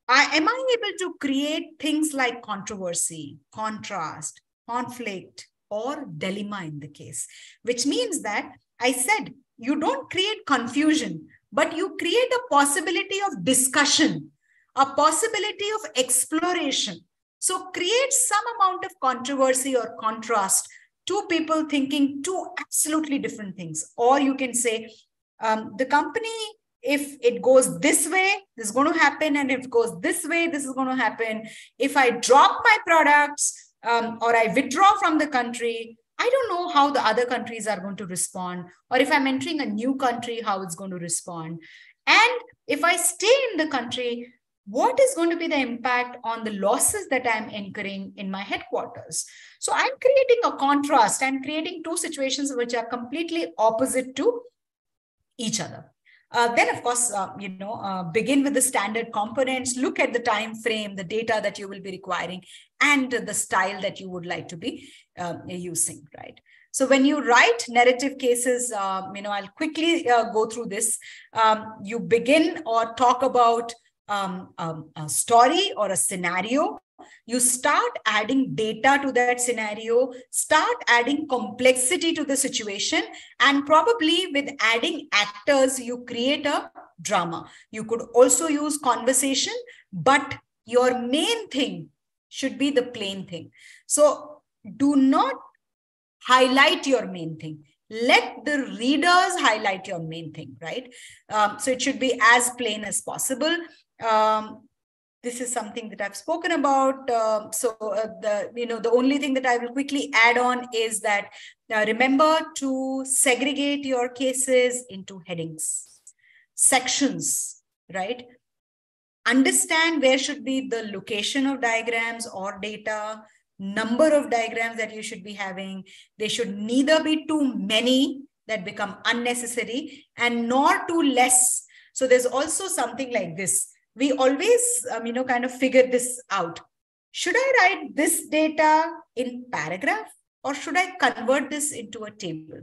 I, am i able to create things like controversy contrast conflict or dilemma in the case? Which means that i said you don't create confusion but you create a possibility of discussion a possibility of exploration. So create some amount of controversy or contrast. Two people thinking two absolutely different things. Or you can say, um, the company, if it goes this way, this is going to happen. And if it goes this way, this is going to happen. If I drop my products um, or I withdraw from the country, I don't know how the other countries are going to respond. Or if I'm entering a new country, how it's going to respond. And if I stay in the country, what is going to be the impact on the losses that I'm incurring in my headquarters? So I'm creating a contrast. I'm creating two situations which are completely opposite to each other. Uh, then, of course, uh, you know, uh, begin with the standard components, look at the time frame, the data that you will be requiring, and the style that you would like to be um, using, right? So when you write narrative cases, um, you know, I'll quickly uh, go through this. Um, you begin or talk about um, um, a story or a scenario. You start adding data to that scenario, start adding complexity to the situation, and probably with adding actors, you create a drama. You could also use conversation, but your main thing should be the plain thing. So do not highlight your main thing. Let the readers highlight your main thing, right? Um, so it should be as plain as possible. Um, this is something that I've spoken about. Uh, so uh, the you know the only thing that I will quickly add on is that uh, remember to segregate your cases into headings, sections, right? Understand where should be the location of diagrams or data, number of diagrams that you should be having. They should neither be too many that become unnecessary and nor too less. So there's also something like this. We always, um, you know, kind of figure this out. Should I write this data in paragraph or should I convert this into a table?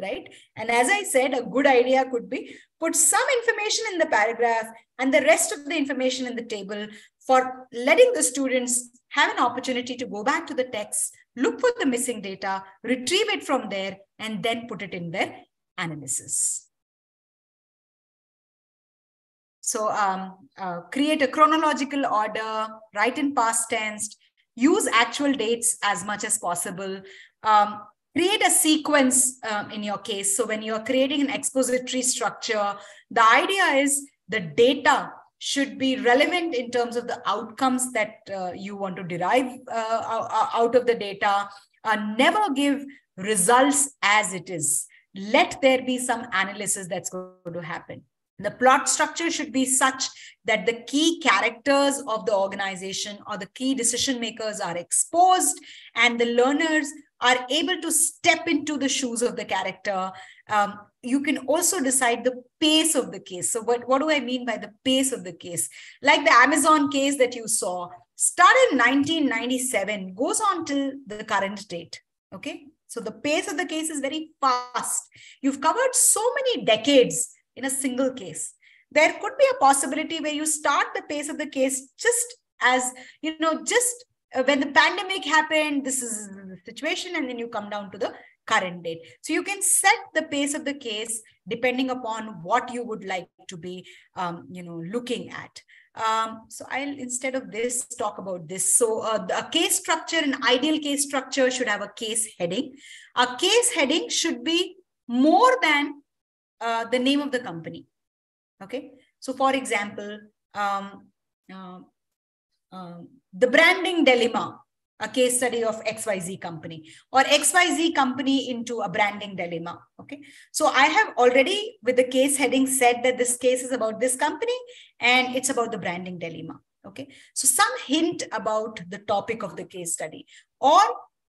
Right. And as I said, a good idea could be put some information in the paragraph and the rest of the information in the table for letting the students have an opportunity to go back to the text, look for the missing data, retrieve it from there, and then put it in their analysis. So um, uh, create a chronological order, write in past tense, use actual dates as much as possible. Um, create a sequence um, in your case. So when you're creating an expository structure, the idea is the data should be relevant in terms of the outcomes that uh, you want to derive uh, out of the data. Uh, never give results as it is. Let there be some analysis that's going to happen. The plot structure should be such that the key characters of the organization or the key decision makers are exposed and the learners are able to step into the shoes of the character um, you can also decide the pace of the case. So what, what do I mean by the pace of the case? Like the Amazon case that you saw, started in 1997, goes on till the current date. Okay. So the pace of the case is very fast. You've covered so many decades in a single case. There could be a possibility where you start the pace of the case just as, you know, just uh, when the pandemic happened, this is the situation, and then you come down to the current date. So you can set the pace of the case depending upon what you would like to be, um, you know, looking at. Um, so I'll instead of this talk about this. So uh, a case structure, an ideal case structure should have a case heading. A case heading should be more than uh, the name of the company. Okay. So for example, um, uh, um, the branding dilemma a case study of XYZ company or XYZ company into a branding dilemma. Okay. So I have already with the case heading said that this case is about this company and it's about the branding dilemma. Okay. So some hint about the topic of the case study or,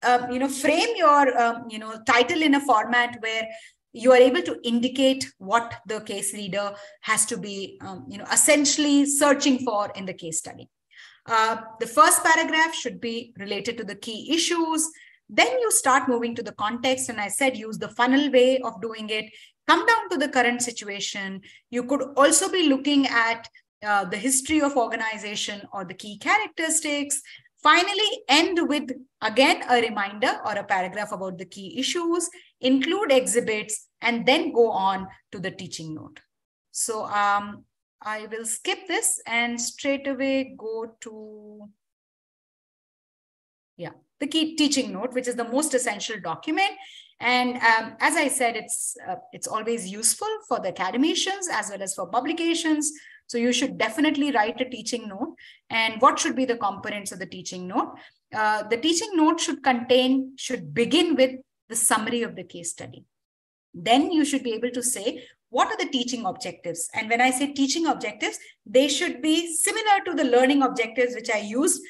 um, you know, frame your, um, you know, title in a format where you are able to indicate what the case reader has to be, um, you know, essentially searching for in the case study. Uh, the first paragraph should be related to the key issues. Then you start moving to the context. And I said use the funnel way of doing it. Come down to the current situation. You could also be looking at uh, the history of organization or the key characteristics. Finally, end with again a reminder or a paragraph about the key issues, include exhibits, and then go on to the teaching note. So um, I will skip this and straight away go to, yeah, the key teaching note, which is the most essential document. And um, as I said, it's, uh, it's always useful for the academicians as well as for publications. So you should definitely write a teaching note. And what should be the components of the teaching note? Uh, the teaching note should contain, should begin with the summary of the case study. Then you should be able to say what are the teaching objectives? And when I say teaching objectives, they should be similar to the learning objectives which I used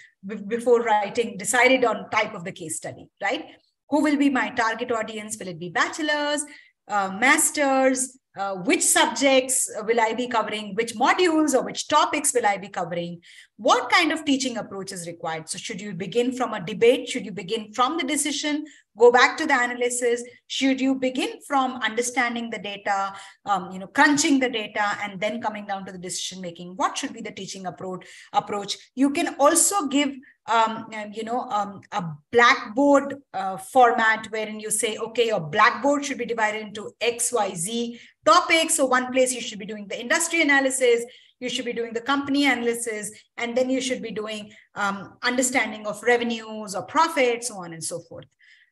before writing, decided on type of the case study, right? Who will be my target audience? Will it be bachelors, uh, masters? Uh, which subjects will I be covering? Which modules or which topics will I be covering? What kind of teaching approach is required? So should you begin from a debate? Should you begin from the decision? go back to the analysis should you begin from understanding the data um, you know crunching the data and then coming down to the decision making what should be the teaching approach approach you can also give um, you know um, a blackboard uh, format wherein you say okay your blackboard should be divided into x y z topics so one place you should be doing the industry analysis you should be doing the company analysis and then you should be doing um, understanding of revenues or profits so on and so forth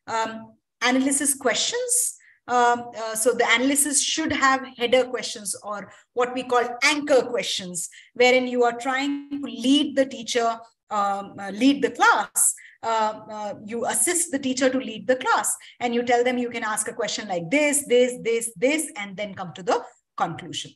um, analysis questions. Um, uh, so the analysis should have header questions or what we call anchor questions, wherein you are trying to lead the teacher, um, uh, lead the class. Uh, uh, you assist the teacher to lead the class and you tell them you can ask a question like this, this, this, this, and then come to the conclusion.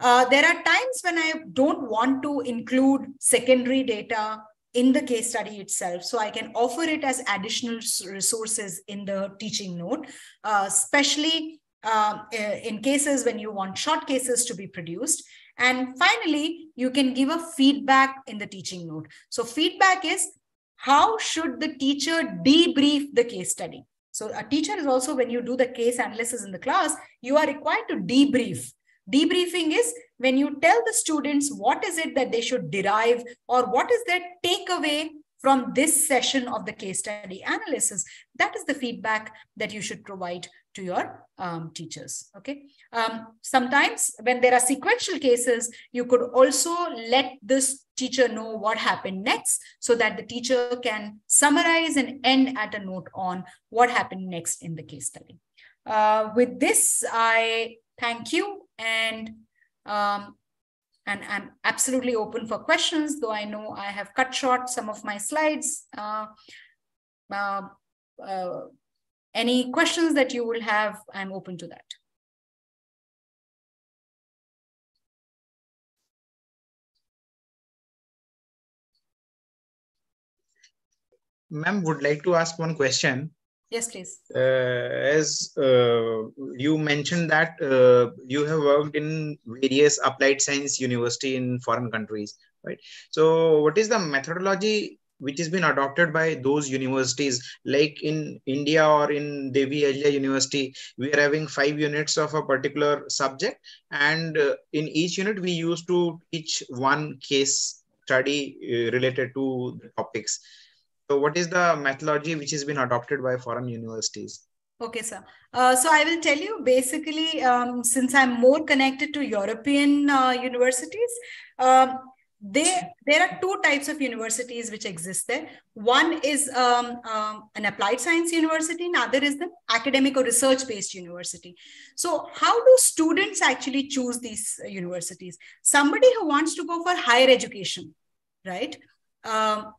Uh, there are times when I don't want to include secondary data in the case study itself. So I can offer it as additional resources in the teaching note, uh, especially uh, in cases when you want short cases to be produced. And finally, you can give a feedback in the teaching note. So feedback is how should the teacher debrief the case study? So a teacher is also, when you do the case analysis in the class, you are required to debrief. Debriefing is when you tell the students what is it that they should derive or what is their takeaway from this session of the case study analysis, that is the feedback that you should provide to your um, teachers. Okay. Um, sometimes when there are sequential cases, you could also let this teacher know what happened next so that the teacher can summarize and end at a note on what happened next in the case study. Uh, with this, I thank you and um, and I'm absolutely open for questions, though I know I have cut short some of my slides. Uh, uh, uh, any questions that you will have, I'm open to that. Ma'am, would like to ask one question. Yes, please. Uh, as uh, you mentioned that uh, you have worked in various applied science university in foreign countries, right? So, what is the methodology which has been adopted by those universities? Like in India or in Devi Ahilya University, we are having five units of a particular subject, and uh, in each unit we used to teach one case study uh, related to the topics so what is the methodology which has been adopted by foreign universities? Okay, sir. Uh, so I will tell you basically, um, since I'm more connected to European uh, universities, um, they, there are two types of universities which exist there. One is um, um, an applied science university, and other is the academic or research-based university. So how do students actually choose these universities? Somebody who wants to go for higher education, right? Um,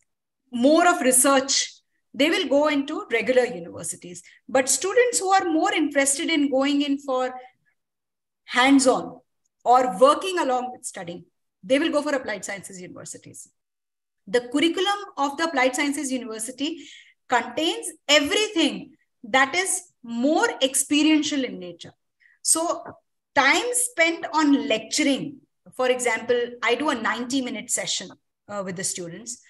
more of research, they will go into regular universities. But students who are more interested in going in for hands-on or working along with studying, they will go for applied sciences universities. The curriculum of the applied sciences university contains everything that is more experiential in nature. So time spent on lecturing, for example, I do a 90 minute session uh, with the students.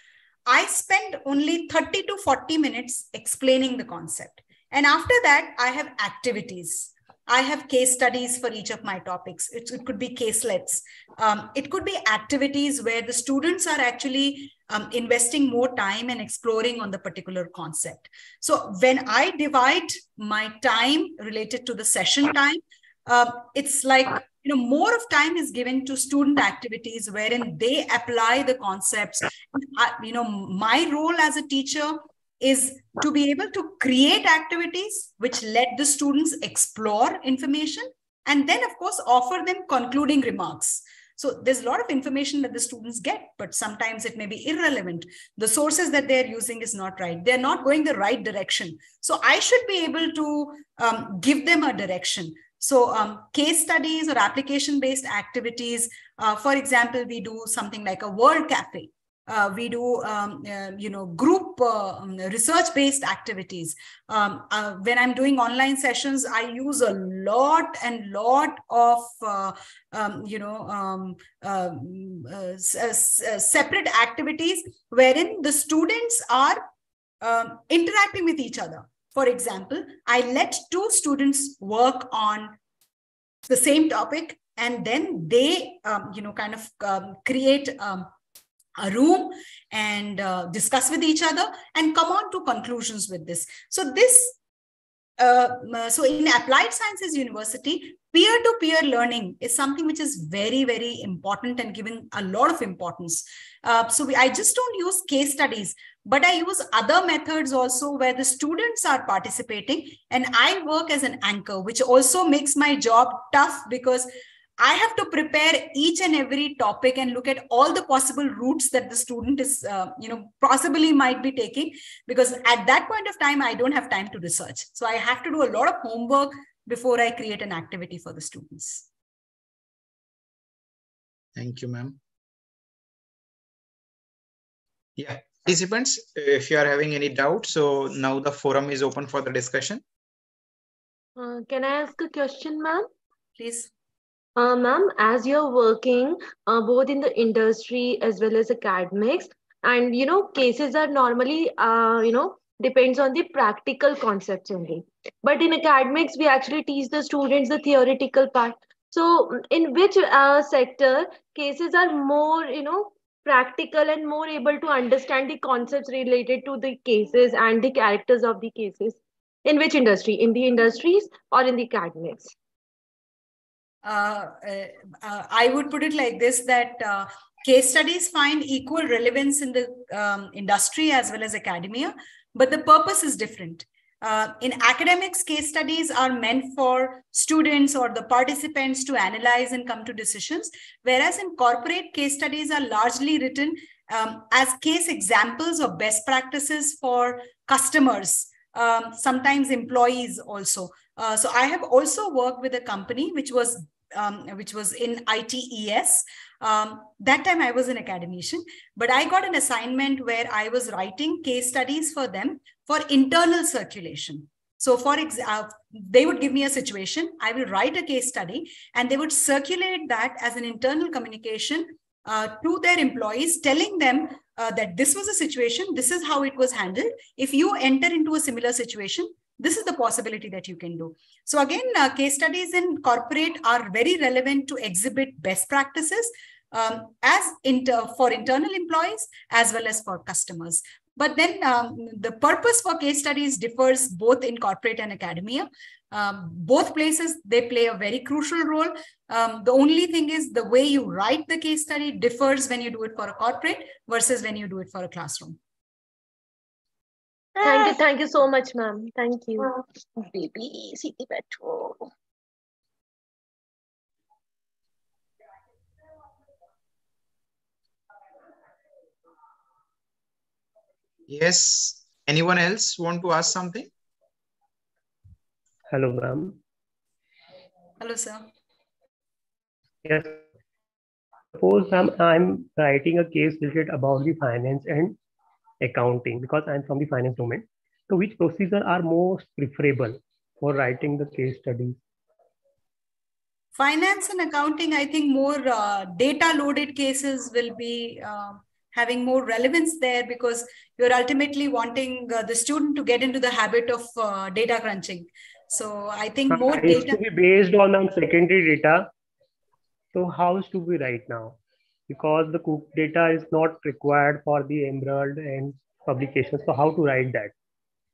I spend only 30 to 40 minutes explaining the concept. And after that, I have activities. I have case studies for each of my topics. It, it could be caselets. Um, it could be activities where the students are actually um, investing more time and exploring on the particular concept. So when I divide my time related to the session time, uh, it's like you know more of time is given to student activities wherein they apply the concepts I, you know my role as a teacher is to be able to create activities which let the students explore information and then of course offer them concluding remarks so there's a lot of information that the students get, but sometimes it may be irrelevant. The sources that they're using is not right. They're not going the right direction. So I should be able to um, give them a direction. So um, case studies or application-based activities, uh, for example, we do something like a World Cafe. Uh, we do, um, uh, you know, group uh, um, research-based activities. Um, uh, when I'm doing online sessions, I use a lot and lot of, uh, um, you know, um, uh, separate activities wherein the students are interacting with each other. For example, I let two students work on the same topic and then they, you know, kind of create a room and uh, discuss with each other and come on to conclusions with this. So this uh, so in applied sciences university peer-to-peer learning is something which is very very important and given a lot of importance uh, so we, i just don't use case studies but i use other methods also where the students are participating and i work as an anchor which also makes my job tough because I have to prepare each and every topic and look at all the possible routes that the student is, uh, you know, possibly might be taking, because at that point of time, I don't have time to research. So I have to do a lot of homework before I create an activity for the students. Thank you, ma'am. Yeah, participants, if you are having any doubt, so now the forum is open for the discussion. Uh, can I ask a question, ma'am? Please. Uh, ma'am, as you're working uh, both in the industry as well as academics, and you know, cases are normally, uh, you know, depends on the practical concepts only. But in academics, we actually teach the students the theoretical part. So, in which uh, sector cases are more, you know, practical and more able to understand the concepts related to the cases and the characters of the cases? In which industry? In the industries or in the academics? Uh, uh, uh, I would put it like this that case studies find equal relevance in the um, industry as well as academia, but the purpose is different. Uh, in academics, case studies are meant for students or the participants to analyze and come to decisions, whereas in corporate, case studies are largely written um, as case examples of best practices for customers, um, sometimes employees also. Uh, so I have also worked with a company which was um, which was in ITES. Um, that time I was an academician, but I got an assignment where I was writing case studies for them for internal circulation. So for example, uh, they would give me a situation, I will write a case study and they would circulate that as an internal communication uh, to their employees, telling them uh, that this was a situation, this is how it was handled. If you enter into a similar situation, this is the possibility that you can do. So again, uh, case studies in corporate are very relevant to exhibit best practices um, as inter for internal employees as well as for customers. But then um, the purpose for case studies differs both in corporate and academia. Um, both places, they play a very crucial role. Um, the only thing is the way you write the case study differs when you do it for a corporate versus when you do it for a classroom. Thank you, ah. thank you so much, ma'am. Thank you. Ah. Baby, Siti Petro. Yes. Anyone else want to ask something? Hello, ma'am. Hello, sir. Yes. Suppose I'm, I'm writing a case related about the finance and accounting because I'm from the finance domain. So which procedure are most preferable for writing the case studies? Finance and accounting, I think more uh, data loaded cases will be uh, having more relevance there because you're ultimately wanting uh, the student to get into the habit of uh, data crunching. So I think more it's data. to be based on, on secondary data. So how is to be right now? Because the cook data is not required for the Emerald and publications. So how to write that?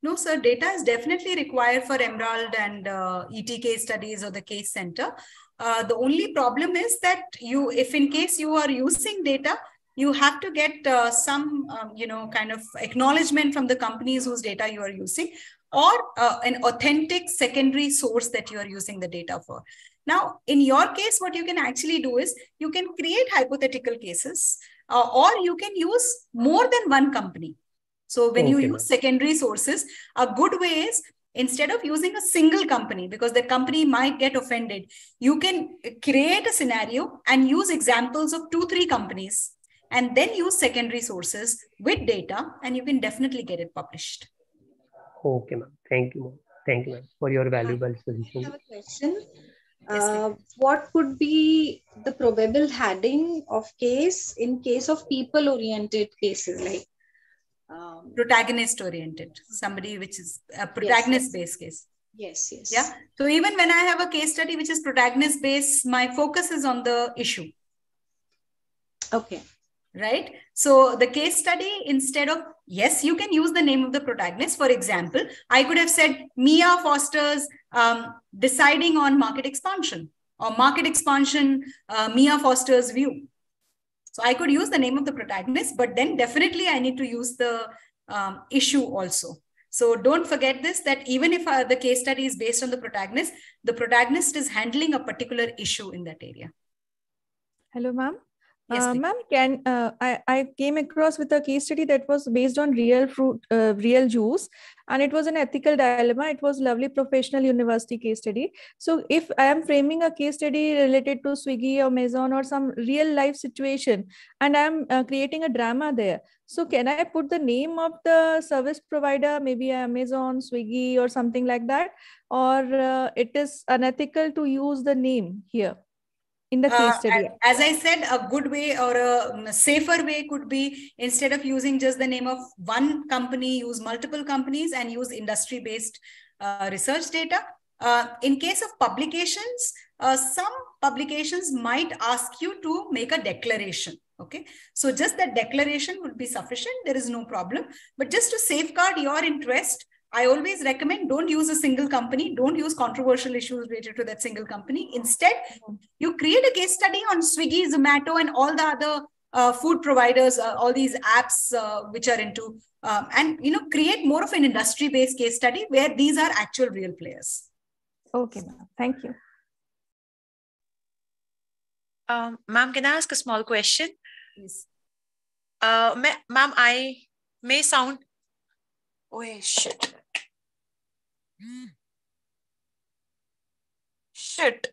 No, sir, data is definitely required for Emerald and uh, ET case studies or the case center. Uh, the only problem is that you, if in case you are using data, you have to get uh, some, um, you know, kind of acknowledgement from the companies whose data you are using or uh, an authentic secondary source that you are using the data for. Now, in your case, what you can actually do is you can create hypothetical cases uh, or you can use more than one company. So when okay. you use secondary sources, a good way is instead of using a single company because the company might get offended, you can create a scenario and use examples of two, three companies and then use secondary sources with data and you can definitely get it published. Okay, ma'am. Thank you, ma'am. Thank you, ma'am, for your valuable suggestion. I have a question. Uh, what could be the probable heading of case in case of people oriented cases like Um, protagonist oriented, somebody which is a protagonist based case. Yes, yes. Yeah. So even when I have a case study which is protagonist based, my focus is on the issue. Okay. Right. So the case study, instead of, yes, you can use the name of the protagonist. For example, I could have said Mia Foster's um, deciding on market expansion or market expansion, uh, Mia Foster's view. So I could use the name of the protagonist, but then definitely I need to use the um, issue also. So don't forget this, that even if uh, the case study is based on the protagonist, the protagonist is handling a particular issue in that area. Hello, ma'am. Yes, uh, ma'am, can uh, I, I came across with a case study that was based on real fruit, uh, real juice, and it was an ethical dilemma. It was lovely professional university case study. So if I am framing a case study related to Swiggy or Amazon or some real life situation, and I'm uh, creating a drama there, so can I put the name of the service provider, maybe Amazon, Swiggy, or something like that, or uh, it is unethical to use the name here? In the case Uh, study. a- as I said, a good way or a um, safer way could be instead of using just the name of one company, use multiple companies and use industry based uh, research data. Uh, in case of publications, uh, some publications might ask you to make a declaration. Okay, so just that declaration would be sufficient. There is no problem. But just to safeguard your interest, I always recommend don't use a single company, don't use controversial issues related to that single company. Instead, you create a case study on Swiggy, Zomato, and all the other uh, food providers, uh, all these apps uh, which are into, um, and you know, create more of an industry-based case study where these are actual real players. Okay, ma'am. Thank you. Um, ma'am, can I ask a small question? Yes. Uh, ma'am, I may sound. Wait, shit. Shit.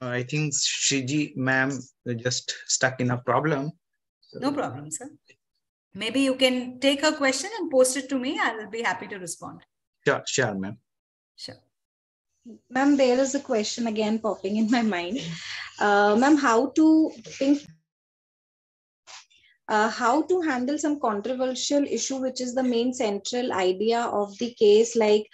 I think Shiji ma'am just stuck in a problem. No problem, sir. Maybe you can take her question and post it to me. I will be happy to respond. Sure, sure, ma'am. Sure. Ma'am, there is a question again popping in my mind. Uh, Ma'am, how to think, uh, how to handle some controversial issue, which is the main central idea of the case, like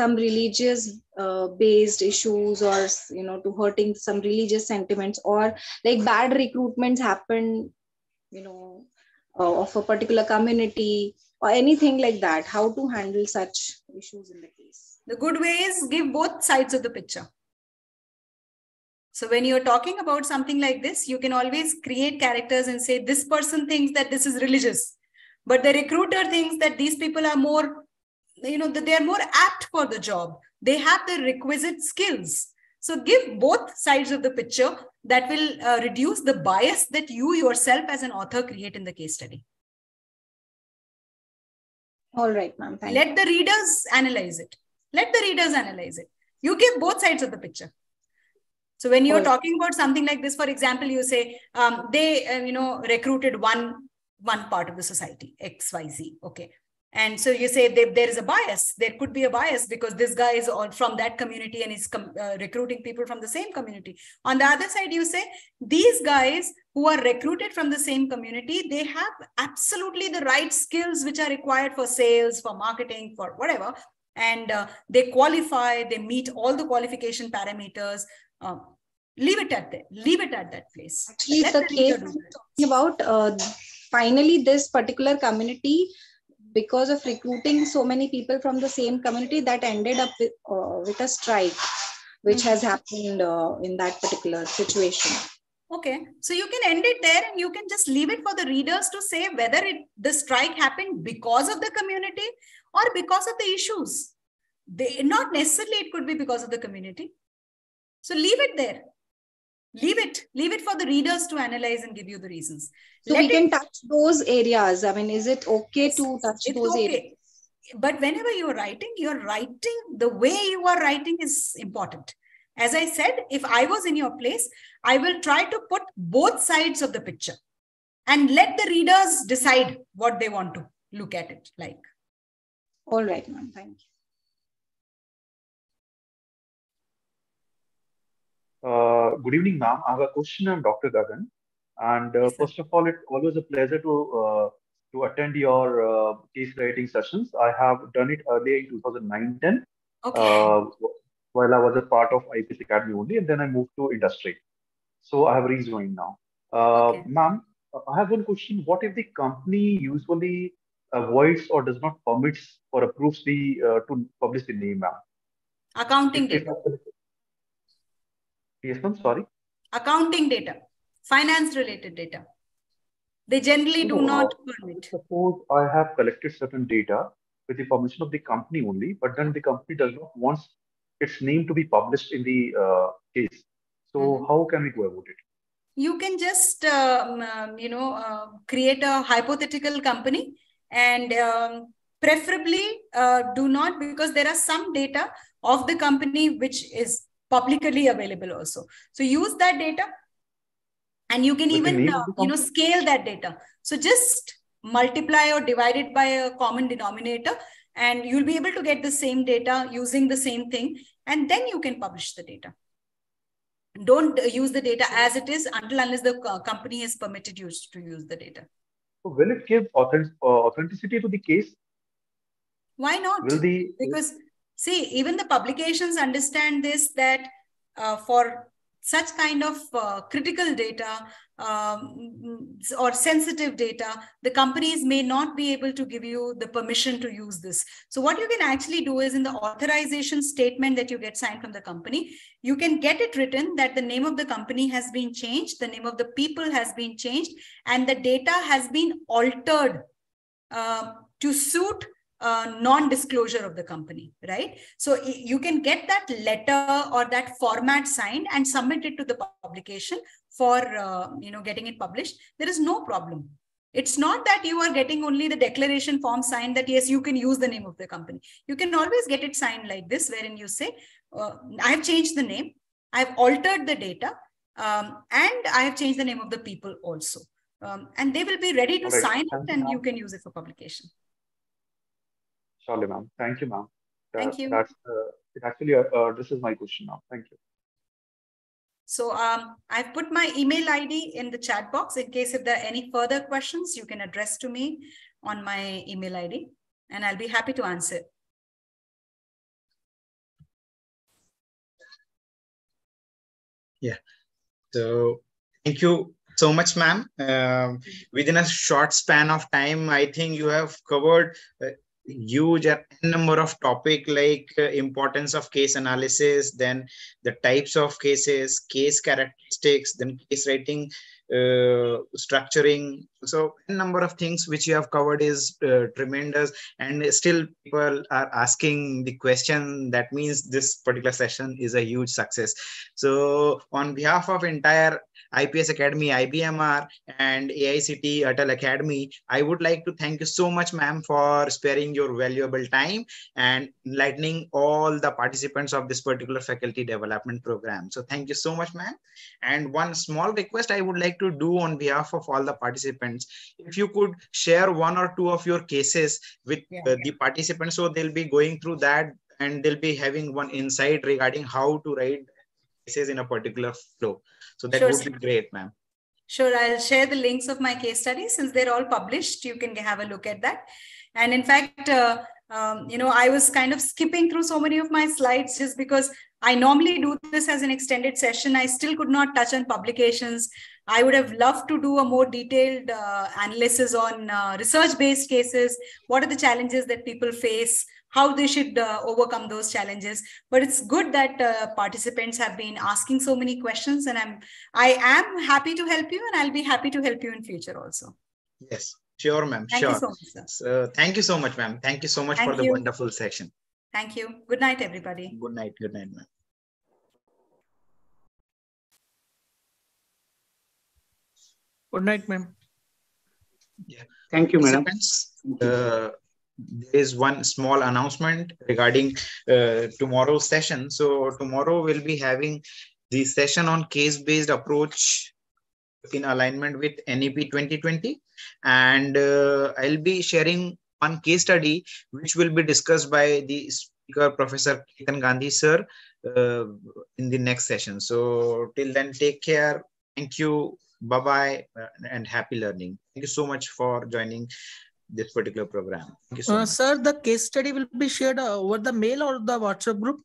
some religious uh, based issues or you know to hurting some religious sentiments or like bad recruitments happen you know uh, of a particular community or anything like that how to handle such issues in the case The good way is give both sides of the picture. So when you're talking about something like this, you can always create characters and say, this person thinks that this is religious, but the recruiter thinks that these people are more, you know, that they're more apt for the job. They have the requisite skills. So give both sides of the picture that will uh, reduce the bias that you yourself as an author create in the case study. all right ma'am Let the readers analyze it. Let the readers analyze it. You give both sides of the picture. So when you're Alright. talking about something like this, for example, you say um, they, uh, you know, recruited one one part of the society, X, Y, Z. Okay. And so you say they, there is a bias. There could be a bias because this guy is all from that community and is com- uh, recruiting people from the same community. On the other side, you say these guys who are recruited from the same community, they have absolutely the right skills which are required for sales, for marketing, for whatever. And uh, they qualify, they meet all the qualification parameters. Um, leave it at that. Leave it at that place. Actually, Let the case do I'm that. talking about uh, finally this particular community because of recruiting so many people from the same community that ended up with, uh, with a strike which has happened uh, in that particular situation Okay, so you can end it there and you can just leave it for the readers to say whether it the strike happened because of the community or because of the issues. They not necessarily it could be because of the community. So leave it there. Leave it. Leave it for the readers to analyze and give you the reasons. so Let we can it- touch those areas i mean is it okay to touch those okay. areas But whenever you're writing, you're writing, the way you are writing is important. As I said, if I was in your place, I will try to put both sides of the picture and let the readers decide what they want to look at it like. All right, ma'am. Thank you. Uh, good evening, ma'am. I have a question on Dr. Gagan. And uh, first of all, it's always a pleasure to uh, to attend your uh, case writing sessions. I have done it earlier in 2009-10 Okay. uh, while I was a part of IPS Academy only, and then I moved to industry. So I have rejoined now. Uh, Ma'am, I have one question. What if the company usually avoids or does not permits or approves the uh, to publish the name, ma'am? Accounting data. Yes, ma'am. Sorry. Accounting data. Finance related data. They generally do No, not uh, permit. Suppose I have collected certain data with the permission of the company only, but then the company does not want its name to be published in the uh, case. So Mm-hmm. how can we go about it? you can just um, um, you know uh, create a hypothetical company and um, preferably uh, do not because there are some data of the company which is publicly available also. So use that data and you can even uh, you know scale that data. So just multiply or divide it by a common denominator and you'll be able to get the same data using the same thing and then you can publish the data. Don't use the data as it is until unless the company has permitted you to use the data So will it give authentic, uh, authenticity to the case? why not Will the because see even the publications understand this that uh, for such kind of uh, critical data um, or sensitive data the companies may not be able to give you the permission to use this. So what you can actually do is in the authorization statement that you get signed from the company you can get it written that the name of the company has been changed the name of the people has been changed and the data has been altered uh, to suit uh, non-disclosure of the company, right? So you can get that letter or that format signed and submit it to the publication for uh, you know getting it published. There is no problem. It's not that you are getting only the declaration form signed that yes, you can use the name of the company. You can always get it signed like this, wherein you say, uh, I have changed the name, I have altered the data, um, and I have changed the name of the people also. Um, and they will be ready to right. sign it and you can use it for publication. Surely, ma'am. Thank you, ma'am. Thank you. That's uh, it. Actually, uh, uh, this is my question now. Thank you. So um, I've put my email ID in the chat box in case if there are any further questions, you can address to me on my email ID and I'll be happy to answer. Yeah. So thank you so much, ma'am. Um, within a short span of time, I think you have covered a huge number of topic like uh, importance of case analysis, then the types of cases, case characteristics, then case writing, uh, structuring. So number of things which you have covered is uh, tremendous, and still people are asking the question. That means this particular session is a huge success. So on behalf of entire IPS Academy, IBMR, and AICTE Atal Academy, I would like to thank you so much, ma'am, for sparing your valuable time and enlightening all the participants of this particular faculty development program. So thank you so much, ma'am. And one small request I would like to do on behalf of all the participants, if you could share one or two of your cases with uh, the participants, so they'll be going through that and they'll be having one insight regarding how to write cases in a particular flow. So that Sure, would be great, ma'am. Sure, I'll share the links of my case studies since they're all published. You can have a look at that. And in fact, uh, um, you know, I was kind of skipping through so many of my slides just because I normally do this as an extended session. I still could not touch on publications. I would have loved to do a more detailed uh, analysis on uh, research-based cases. What are the challenges that people face? How they should uh, overcome those challenges. But it's good that uh, participants have been asking so many questions, and I'm I am happy to help you, and I'll be happy to help you in future also. Yes, sure, ma'am. Thank you sure. so much, sir. So thank you so much, ma'am. Thank you so much for Thank the wonderful session. Thank you. Good night, everybody. Good night. Good night, ma'am. Good night, ma'am. Thank you, madam. Uh, there is one small announcement regarding uh, tomorrow's session. So tomorrow we'll be having the session on case-based approach in alignment with NEP 2020. And uh, I'll be sharing one case study which will be discussed by the speaker, Professor Ketan Gandhi, sir, uh, in the next session. So till then, take care. Thank you. Bye bye, uh, and happy learning. Thank you so much for joining this particular program. Thank you so Uh, much. sir, the case study will be shared uh, over the mail or the WhatsApp group.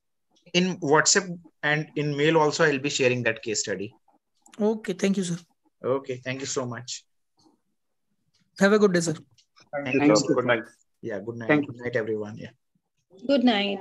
In WhatsApp and in mail also, I'll be sharing that case study. Okay, thank you, sir. Okay, thank you so much. Have a good day, sir. Thank you, you. sir. Good night. Yeah, good night. Thank Good night, everyone. Yeah. Good night.